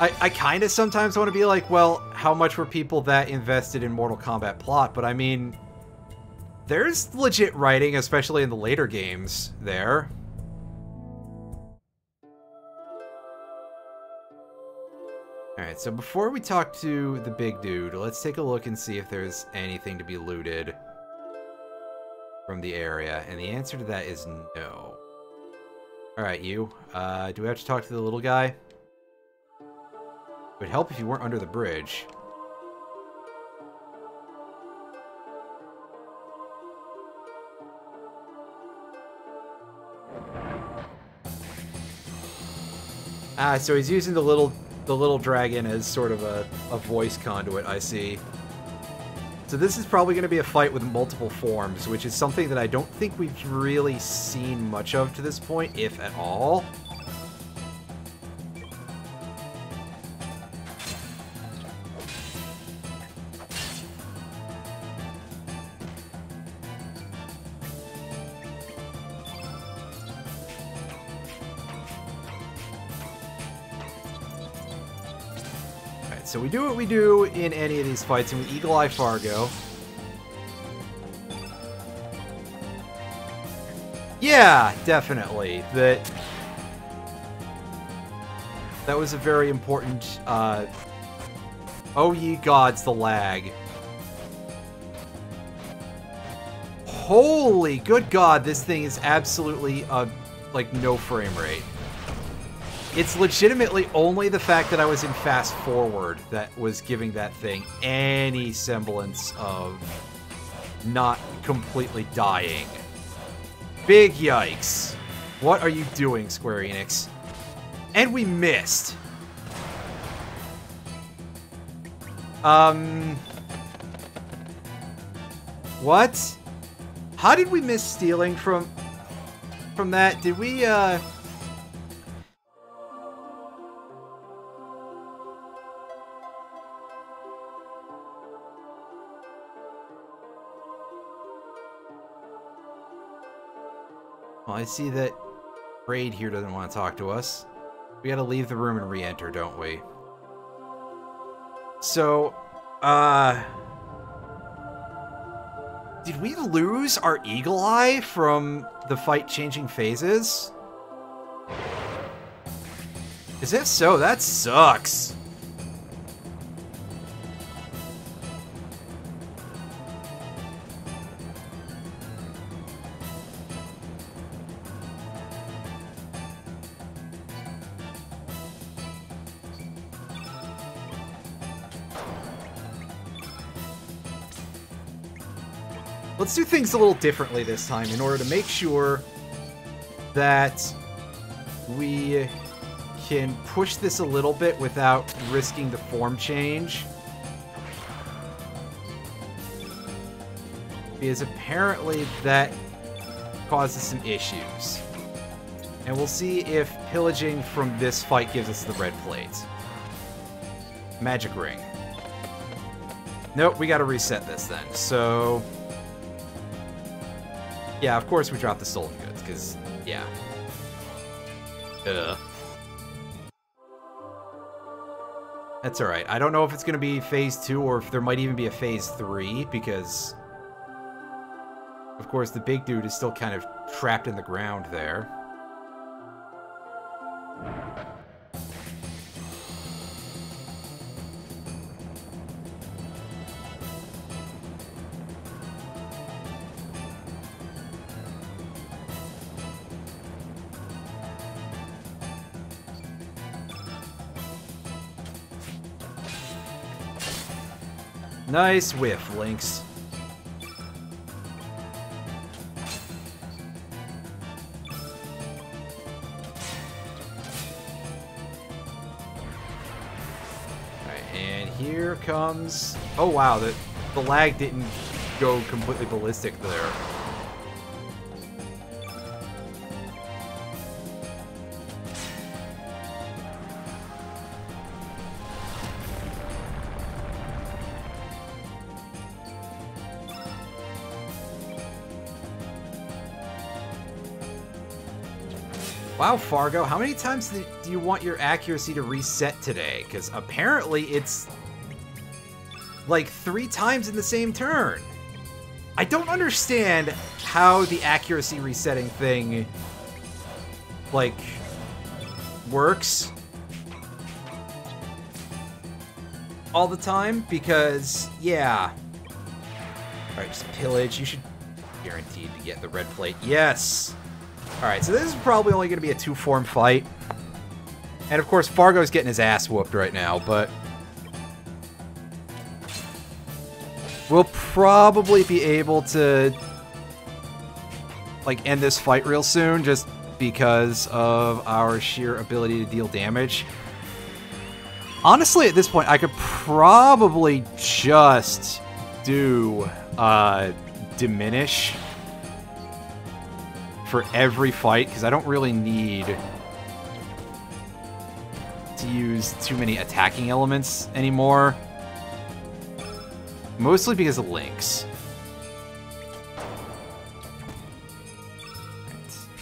I, I kind of sometimes want to be like, well, how much were people that invested in Mortal Kombat plot? But I mean, there's legit writing, especially in the later games there. Alright, so before we talk to the big dude, let's take a look and see if there's anything to be looted from the area. And the answer to that is no. Alright, you. Uh, do we have to talk to the little guy? It would help if you weren't under the bridge. Ah, so he's using the little the little dragon as sort of a, a voice conduit, I see. So this is probably going to be a fight with multiple forms, which is something that I don't think we've really seen much of to this point, if at all. So we do what we do in any of these fights, and we Eagle Eye Fargo. Yeah, definitely. That that was a very important. Uh, oh ye gods, the lag. Holy good god, this thing is absolutely uh, like no frame rate. It's legitimately only the fact that I was in fast forward that was giving that thing any semblance of not completely dying. Big yikes. What are you doing, Square Enix? And we missed. Um... What? How did we miss stealing from... From that? Did we, uh... Well, I see that Braid here doesn't want to talk to us. We gotta leave the room and re-enter, don't we? So, uh... Did we lose our Eagle Eye from the fight changing phases? Is if so, that sucks. Let's do things a little differently this time in order to make sure that we can push this a little bit without risking the form change. Because apparently that causes some issues. And we'll see if pillaging from this fight gives us the red plate. Magic ring. Nope, we gotta reset this then. So... Yeah, of course we dropped the stolen goods, because, yeah. Ugh. That's alright. I don't know if it's going to be phase 2 or if there might even be a phase 3, because... Of course, the big dude is still kind of trapped in the ground there. Nice whiff, Lynx. And here comes... Oh wow, the, the lag didn't go completely ballistic there. Wow, Fargo, how many times do you want your accuracy to reset today? Because apparently it's like three times in the same turn. I don't understand how the accuracy resetting thing like works all the time because yeah. All right, just pillage. You should guaranteed to get the red plate. Yes. Alright, so this is probably only going to be a two-form fight. And of course, Fargo's getting his ass whooped right now, but... We'll probably be able to... Like, end this fight real soon, just because of our sheer ability to deal damage. Honestly, at this point, I could probably just do, uh, Diminish for every fight, because I don't really need to use too many attacking elements anymore. Mostly because of Lynx.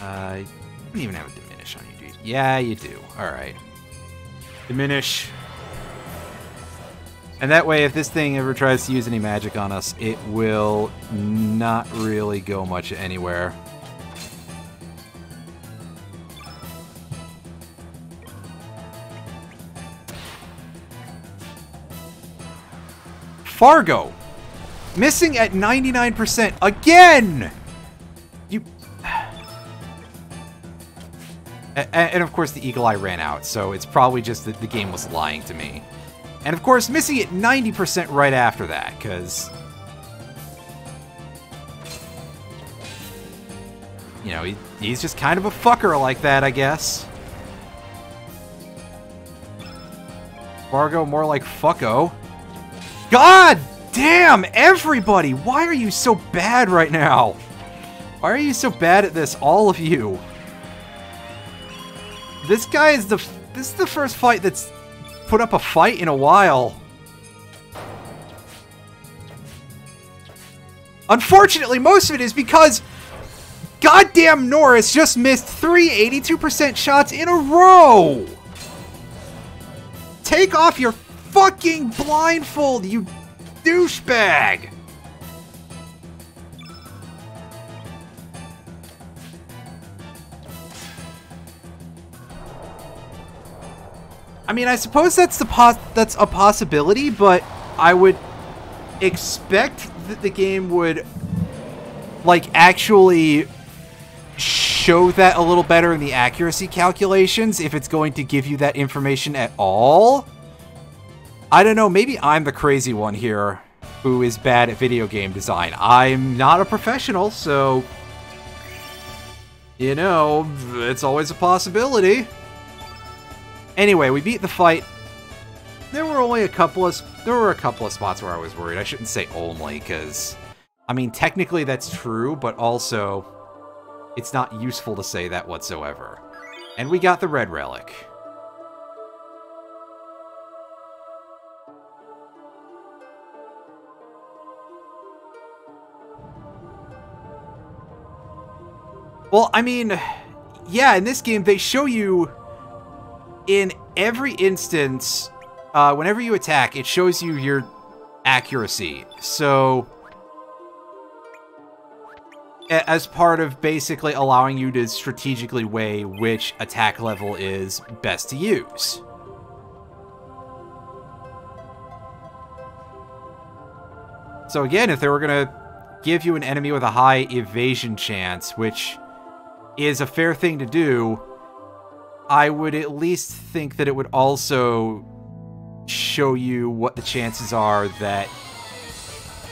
Uh, you don't even have a Diminish on you, dude. Yeah, you do. Alright. Diminish. And that way, if this thing ever tries to use any magic on us, it will not really go much anywhere. Fargo! Missing at 99% again! You... And of course the Eagle Eye ran out, so it's probably just that the game was lying to me. And of course missing it 90% right after that, because... You know, he, he's just kind of a fucker like that, I guess. Fargo more like fucko. God damn, everybody! Why are you so bad right now? Why are you so bad at this, all of you? This guy is the... This is the first fight that's put up a fight in a while. Unfortunately, most of it is because goddamn Norris just missed three 82% shots in a row! Take off your fucking blindfold, you douchebag! I mean, I suppose that's the pos that's a possibility, but I would expect that the game would like actually show that a little better in the accuracy calculations if it's going to give you that information at all. I don't know, maybe I'm the crazy one here who is bad at video game design. I'm not a professional, so you know, it's always a possibility. Anyway, we beat the fight. There were only a couple of there were a couple of spots where I was worried. I shouldn't say only cuz I mean, technically that's true, but also it's not useful to say that whatsoever. And we got the red relic. Well, I mean, yeah, in this game, they show you in every instance, uh, whenever you attack, it shows you your accuracy. So, as part of basically allowing you to strategically weigh which attack level is best to use. So again, if they were going to give you an enemy with a high evasion chance, which is a fair thing to do, I would at least think that it would also show you what the chances are that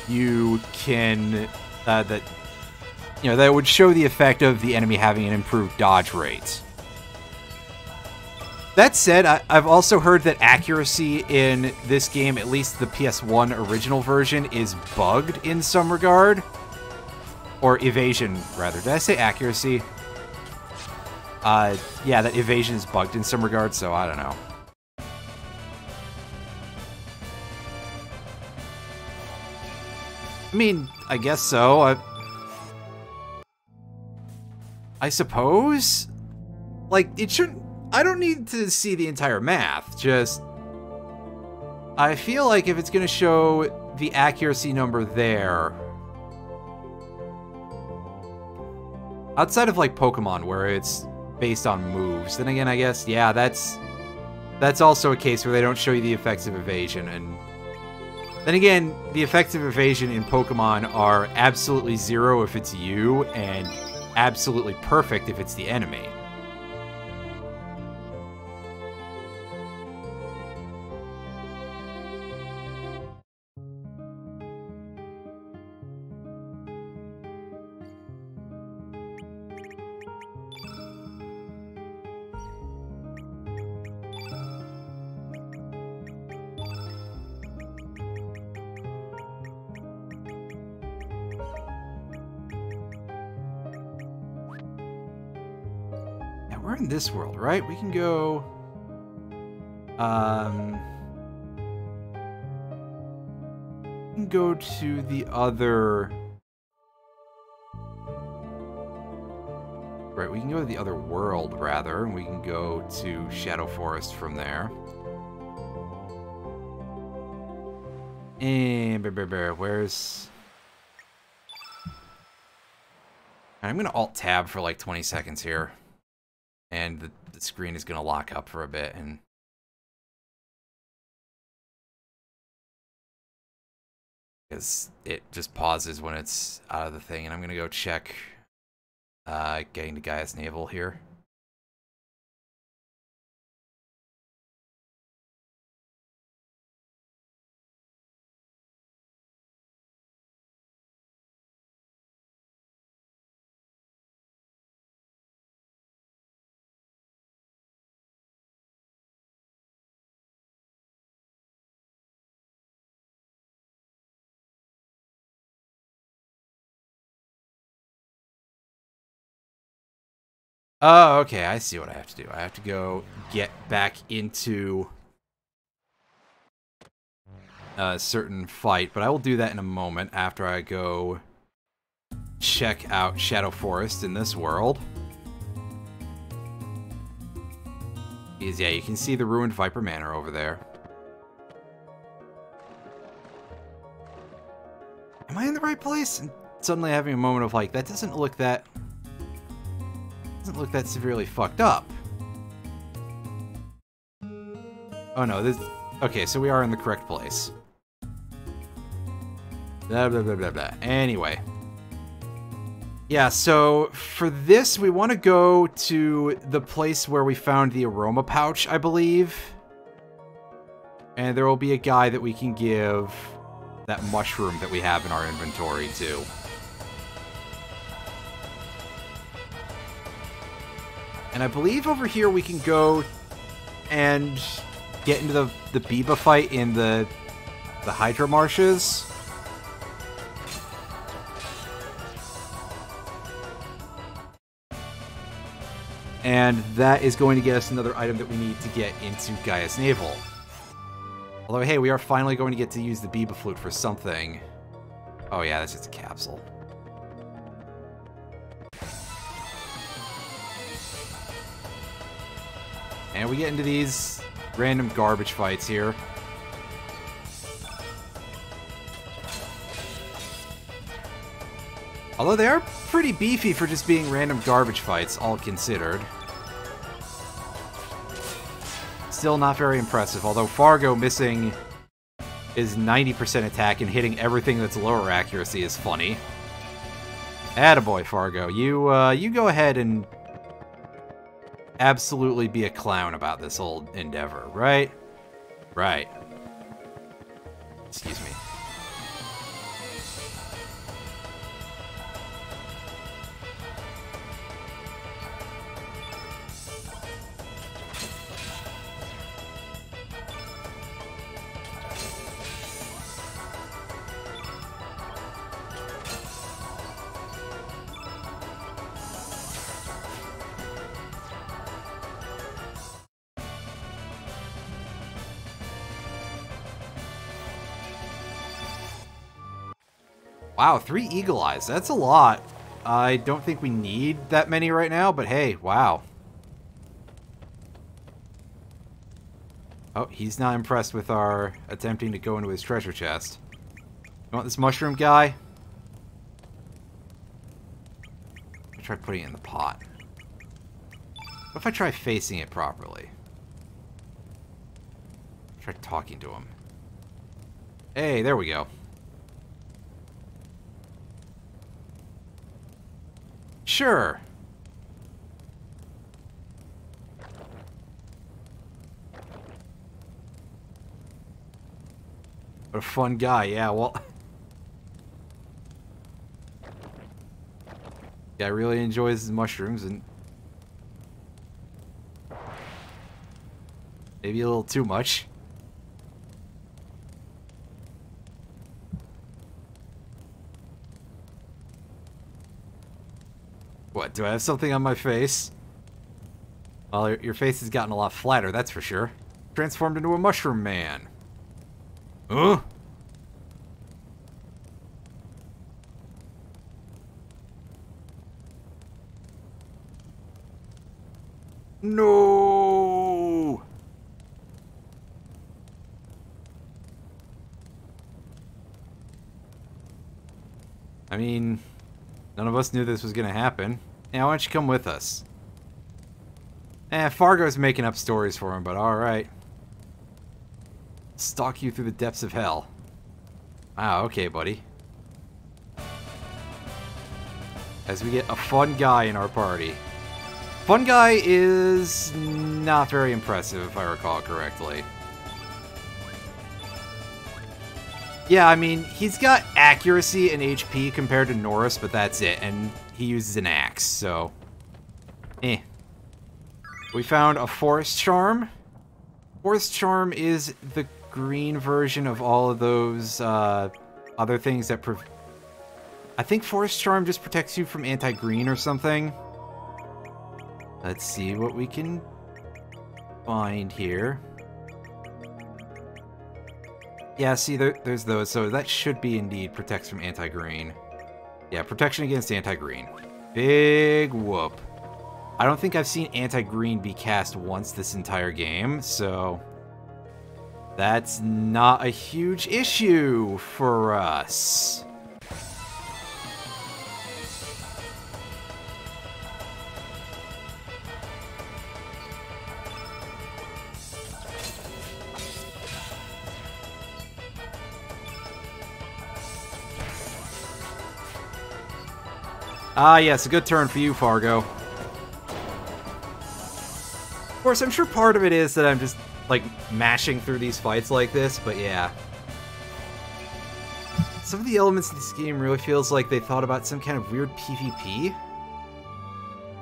you can, uh, that, you know, that would show the effect of the enemy having an improved dodge rate. That said, I, have also heard that accuracy in this game, at least the PS1 original version, is bugged in some regard. Or evasion, rather. Did I say accuracy? Uh, yeah, that evasion is bugged in some regards, so I don't know. I mean, I guess so. I, I suppose? Like, it shouldn't... I don't need to see the entire math, just... I feel like if it's going to show the accuracy number there... Outside of, like, Pokemon, where it's based on moves. Then again, I guess, yeah, that's that's also a case where they don't show you the effects of evasion. And then again, the effects of evasion in Pokemon are absolutely zero if it's you, and absolutely perfect if it's the enemy. This world, right? We can go... Um... We can go to the other... Right, we can go to the other world, rather, and we can go to Shadow Forest from there. And where's... I'm going to Alt-Tab for like 20 seconds here and the, the screen is going to lock up for a bit and because it just pauses when it's out of the thing and I'm going to go check uh, getting to Gaea's Navel here. Oh, okay. I see what I have to do. I have to go get back into a certain fight, but I will do that in a moment after I go check out Shadow Forest in this world. Yeah, you can see the ruined Viper Manor over there. Am I in the right place? And suddenly having a moment of like, that doesn't look that doesn't look that severely fucked up. Oh no, this... Okay, so we are in the correct place. Blah, blah, blah, blah, blah. Anyway. Yeah, so for this, we want to go to the place where we found the aroma pouch, I believe. And there will be a guy that we can give that mushroom that we have in our inventory, too. And I believe over here we can go and get into the, the Beeba fight in the, the Hydra Marshes. And that is going to get us another item that we need to get into Gaea's Navel. Although, hey, we are finally going to get to use the Beeba Flute for something. Oh yeah, that's just a capsule. And we get into these random garbage fights here. Although they are pretty beefy for just being random garbage fights, all considered. Still not very impressive, although Fargo missing his 90% attack and hitting everything that's lower accuracy is funny. Attaboy, Fargo. You, uh, you go ahead and absolutely be a clown about this old endeavor, right? Right. Excuse me. Wow, three Eagle Eyes. That's a lot. I don't think we need that many right now, but hey, wow. Oh, he's not impressed with our attempting to go into his treasure chest. You want this mushroom guy? I try putting it in the pot. What if I try facing it properly? Try talking to him. Hey, there we go. Sure. What a fun guy, yeah, well... *laughs* Guy really enjoys his mushrooms and... Maybe a little too much. What, do I have something on my face? Well, your face has gotten a lot flatter, that's for sure. Transformed into a mushroom man. Huh? No! I mean, none of us knew this was going to happen. Yeah, why don't you come with us? Eh, Fargo's making up stories for him, but alright. Stalk you through the depths of hell. Wow, okay, buddy. As we get a fun guy in our party. Funguy is not very impressive, if I recall correctly. Yeah, I mean, he's got accuracy and HP compared to Norris, but that's it. And he uses an axe, so... Eh. We found a Forest Charm. Forest Charm is the green version of all of those uh, other things that... I think Forest Charm just protects you from anti-green or something. Let's see what we can find here. Yeah, see, there, there's those, so that should be indeed protects from anti-green. Yeah, protection against anti-green. Big whoop. I don't think I've seen anti-green be cast once this entire game, so... That's not a huge issue for us. Ah, yes, a good turn for you, Fargo. Of course, I'm sure part of it is that I'm just, like, mashing through these fights like this, but yeah. Some of the elements in this game really feels like they thought about some kind of weird PvP.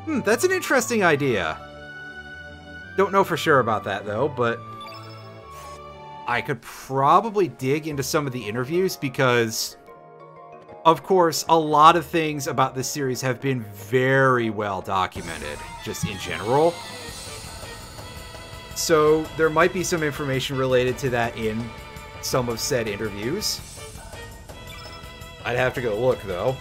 Hmm, that's an interesting idea. Don't know for sure about that, though, but... I could probably dig into some of the interviews because of course, a lot of things about this series have been very well documented, just in general. So there might be some information related to that in some of said interviews. I'd have to go look, though.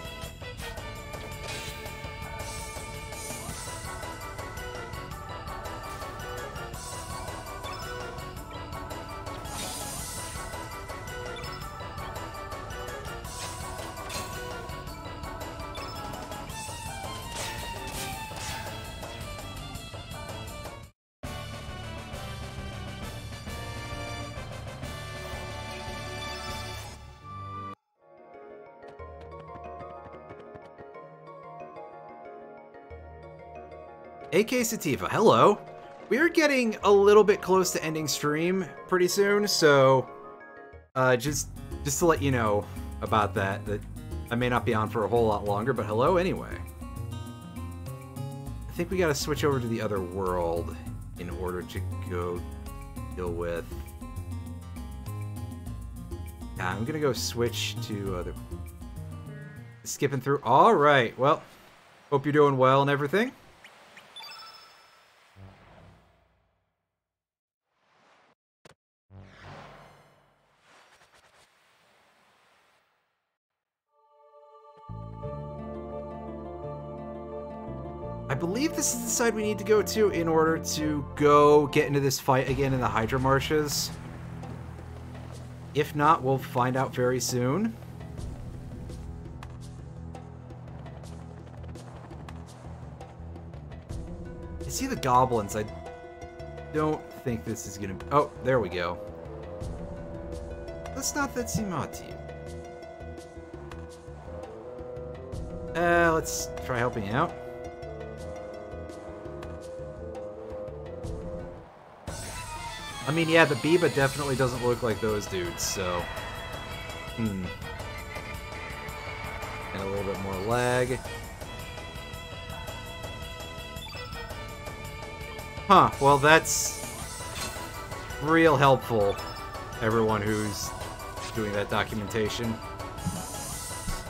AK Sativa, hello. We're getting a little bit close to ending stream pretty soon, so uh, just just to let you know about that, that I may not be on for a whole lot longer, but hello anyway. I think we gotta switch over to the other world in order to go deal with... Yeah, I'm gonna go switch to other... Skipping through. Alright, well, hope you're doing well and everything. This is the side we need to go to in order to go get into this fight again in the Hydra Marshes. If not, we'll find out very soon. I see the goblins. I don't think this is gonna... Oh, there we go. Let's not that seem to you. Uh, let's try helping out. I mean, yeah, the Beeba definitely doesn't look like those dudes, so... Hmm. And a little bit more lag. Huh, well that's... real helpful, everyone who's doing that documentation.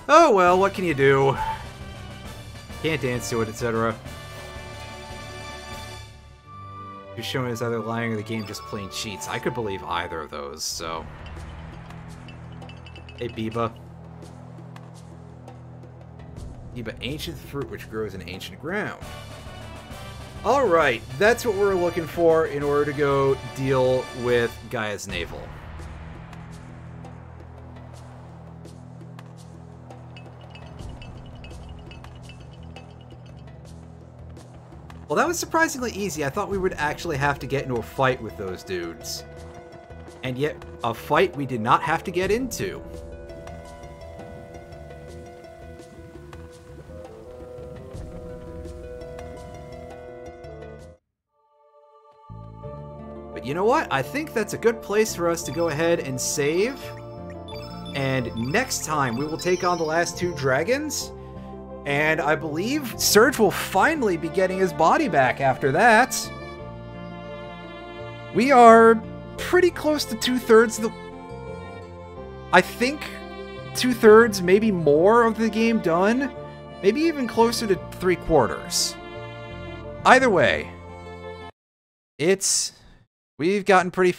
Oh well, what can you do? Can't dance to it, etc. You're showing us either lying or the game just plain cheats. I could believe either of those, so... Hey, Beeba. Beeba, ancient fruit which grows in ancient ground. Alright, that's what we're looking for in order to go deal with Gaea's Navel. Well, that was surprisingly easy. I thought we would actually have to get into a fight with those dudes. And yet, a fight we did not have to get into. But you know what? I think that's a good place for us to go ahead and save. And next time, we will take on the last two dragons. And I believe Serge will finally be getting his body back after that. We are pretty close to two-thirds the... I think two-thirds, maybe more of the game done. Maybe even closer to three-quarters. Either way, it's... We've gotten pretty